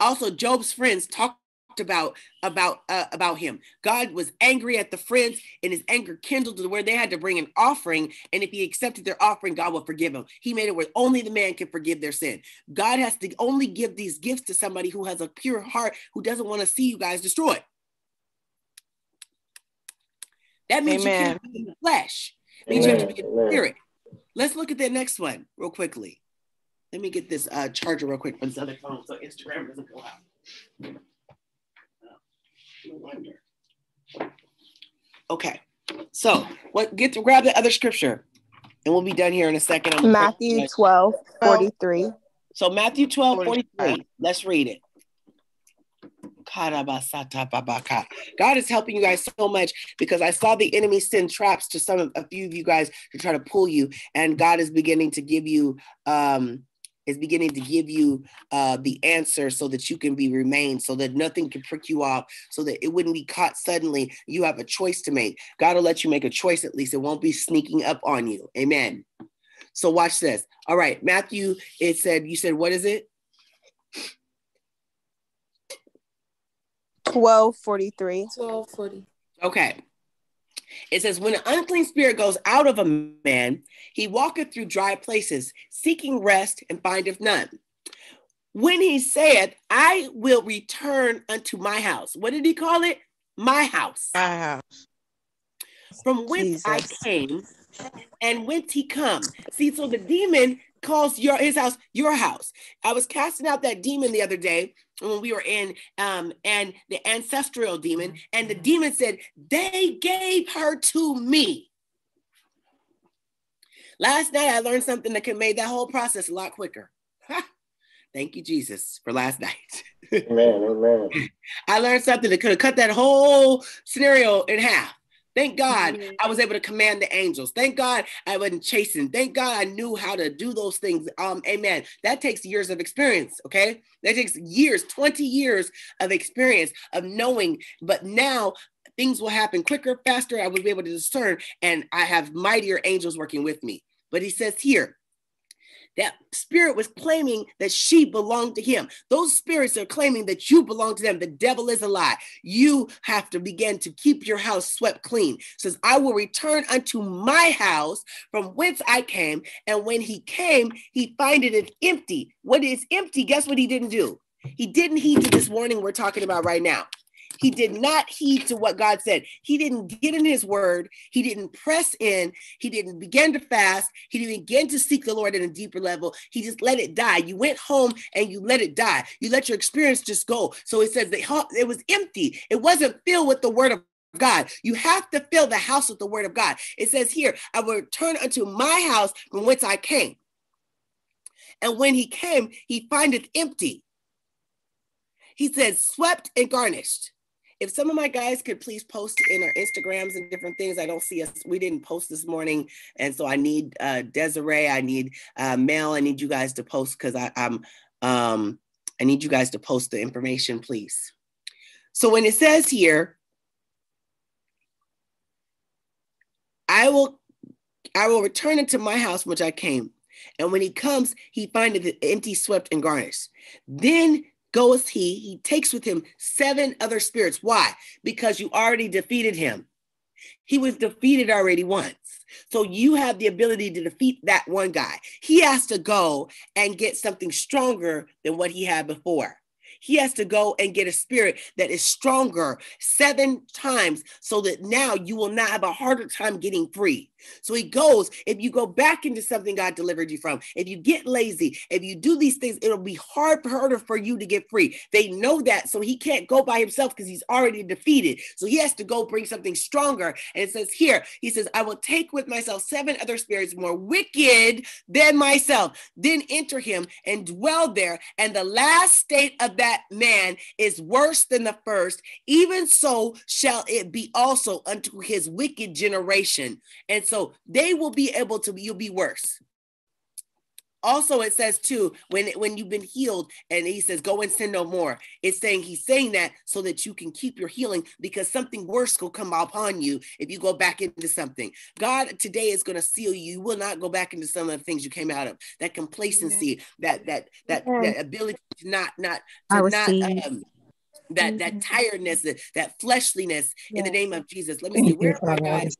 Also, Job's friends talked about about uh, about him. God was angry at the friends, and his anger kindled to where they had to bring an offering. And if he accepted their offering, God will forgive him. He made it where only the man can forgive their sin. God has to only give these gifts to somebody who has a pure heart, who doesn't want to see you guys destroyed. That means you can't be in the flesh. It means you have to be in the spirit. Let's look at the next one real quickly. Let me get this uh, charger real quick for this other phone so Instagram doesn't go out. No wonder. Okay, so what? Get to grab the other scripture, and we'll be done here in a second. I'm gonna pray for you Matthew guys. 12, 43. So Matthew 12, 43. Let's read it. God is helping you guys so much because I saw the enemy send traps to some of a few of you guys to try to pull you, and God is beginning to give you um is beginning to give you uh the answer so that you can be remain so that nothing can prick you off so that it wouldn't be caught suddenly. You have a choice to make. God will let you make a choice at least. It won't be sneaking up on you. Amen. So watch this. All right. Matthew it said you said what is it? 1243. 1240. Okay. It says, when an unclean spirit goes out of a man, he walketh through dry places, seeking rest and findeth none. When he saith, I will return unto my house. What did he call it? My house. My house. From whence I came and whence he come. See, so the demon calls your his house your house. I was casting out that demon the other day when we were in um and the ancestral demon and the demon said they gave her to me. Last night i learned something that could make that whole process a lot quicker. Thank you jesus for last night. Amen. Amen. i learned something that could have cut that whole scenario in half Thank God I was able to command the angels. Thank God I wasn't chasing. Thank God I knew how to do those things. Um, amen. That takes years of experience. Okay. That takes years, 20 years of experience of knowing. But now things will happen quicker, faster. I will be able to discern, and I have mightier angels working with me. But he says here, that spirit was claiming that she belonged to him. Those spirits are claiming that you belong to them. The devil is a lie. You have to begin to keep your house swept clean. It says, I will return unto my house from whence I came. And when he came, he findeth it empty. What is empty? Guess what he didn't do? He didn't heed to this warning we're talking about right now. He did not heed to what God said. He didn't get in his word. He didn't press in. He didn't begin to fast. He didn't begin to seek the Lord at a deeper level. He just let it die. You went home and you let it die. You let your experience just go. So it says that it was empty. It wasn't filled with the word of God. You have to fill the house with the word of God. It says here, I will return unto my house from whence I came. And when he came, he findeth empty. He says, swept and garnished. If some of my guys could please post in our Instagrams and different things, I don't see us. We didn't post this morning, and so I need uh, Desiree, I need uh, Mel, I need you guys to post because I'm um, I need you guys to post the information, please. So when it says here, I will I will return into my house which I came, and when he comes, he findeth it empty, swept, and garnished. Then goeth he, he takes with him seven other spirits. Why? Because you already defeated him. He was defeated already once. So you have the ability to defeat that one guy. He has to go and get something stronger than what he had before. He has to go and get a spirit that is stronger seven times so that now you will not have a harder time getting free. So he goes, if you go back into something God delivered you from, if you get lazy, if you do these things, it'll be hard harder for you to get free. They know that, so he can't go by himself because he's already defeated. So he has to go bring something stronger. And it says here, he says, I will take with myself seven other spirits more wicked than myself, then enter him and dwell there. And the last state of that man is worse than the first. Even so shall it be also unto his wicked generation. And so they will be able to, you'll be worse. Also, it says too when when you've been healed, and he says, "Go and sin no more." It's saying he's saying that so that you can keep your healing because something worse will come upon you if you go back into something. God today is going to seal you. You will not go back into some of the things you came out of. That complacency, that that that that ability to not not to not um, that that tiredness, that, that fleshliness in the name of Jesus. Let me see where are guys?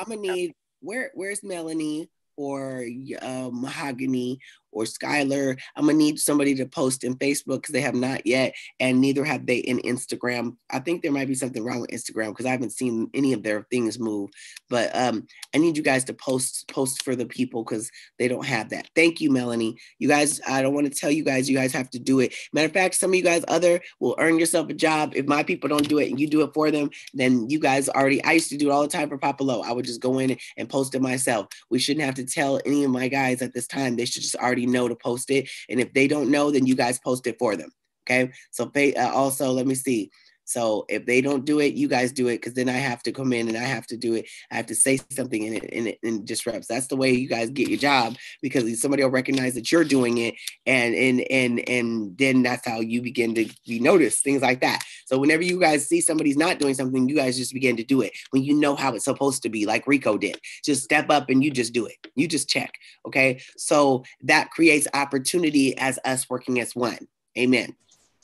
I'm gonna need where where's Melanie or uh, Mahogany or Skylar? I'm gonna need somebody to post in Facebook because they have not yet, and neither have they in Instagram. I think there might be something wrong with Instagram because I haven't seen any of their things move. But um, I need you guys to post post for the people because they don't have that. Thank you, Melanie. You guys, I don't want to tell you guys, you guys have to do it. Matter of fact, some of you guys other will earn yourself a job. If my people don't do it and you do it for them, then you guys already. I used to do it all the time for Papa Low. I would just go in and post it myself. We shouldn't have to tell any of my guys at this time. They should just already know to post it. And if they don't know, then you guys post it for them. Okay. So uh, also, let me see. So if they don't do it, you guys do it because then I have to come in and I have to do it. I have to say something and it and it and disrupts. That's the way you guys get your job because somebody will recognize that you're doing it and and and and then that's how you begin to be noticed, things like that. So whenever you guys see somebody's not doing something, you guys just begin to do it when you know how it's supposed to be, like Rico did. Just step up and you just do it. You just check. Okay. So that creates opportunity as us working as one. Amen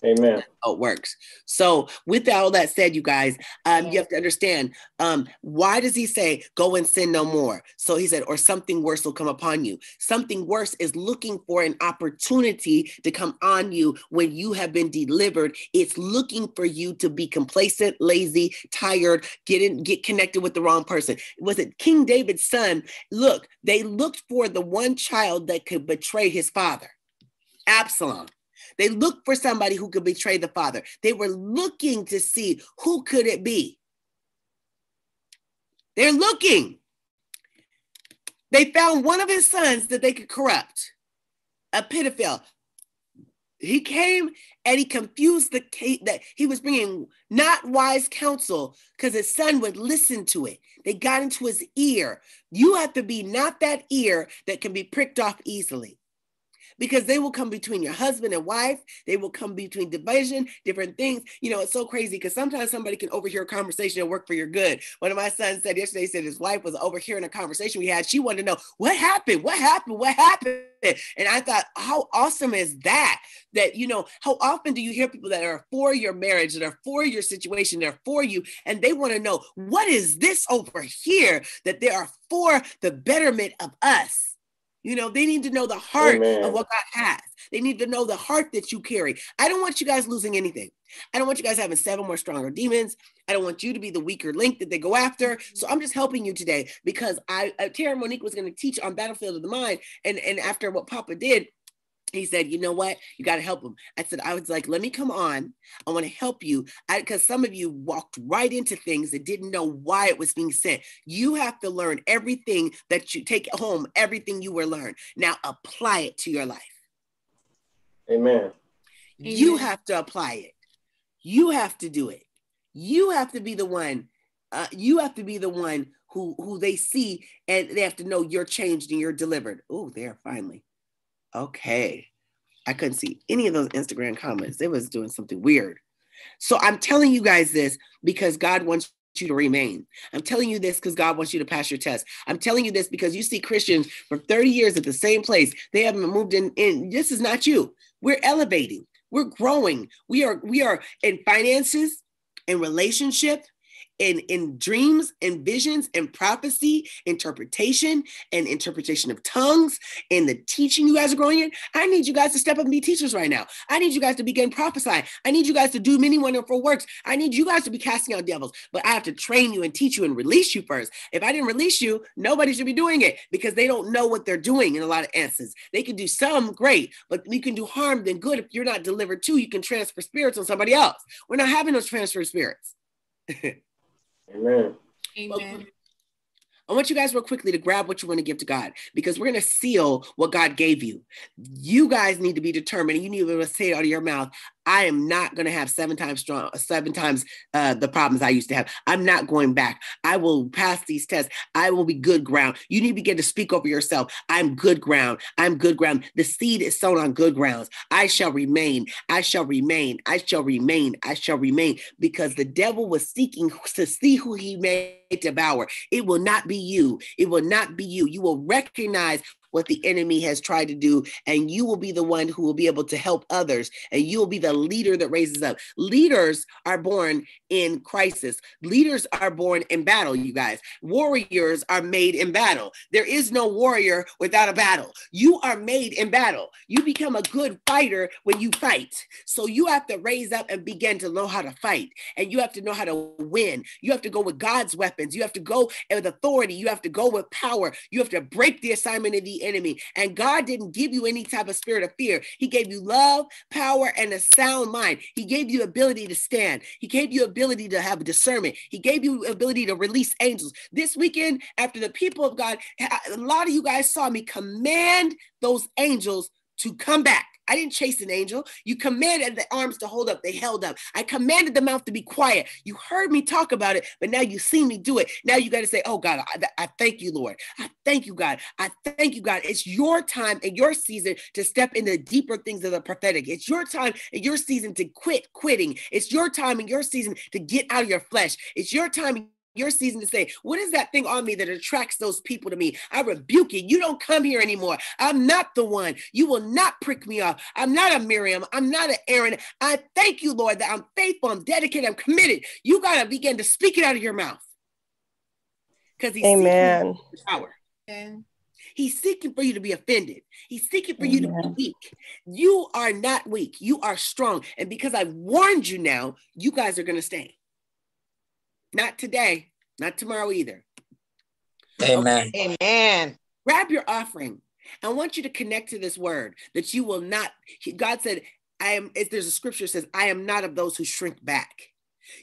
Amen. it works. So, with all that said, you guys, um, you have to understand um, why does he say, go and sin no more? So he said, or something worse will come upon you. Something worse is looking for an opportunity to come on you when you have been delivered. It's looking for you to be complacent, lazy, tired, get in, get connected with the wrong person. Was it King David's son? Look, they looked for the one child that could betray his father, Absalom. They looked for somebody who could betray the father. They were looking to see who could it be. They're looking. They found one of his sons that they could corrupt, Ahithophel. He came and he confused the case that he was bringing not wise counsel because his son would listen to it. They got into his ear. You have to be not that ear that can be pricked off easily because they will come between your husband and wife. They will come between division, different things. You know, it's so crazy because sometimes somebody can overhear a conversation and work for your good. One of my sons said yesterday, he said his wife was overhearing a conversation we had. She wanted to know what happened, what happened, what happened. And I thought, how awesome is that? That, you know, how often do you hear people that are for your marriage, that are for your situation, they're for you, and they want to know what is this over here that they are for the betterment of us? You know, they need to know the heart Amen. of what God has. They need to know the heart that you carry. I don't want you guys losing anything. I don't want you guys having seven more stronger demons. I don't want you to be the weaker link that they go after. So I'm just helping you today because I uh, Tara Monique was going to teach on Battlefield of the Mind, and and after what Papa did, he said, you know what? You got to help him. I said, I was like, let me come on. I want to help you. Because some of you walked right into things that didn't know why it was being said. You have to learn everything that you take home, everything you were learned. Now apply it to your life. Amen. You have to apply it. You have to do it. You have to be the one. Uh, you have to be the one who who they see and they have to know you're changed and you're delivered. Oh, there finally. Okay. I couldn't see any of those Instagram comments. It was doing something weird. So I'm telling you guys this because God wants you to remain. I'm telling you this because God wants you to pass your test. I'm telling you this because you see Christians for 30 years at the same place. They haven't moved in. in this is not you. We're elevating. We're growing. We are we are in finances, in relationship, in in dreams and visions and prophecy interpretation and interpretation of tongues and the teaching you guys are growing in. I need you guys to step up and be teachers right now. I need you guys to begin prophesying. I need you guys to do many wonderful works. I need you guys to be casting out devils but i have to train you and teach you and release you first. If i didn't release you nobody should be doing it because they don't know what they're doing in a lot of instances. They can do some great but you can do harm than good if you're not delivered to. You can transfer spirits on somebody else. We're not having those transfer spirits Amen. Amen. I want you guys real quickly to grab what you want to give to God because we're going to seal what God gave you. You guys need to be determined. You need to be able to say it out of your mouth. I am not going to have seven times strong, seven times uh, the problems I used to have. I'm not going back. I will pass these tests. I will be good ground. You need to begin to speak over yourself. I'm good ground. I'm good ground. The seed is sown on good grounds. I shall remain. I shall remain. I shall remain. I shall remain because the devil was seeking to see who he may devour. It will not be you. It will not be you. You will recognize what the enemy has tried to do, and you will be the one who will be able to help others, and you will be the leader that raises up. Leaders are born in crisis, leaders are born in battle, you guys. Warriors are made in battle. There is no warrior without a battle. You are made in battle. You become a good fighter when you fight. So you have to raise up and begin to know how to fight, and you have to know how to win. You have to go with God's weapons. You have to go with authority. You have to go with power. You have to break the assignment of the enemy. And God didn't give you any type of spirit of fear. He gave you love, power, and a sound mind. He gave you ability to stand. He gave you ability to have discernment. He gave you ability to release angels. This weekend, after the people of God, a lot of you guys saw me command those angels to come back. I didn't chase an angel. You commanded the arms to hold up. They held up. I commanded the mouth to be quiet. You heard me talk about it, but now you see me do it. Now you got to say, Oh God, I, I thank you, Lord. I thank you, God. I thank you, God. It's your time and your season to step into deeper things of the prophetic. It's your time and your season to quit quitting. It's your time and your season to get out of your flesh. It's your time your season to say, What is that thing on me that attracts those people to me? I rebuke it. You don't come here anymore. I'm not the one. You will not prick me off. I'm not a Miriam. I'm not an Aaron. I thank you, Lord, that I'm faithful, I'm dedicated, I'm committed. You got to begin to speak it out of your mouth. Because he's Amen. seeking power. He's seeking for you to be offended. He's seeking for you to be weak. You are not weak. You are strong. And because I've warned you now, you guys are going to stay. Not today, not tomorrow either. Amen. Amen. Grab your offering. I want you to connect to this word that you will not. God said, I am, if there's a scripture that says, I am not of those who shrink back.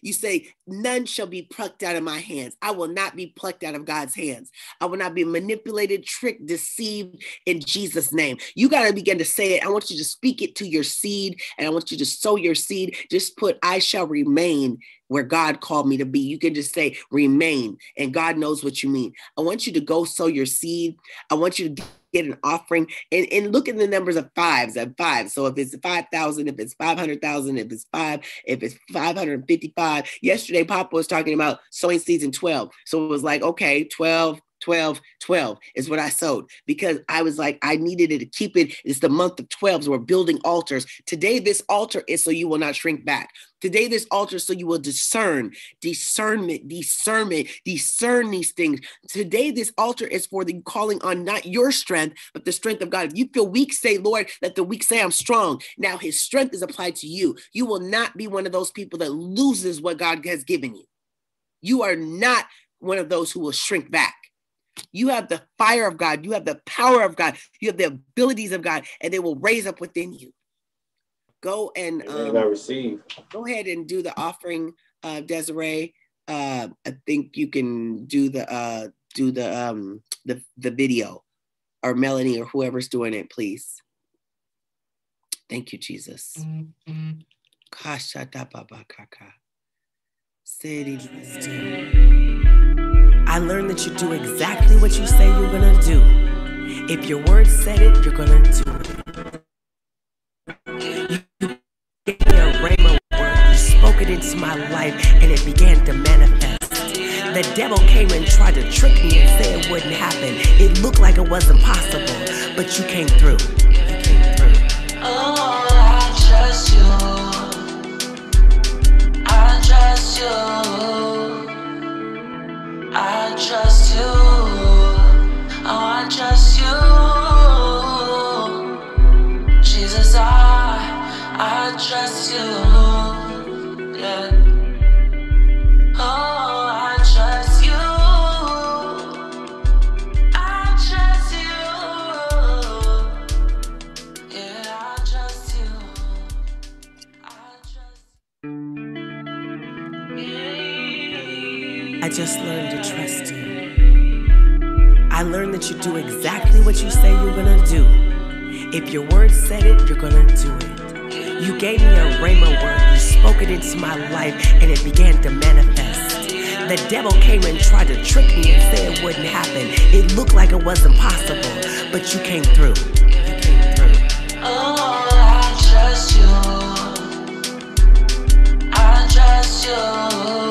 You say, None shall be plucked out of my hands. I will not be plucked out of God's hands. I will not be manipulated, tricked, deceived in Jesus' name. You got to begin to say it. I want you to speak it to your seed and I want you to sow your seed. Just put, I shall remain where God called me to be. You can just say, remain, and God knows what you mean. I want you to go sow your seed. I want you to get an offering and, and look at the numbers of fives and five. So if it's 5,000, if it's 500,000, if it's five, if it's 555. Yesterday, Papa was talking about sowing seeds in 12. So it was like, okay, 12, 12, 12 is what I sowed because I was like, I needed it to keep it. It's the month of 12s. So we're building altars. Today, this altar is so you will not shrink back. Today, this altar so you will discern, discernment, discernment, discern these things. Today, this altar is for the calling on not your strength, but the strength of God. If you feel weak, say, Lord, let the weak say, I'm strong. Now, his strength is applied to you. You will not be one of those people that loses what God has given you. You are not one of those who will shrink back. You have the fire of God. You have the power of God. You have the abilities of God, and they will raise up within you. Go and um, I receive. Go ahead and do the offering, uh, Desiree. Uh, I think you can do the uh, do the um, the the video, or Melanie or whoever's doing it, please. Thank you, Jesus. I learned that you do exactly what you say you're gonna do. If your word said it, you're gonna do it. You gave me a word. You spoke it into my life, and it began to manifest. The devil came and tried to trick me and say it wouldn't happen. It looked like it wasn't possible, but you came through. You came through. Oh, I trust you. I trust you. I trust You do exactly what you say you're gonna do. If your word said it, you're gonna do it. You gave me a rhema word. You spoke it into my life and it began to manifest. The devil came and tried to trick me and say it wouldn't happen. It looked like it was impossible, but you came through. You came through. Oh, I trust you. I trust you.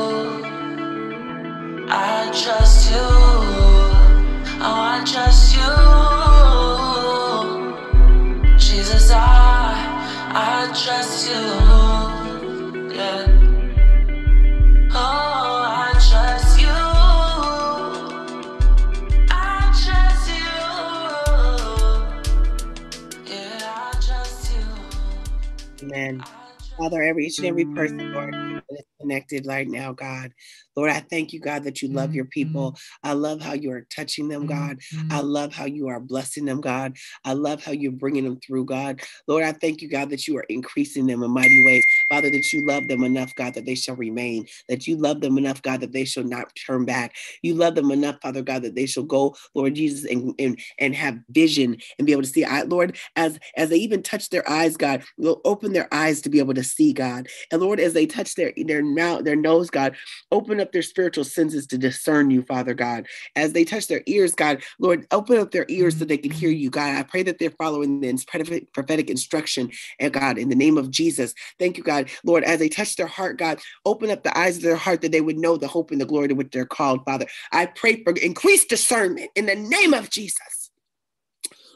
Father, every each and every person, Lord, that is connected right now, God. Lord, I thank you, God, that you love your people. Mm-hmm. I love how you are touching them, God. I mm-hmm. love how you are blessing them, God. I love how you're bringing them through, God. Lord, I thank you, God, that you are increasing them in mighty ways. Father, that you love them enough, God, that they shall remain. That you love them enough, God, that they shall not turn back. You love them enough, Father God, that they shall go, Lord Jesus, and, and, and have vision and be able to see. I, Lord, as as they even touch their eyes, God, will open their eyes to be able to see, God. And Lord, as they touch their their mouth, their nose, God, open up their spiritual senses to discern you, Father God. As they touch their ears, God, Lord, open up their ears so they can hear you, God. I pray that they're following the prophetic, instruction, and God, in the name of Jesus. Thank you, God. Lord, as they touch their heart, God, open up the eyes of their heart that they would know the hope and the glory to which they're called, Father. I pray for increased discernment in the name of Jesus.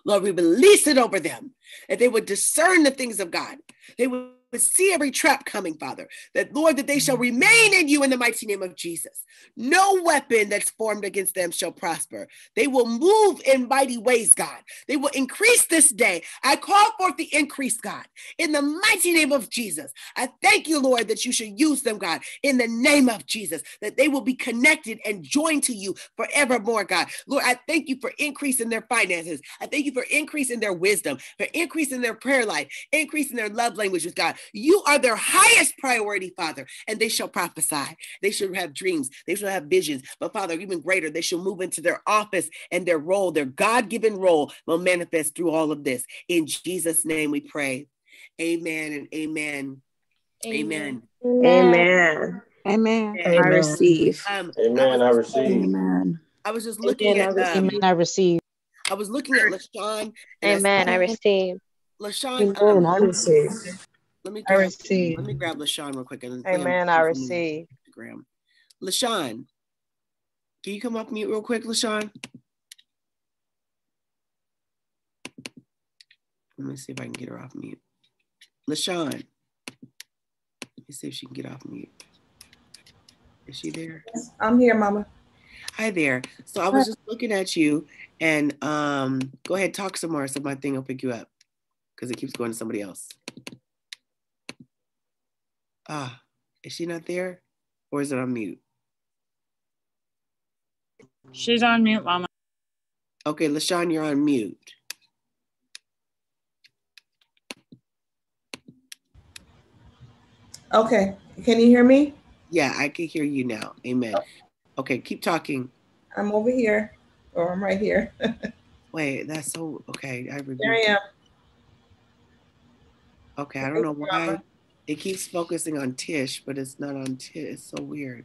Lord, we release it over them, that they would discern the things of God. They would see every trap coming, Father. That, Lord, that they shall mm. remain in you in the mighty name of Jesus. No weapon that's formed against them shall prosper. They will move in mighty ways, God. They will increase this day. I call forth the increase, God, in the mighty name of Jesus. I thank you, Lord, that you should use them, God, in the name of Jesus, that they will be connected and joined to you forevermore, God. Lord, I thank you for increasing their finances. I thank you for increasing their wisdom, for increasing their prayer life, increasing their love languages, God. You are their highest priority, Father, and they shall prophesy. They shall have dreams. They shall have visions. But Father, even greater, they shall move into their office and their role, their God given role will manifest through all of this. In Jesus' name we pray. Amen and amen. Amen. Amen. Amen. I Amen. receive. Um, Amen. I receive. Amen. I was just looking Amen, at I um. Amen, I receive. I was looking at LaShawn. Amen, I saw- receive. LaShawn, Amen. um, I receive. Let me I grab, receive. Let me grab LaShawn real quick. And play him Amen. I on receive. Instagram. LaShawn, can you come off mute real quick, LaShawn? Let me see if I can get her off mute. LaShawn, let me see if she can get off mute. Is she there? I'm here, Mama. Hi there. So I was just looking at you and um go ahead, talk some more so my thing will pick you up because it keeps going to somebody else. Ah, is she not there? Or is it on mute? She's on mute, Mama. Okay, LaShawn, you're on mute. Okay. Can you hear me? Yeah, I can hear you now. Amen. Okay, keep talking. I'm over here. Or I'm right here. Wait, that's so okay. I reviewed There I am. Okay, I don't know why it keeps focusing on Tish, but it's not on Tish. It's so weird.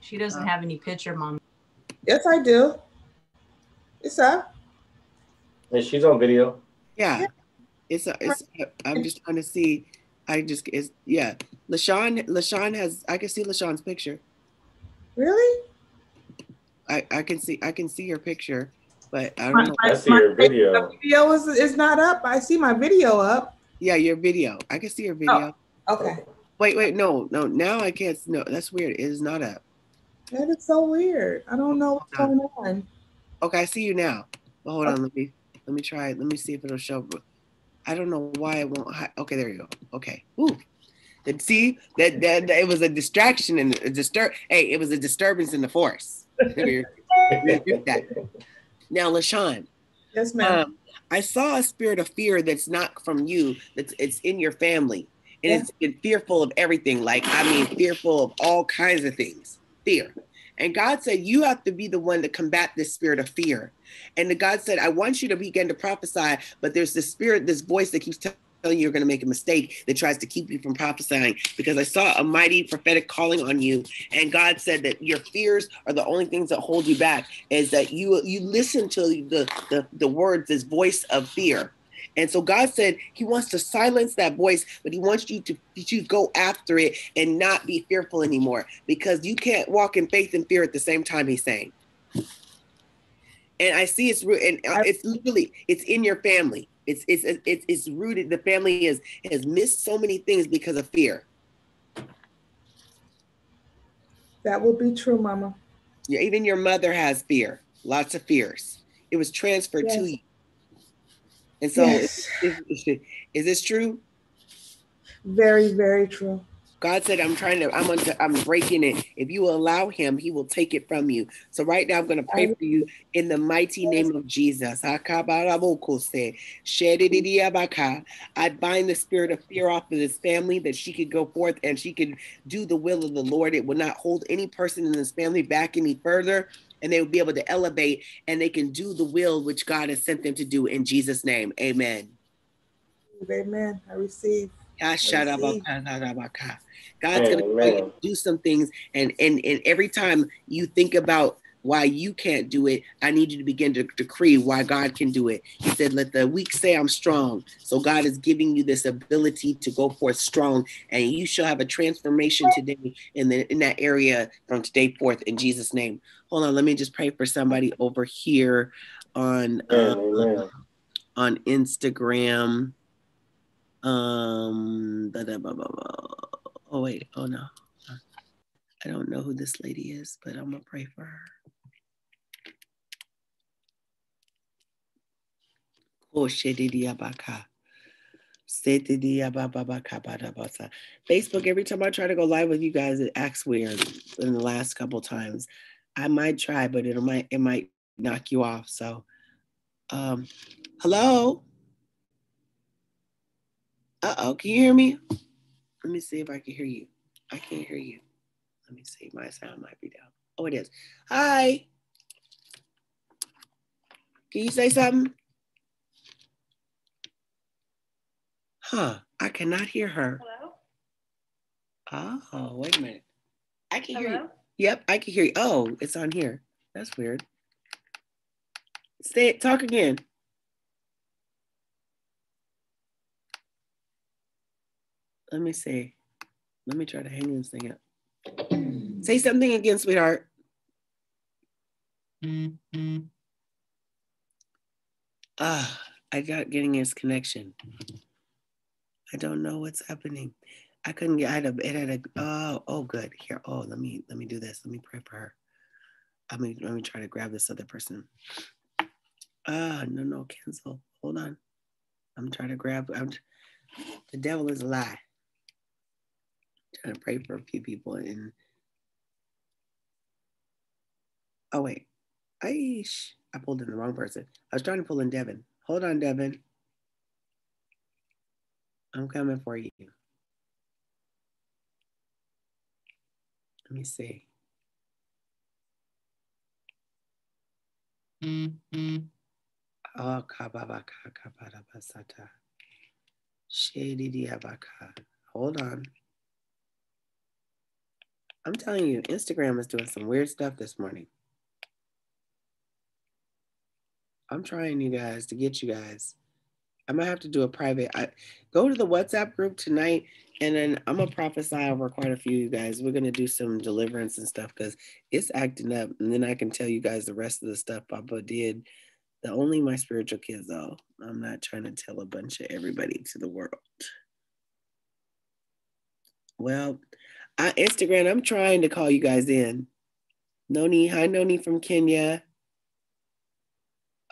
She doesn't uh, have any picture, mom. Yes, I do. It's up. And she's on video. Yeah, it's a, it's. I'm just trying to see. I just is yeah. Lashawn Lashawn has. I can see Lashawn's picture. Really? I I can see I can see your picture, but I don't know. I see your video. The video is, is not up. I see my video up. Yeah, your video. I can see your oh. video. Okay. Wait, wait, no, no. Now I can't. No, that's weird. It is not up. That is so weird. I don't know what's going on. Okay, I see you now. Well, hold on. Let me let me try. it. Let me see if it'll show. I don't know why it won't. Hi- okay, there you go. Okay. Ooh. Then see that, that that it was a distraction and a disturb. Hey, it was a disturbance in the force. We rebuke that. Now, Lashawn. Yes, ma'am. Um, I saw a spirit of fear that's not from you. That's it's in your family, and it's been fearful of everything. Like I mean, fearful of all kinds of things. Fear. And God said, You have to be the one to combat this spirit of fear. And the God said, I want you to begin to prophesy, but there's this spirit, this voice that keeps telling telling you you're going to make a mistake that tries to keep you from prophesying because I saw a mighty prophetic calling on you and God said that your fears are the only things that hold you back is that you you listen to the the, the words this voice of fear and so God said he wants to silence that voice but he wants you to to go after it and not be fearful anymore because you can't walk in faith and fear at the same time he's saying and I see it's and uh, it's literally it's in your family it's it's it's it's rooted. The family is has missed so many things because of fear. That will be true, Mama. Yeah, even your mother has fear. Lots of fears. It was transferred yes. to you. And so, yes. is, is, is this true? Very, very true. God said, I'm trying to, I'm under, I'm breaking it. If you allow him, he will take it from you. So right now I'm going to pray for you in the mighty name of Jesus. I bind the spirit of fear off of this family that she could go forth and she could do the will of the Lord. It will not hold any person in this family back any further and they will be able to elevate and they can do the will which God has sent them to do in Jesus' name. Amen. Amen. I receive. God's gonna do some things, and and and every time you think about why you can't do it, I need you to begin to decree why God can do it. He said, "Let the weak say I'm strong." So God is giving you this ability to go forth strong, and you shall have a transformation today in the in that area from today forth in Jesus' name. Hold on, let me just pray for somebody over here on uh, on Instagram. Um, blah, blah, blah, oh wait, oh no, I don't know who this lady is, but I'm gonna pray for her. Facebook, every time I try to go live with you guys, it acts weird in the last couple times. I might try, but it might it might knock you off. So um hello. Uh-oh, can you hear me? Let me see if I can hear you. I can't hear you. Let me see. My sound might be down. Oh, it is. Hi. Can you say something? Huh. I cannot hear her. Hello? Oh, wait a minute. I can Hello? hear you. Yep, I can hear you. Oh, it's on here. That's weird. Say it, talk again. Let me see. Let me try to hang this thing up. Say something again, sweetheart. Ah, I got getting his connection. I don't know what's happening. I couldn't get. I had a. It had a. Oh, oh, good. Here. Oh, let me let me do this. Let me pray for her. Let me let me try to grab this other person. Ah, no, no, cancel. Hold on. I'm trying to grab. I'm, the devil is a lie I'm trying to pray for a few people and oh wait Aish. I pulled in the wrong person. I was trying to pull in Devin. Hold on, Devin. I'm coming for you. Let me see. Mm-hmm. Oh, kababaka kabadabasata. Shady Hold on. I'm telling you, Instagram is doing some weird stuff this morning. I'm trying you guys to get you guys. I might have to do a private. I, go to the WhatsApp group tonight, and then I'm gonna prophesy over quite a few of you guys. We're gonna do some deliverance and stuff because it's acting up, and then I can tell you guys the rest of the stuff Papa did. The only my spiritual kids, though. I'm not trying to tell a bunch of everybody to the world. Well, I, Instagram, I'm trying to call you guys in. Noni, hi Noni from Kenya.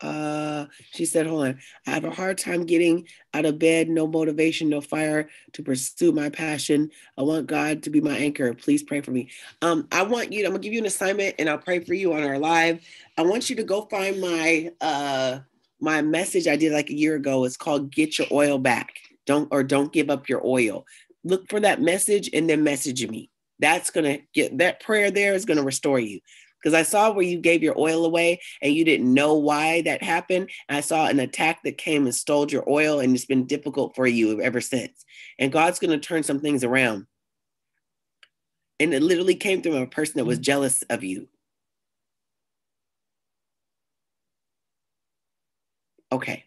Uh, she said, hold on. I have a hard time getting out of bed, no motivation, no fire to pursue my passion. I want God to be my anchor. Please pray for me. Um, I want you, I'm gonna give you an assignment and I'll pray for you on our live. I want you to go find my uh my message I did like a year ago. It's called Get Your Oil Back. Don't or don't give up your oil look for that message and then message me. That's to get that prayer there is to restore you. Because I saw where you gave your oil away and you didn't know why that happened. And I saw an attack that came and stole your oil, and it's been difficult for you ever since. And God's going to turn some things around. And it literally came through a person that was mm-hmm. jealous of you. Okay.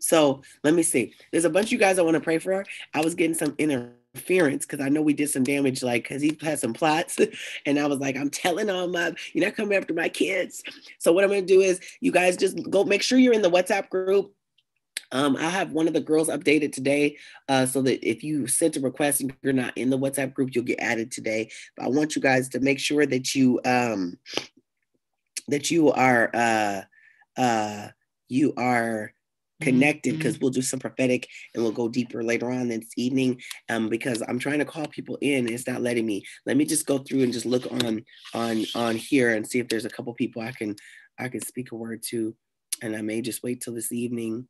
So let me see. There's a bunch of you guys I want to pray for. I was getting some interference because I know we did some damage, like because he had some plots, and I was like, I'm telling all my, you're not coming after my kids. So what I'm gonna do is, you guys just go make sure you're in the WhatsApp group. Um, I'll have one of the girls updated today uh, so that if you sent a request and you're not in the WhatsApp group, you'll get added today. But I want you guys to make sure that you um, that you are uh, uh, you are connected because mm-hmm. we'll do some prophetic and we'll go deeper later on this evening um because i'm trying to call people in it's not letting me. Let me just go through and just look on on on here and see if there's a couple people i can i can speak a word to and i may just wait till this evening.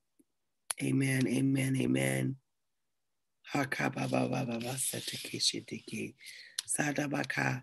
Amen amen amen Sadabaka.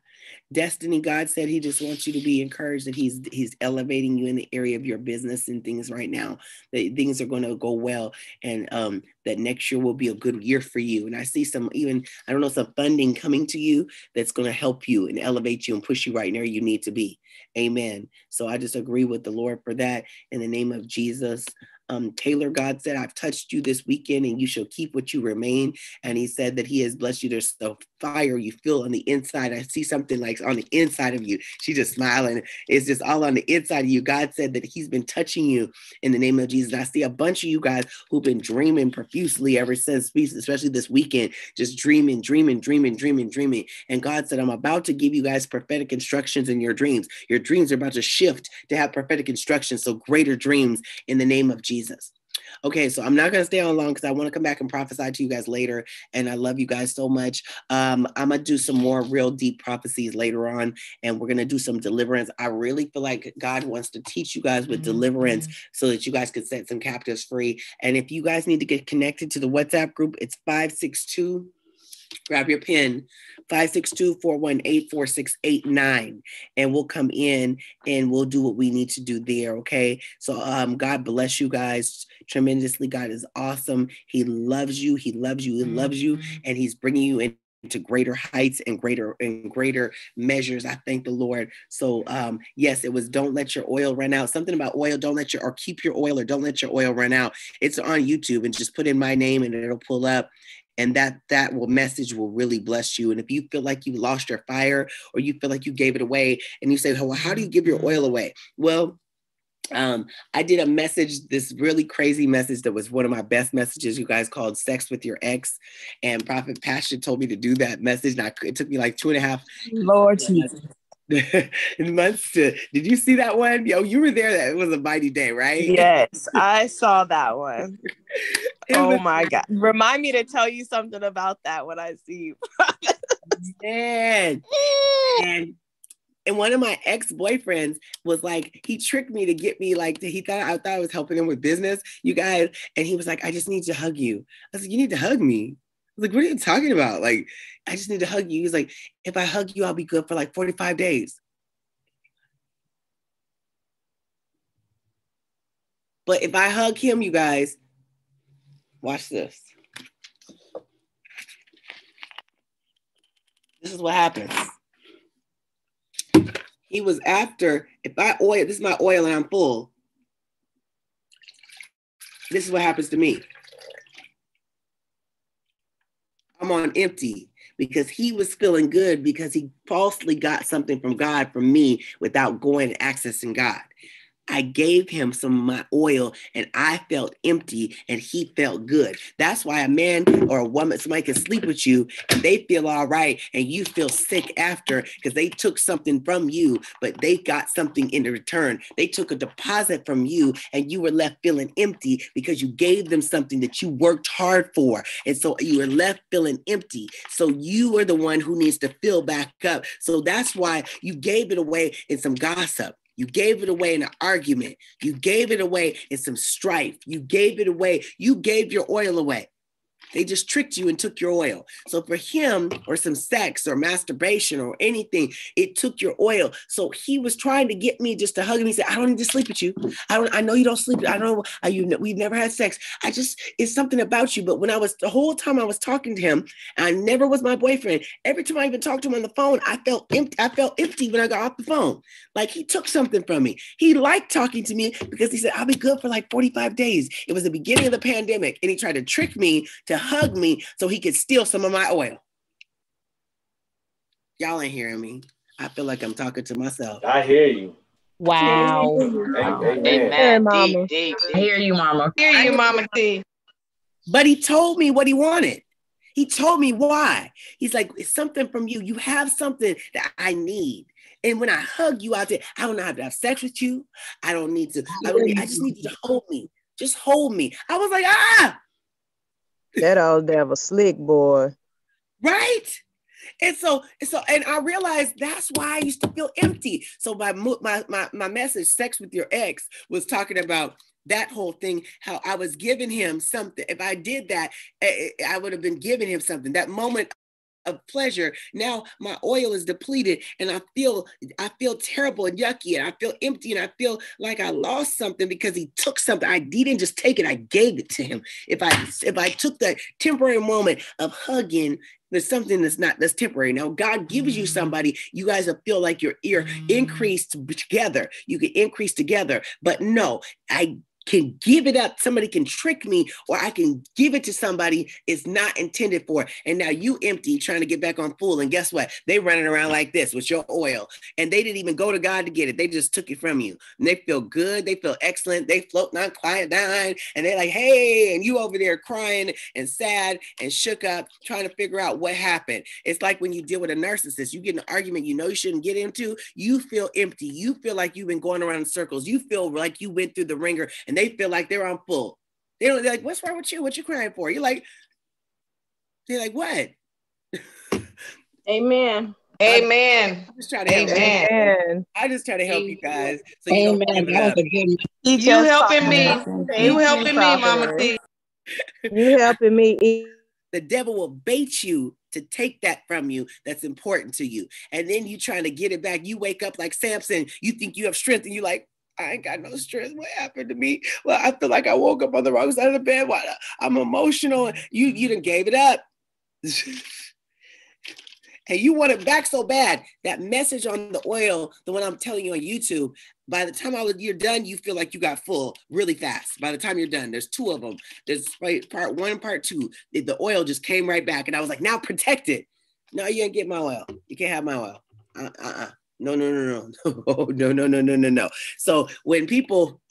Destiny, God said He just wants you to be encouraged that He's He's elevating you in the area of your business and things right now. That things are going to go well, and um, that next year will be a good year for you. And I see some even I don't know some funding coming to you that's going to help you and elevate you and push you right where you need to be. Amen. So I just agree with the Lord for that in the name of Jesus um, Taylor, God said, I've touched you this weekend and you shall keep what you remain. And he said that he has blessed you. There's the fire you feel on the inside. I see something like on the inside of you. She's just smiling. It's just all on the inside of you. God said that he's been touching you in the name of Jesus. I see a bunch of you guys who've been dreaming profusely ever since, especially this weekend, just dreaming, dreaming, dreaming, dreaming, dreaming. And God said, I'm about to give you guys prophetic instructions in your dreams. Your dreams are about to shift to have prophetic instructions. So greater dreams in the name of Jesus. Okay, so I'm not going to stay on long because I want to come back and prophesy to you guys later. And I love you guys so much. Um, I'm going to do some more real deep prophecies later on, and we're going to do some deliverance. I really feel like God wants to teach you guys with mm-hmm. deliverance so that you guys can set some captives free. And if you guys need to get connected to the WhatsApp group, it's 562 grab your pen 562-418-4689 and we'll come in and we'll do what we need to do there okay so um god bless you guys tremendously god is awesome he loves you he loves you he loves you mm-hmm. and he's bringing you in to greater heights and greater and greater measures. I thank the Lord. So um, yes, it was don't let your oil run out. Something about oil, don't let your or keep your oil or don't let your oil run out. It's on YouTube and just put in my name and it'll pull up and that that will message will really bless you and if you feel like you lost your fire or you feel like you gave it away and you say well how do you give your oil away well um, I did a message, this really crazy message that was one of my best messages, you guys called Sex with Your Ex. And Prophet Pastor told me to do that message. And I, it took me like two and a half Lord Jesus. Months to did you see that one? Yo, you were there. That it was a mighty day, right? Yes, I saw that one. oh my god. Remind me to tell you something about that when I see you. Man. and and one of my ex-boyfriends was like, he tricked me to get me like he thought I thought I was helping him with business, you guys. And he was like, I just need to hug you. I was like, you need to hug me like, what are you talking about? Like, I just need to hug you. He's like, if I hug you, I'll be good for like 45 days. But if I hug him, you guys, watch this. This is what happens. He was after, if I oil, this is my oil and I'm full. This is what happens to me. I'm on empty because he was feeling good because he falsely got something from God from me without going and accessing God. I gave him some of my oil and I felt empty and he felt good. That's why a man or a woman, somebody can sleep with you and they feel all right and you feel sick after because they took something from you, but they got something in return. They took a deposit from you and you were left feeling empty because you gave them something that you worked hard for. And so you were left feeling empty. So you are the one who needs to fill back up. So that's why you gave it away in some gossip. You gave it away in an argument. You gave it away in some strife. You gave it away. You gave your oil away. They just tricked you and took your oil. So for him, or some sex or masturbation or anything, it took your oil. So he was trying to get me just to hug me. He said, I don't need to sleep with you. I don't, I know you don't sleep. I don't know. uh, You, we've never had sex. I just, it's something about you. But when I was, the whole time I was talking to him, I never was my boyfriend. Every time I even talked to him on the phone, I felt empty. I felt empty when I got off the phone. Like he took something from me. He liked talking to me because he said, I'll be good for like 45 days. It was the beginning of the pandemic. And he tried to trick me to hug me so he could steal some of my oil. Y'all ain't hearing me. I feel like I'm talking to myself. I hear you. Wow. Amen. Amen. Mama. Deep, deep, I hear you, Mama. Hear you, Mama T. But he told me what he wanted. He told me why. He's like, it's something from you. You have something that I need. And when I hug you out there, I don't have to have sex with you. I don't need to, I don't need, I just need you to hold me. Just hold me. I was like, ah, That old devil slick boy. right? And so, and so, and I realized that's why I used to feel empty. So my my my my message, "Sex with Your Ex," was talking about that whole thing. How I was giving him something. If I did that, eh, eh, I would have been giving him something. That moment of pleasure. Now my oil is depleted, and I feel I feel terrible and yucky, and I feel empty, and I feel like I lost something because he took something. I didn't just take it; I gave it to him. If I if I took that temporary moment of hugging there's something that's not that's temporary. Now God gives you mm. somebody, you guys will feel like your ear mm. increased together. You can increase together, but no, I can give it up. Somebody can trick me, or I can give it to somebody it's not intended for. And now you empty, trying to get back on full. And guess what? They running around like this with your oil, and they didn't even go to God to get it. They just took it from you. And they feel good. They feel excellent. They float on quiet down, and they're like, hey, and you over there crying and sad and shook up, trying to figure out what happened. It's like when you deal with a narcissist, you get an argument you know you shouldn't get into. You feel empty. You feel like you've been going around in circles. You feel like you went through the wringer, and they feel like they're on full. They don't. They're like, what's wrong with you? What you crying for? You're like, they're like, what? Amen. Amen. I just try to help. Amen. I just try to help you guys. So you don't Amen. That was a good Teach You helping me. You helping me, Mama Prophet. T. You helping me. The devil will bait you to take that from you that's important to you. And then you trying to get it back. You wake up like Samson, you think you have strength, and you're like, I ain't got no strength. What happened to me? Well, I feel like I woke up on the wrong side of the bed. Why- I'm emotional. You you done gave it up. and you want it back so bad. That message on the oil, the one I'm telling you on YouTube, by the time all of you're done, you feel like you got full really fast. By the time you're done, there's two of them. There's part one and part two. The, oil just came right back, and I was like, now protect it. No, you ain't get my oil. You can't have my oil. Uh uh. No no no no no no no no no no. So when people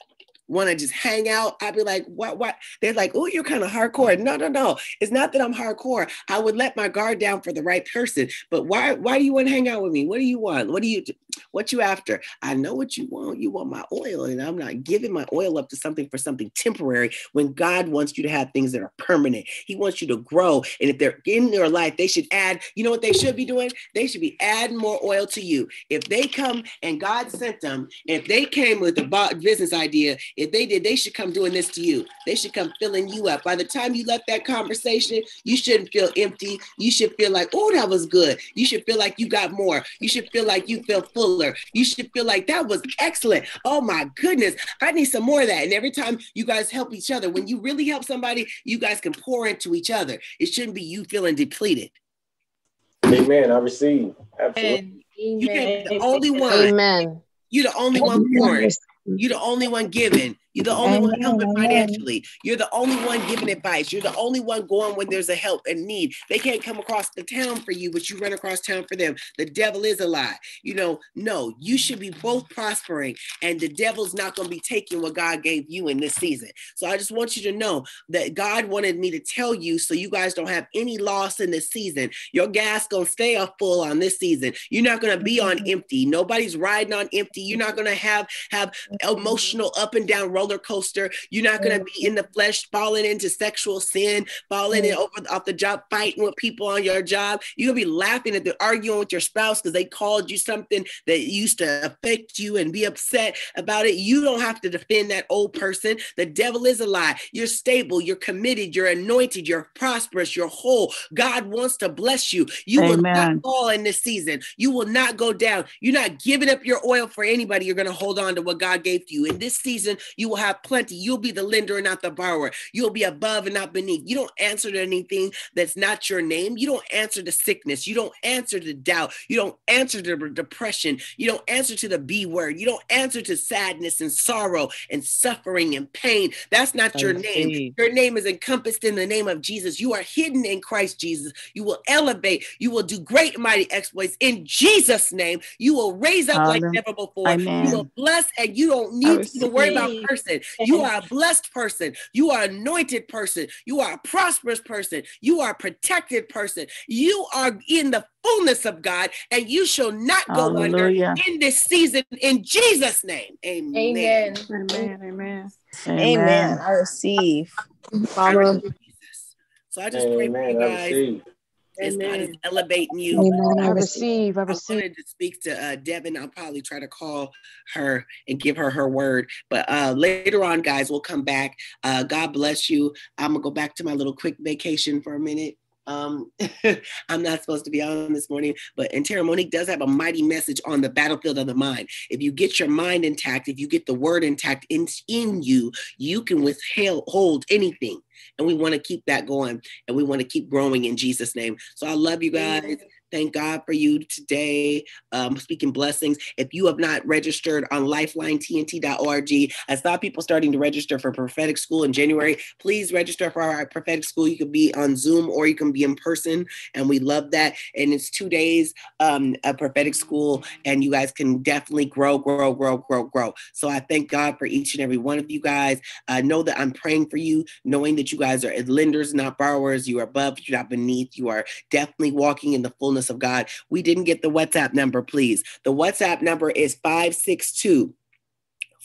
want to just hang out, I'd be like, what, what? They're like, oh, you're kind of hardcore. No, no, no. It's not that I'm hardcore. I would let my guard down for the right person. But why, why do you want to hang out with me? What do you want? What do you, what you after? I know what you want. You want my oil, and I'm not giving my oil up to something for something temporary when God wants you to have things that are permanent. He wants you to grow. And if they're in your life, they should add, you know what they should be doing? They should be adding more oil to you. If they come and God sent them, if they came with a business idea, if they did, they should come doing this to you. They should come filling you up. By the time you left that conversation, you shouldn't feel empty. You should feel like, oh, that was good. You should feel like you got more. You should feel like you feel fuller. You should feel like that was excellent. Oh my goodness, I need some more of that. And every time you guys help each other, when you really help somebody, you guys can pour into each other. It shouldn't be you feeling depleted. Amen. I receive. Absolutely. You can't the only one. Amen. You're the only one pouring. You're the only one giving. You're the only one helping financially. You're the only one giving advice. You're the only one going when there's a help and need. They can't come across the town for you, but you run across town for them. The devil is a lie. You know, no, you should be both prospering, and the devil's not going to be taking what God gave you in this season. So I just want you to know that God wanted me to tell you so you guys don't have any loss in this season. Your gas going to stay up full on this season. You're not going to be on empty. Nobody's riding on empty. You're not going to have have emotional up and down roller roller coaster. You're not gonna be in the flesh, falling into sexual sin, falling in mm. over off the job, fighting with people on your job. You're gonna be laughing at the arguing with your spouse because they called you something that used to affect you and be upset about it. You don't have to defend that old person. The devil is a lie. You're stable, you're committed, you're anointed, you're prosperous, you're whole. God wants to bless you. You will not fall in this season. You will not go down. You're not giving up your oil for anybody. You're going to hold on to what God gave to you. In this season, you will have plenty. You'll be the lender and not the borrower. You'll be above and not beneath. You don't answer to anything that's not your name. You don't answer to sickness. You don't answer to doubt. You don't answer to depression. You don't answer to the B word. You don't answer to sadness and sorrow and suffering and pain. That's not your name. Your name is encompassed in the name of Jesus. You are hidden in Christ Jesus. You will elevate. You will do great and mighty exploits in Jesus' name. You will raise up like never before. Amen. You will bless, and you don't need to worry about person. You are a blessed person. You are anointed person. You are a prosperous person. You are a protected person. You are in the fullness of God, and you shall not go Hallelujah. under in this season in Jesus' name. Amen. Amen. Amen. Amen. Amen. I receive. Mama. So I just pray for you Amen. I guys. Receive. As God is elevating you. Amen. I I receive. I I wanted to speak to uh, Devin. I'll probably try to call her and give her her word. But uh, later on, guys, we'll come back. Uh, God bless you. I'm gonna go back to my little quick vacation for a minute. Um, I'm not supposed to be on this morning, but and Tara Monique does have a mighty message on the battlefield of the mind. If you get your mind intact, if you get the word intact in, in you, you can withhold hold anything. And we want to keep that going and we want to keep growing in Jesus' name. So I love you guys. Thank God for you today. Um, speaking blessings. If you have not registered on lifelinetnt.org, I saw people starting to register for prophetic school in January. Please register for our prophetic school. You can be on Zoom or you can be in person, and we love that. And it's two days um, a prophetic school, and you guys can definitely grow, grow, grow, grow, grow. So I thank God for each and every one of you guys. Uh, know that I'm praying for you, knowing that you guys are lenders, not borrowers. You are above, you're not beneath. You are definitely walking in the fullness of God. We didn't get the WhatsApp number, please. The WhatsApp number is 562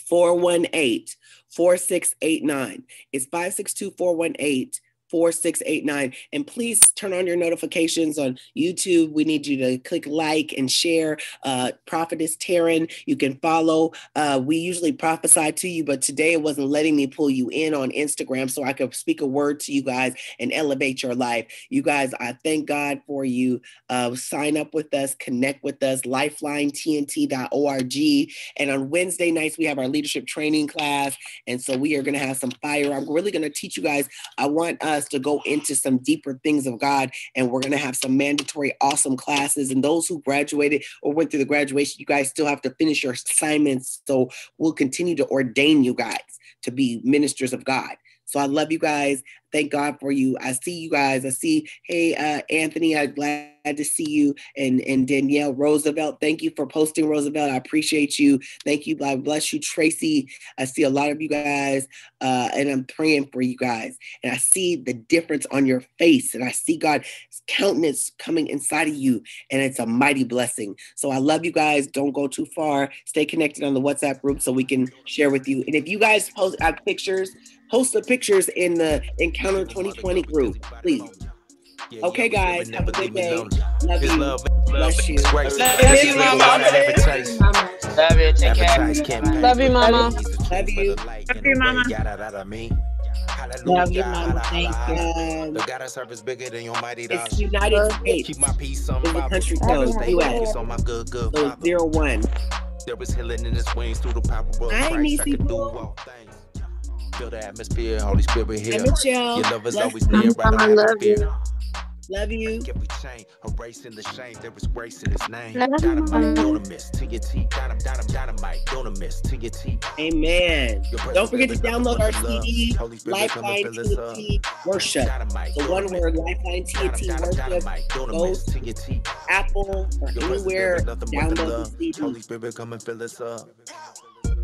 418 4689. It's 562 418 4689. And please turn on your notifications on YouTube. We need you to click like and share. Uh, Prophetess Taryn, you can follow. Uh, we usually prophesy to you, but today it wasn't letting me pull you in on Instagram so I could speak a word to you guys and elevate your life. You guys, I thank God for you. Uh, sign up with us, connect with us, lifelinetnt.org. And on Wednesday nights, we have our leadership training class. And so we are going to have some fire. I'm really going to teach you guys. I want us to go into some deeper things of God, and we're going to have some mandatory, awesome classes. And those who graduated or went through the graduation, you guys still have to finish your assignments. So we'll continue to ordain you guys to be ministers of God. So I love you guys. Thank God for you. I see you guys. I see, hey, uh, Anthony, I'm glad to see you. And, and Danielle Roosevelt, thank you for posting, Roosevelt. I appreciate you. Thank you. God bless you, Tracy. I see a lot of you guys, uh, and I'm praying for you guys. And I see the difference on your face, and I see God's countenance coming inside of you, and it's a mighty blessing. So I love you guys. Don't go too far. Stay connected on the WhatsApp group so we can share with you. And if you guys post uh, pictures, post the pictures in the Encounter 2020 group, please. Okay, guys, have a good day. Love you. Bless you. Love you, mama. Love you. Take care. Love you, mama. Love you. Love you, mama. Love you, mama. Thank you. The God I serve is bigger than your mighty It's. United States. Keep my peace on the my country Bible. code, Stay US. on my good, good So Father. zero one. There is healing in his wings through the power of Hi, Christ. I Nisi can do all things. Feel the atmosphere, Holy Spirit here. Michelle. Your love is Bless always you. near, right I on love atmosphere. Love you. Every chain, erasing the shame, there is grace in his name. Love you, Dynamite, don't miss to your teeth. Dynamite, dynamite, dynamite, don't miss to your teeth. Amen. Don't forget to download our CD, Holy Spirit, come and Lifeline fill. TNT Worship. The one word, Lifeline TNT Worship. Don't Go to your teeth. Apple or anywhere. there is nothing but the Download the love. CD. Holy Spirit, come and fill us up.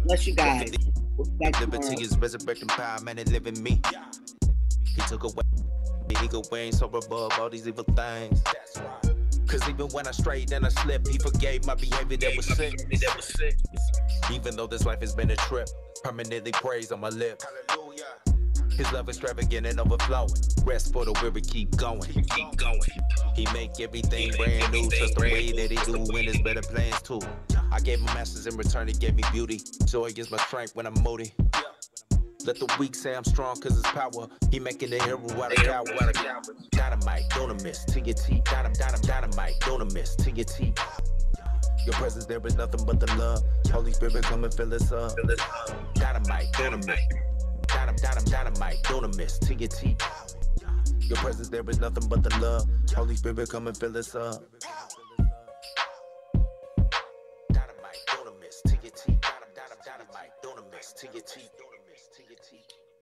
Bless you guys. We'll be back Liberty is resurrecting power, man, it live in me. He took away the eagle wings, so above all these evil things. Cause even when I strayed and I slipped, he forgave my behavior that was sick. Even though this life has been a trip, permanently praise on my lips. His love extravagant and overflowing. Rest for the weary, keep going. Keep going. He make everything brand new, just the way that he do when there's better plans too. I gave him masters in return, he gave me beauty. Joy is my strength when I'm moody. Let the weak say I'm strong cause it's power. He making the hero out of coward. Dynamite, don't miss to your teeth. Dynam, dynam, dynamite, don't miss to your teeth. Your presence there is nothing but the love. Holy Spirit, come and fill us up. Dynamite, don't miss. Dynam, dynam, dynamite, don't miss to your teeth. Your presence there is nothing but the love. Holy Spirit, come and fill us up. Dynamite, don't miss to your teeth. Dynam, don't miss to your teeth.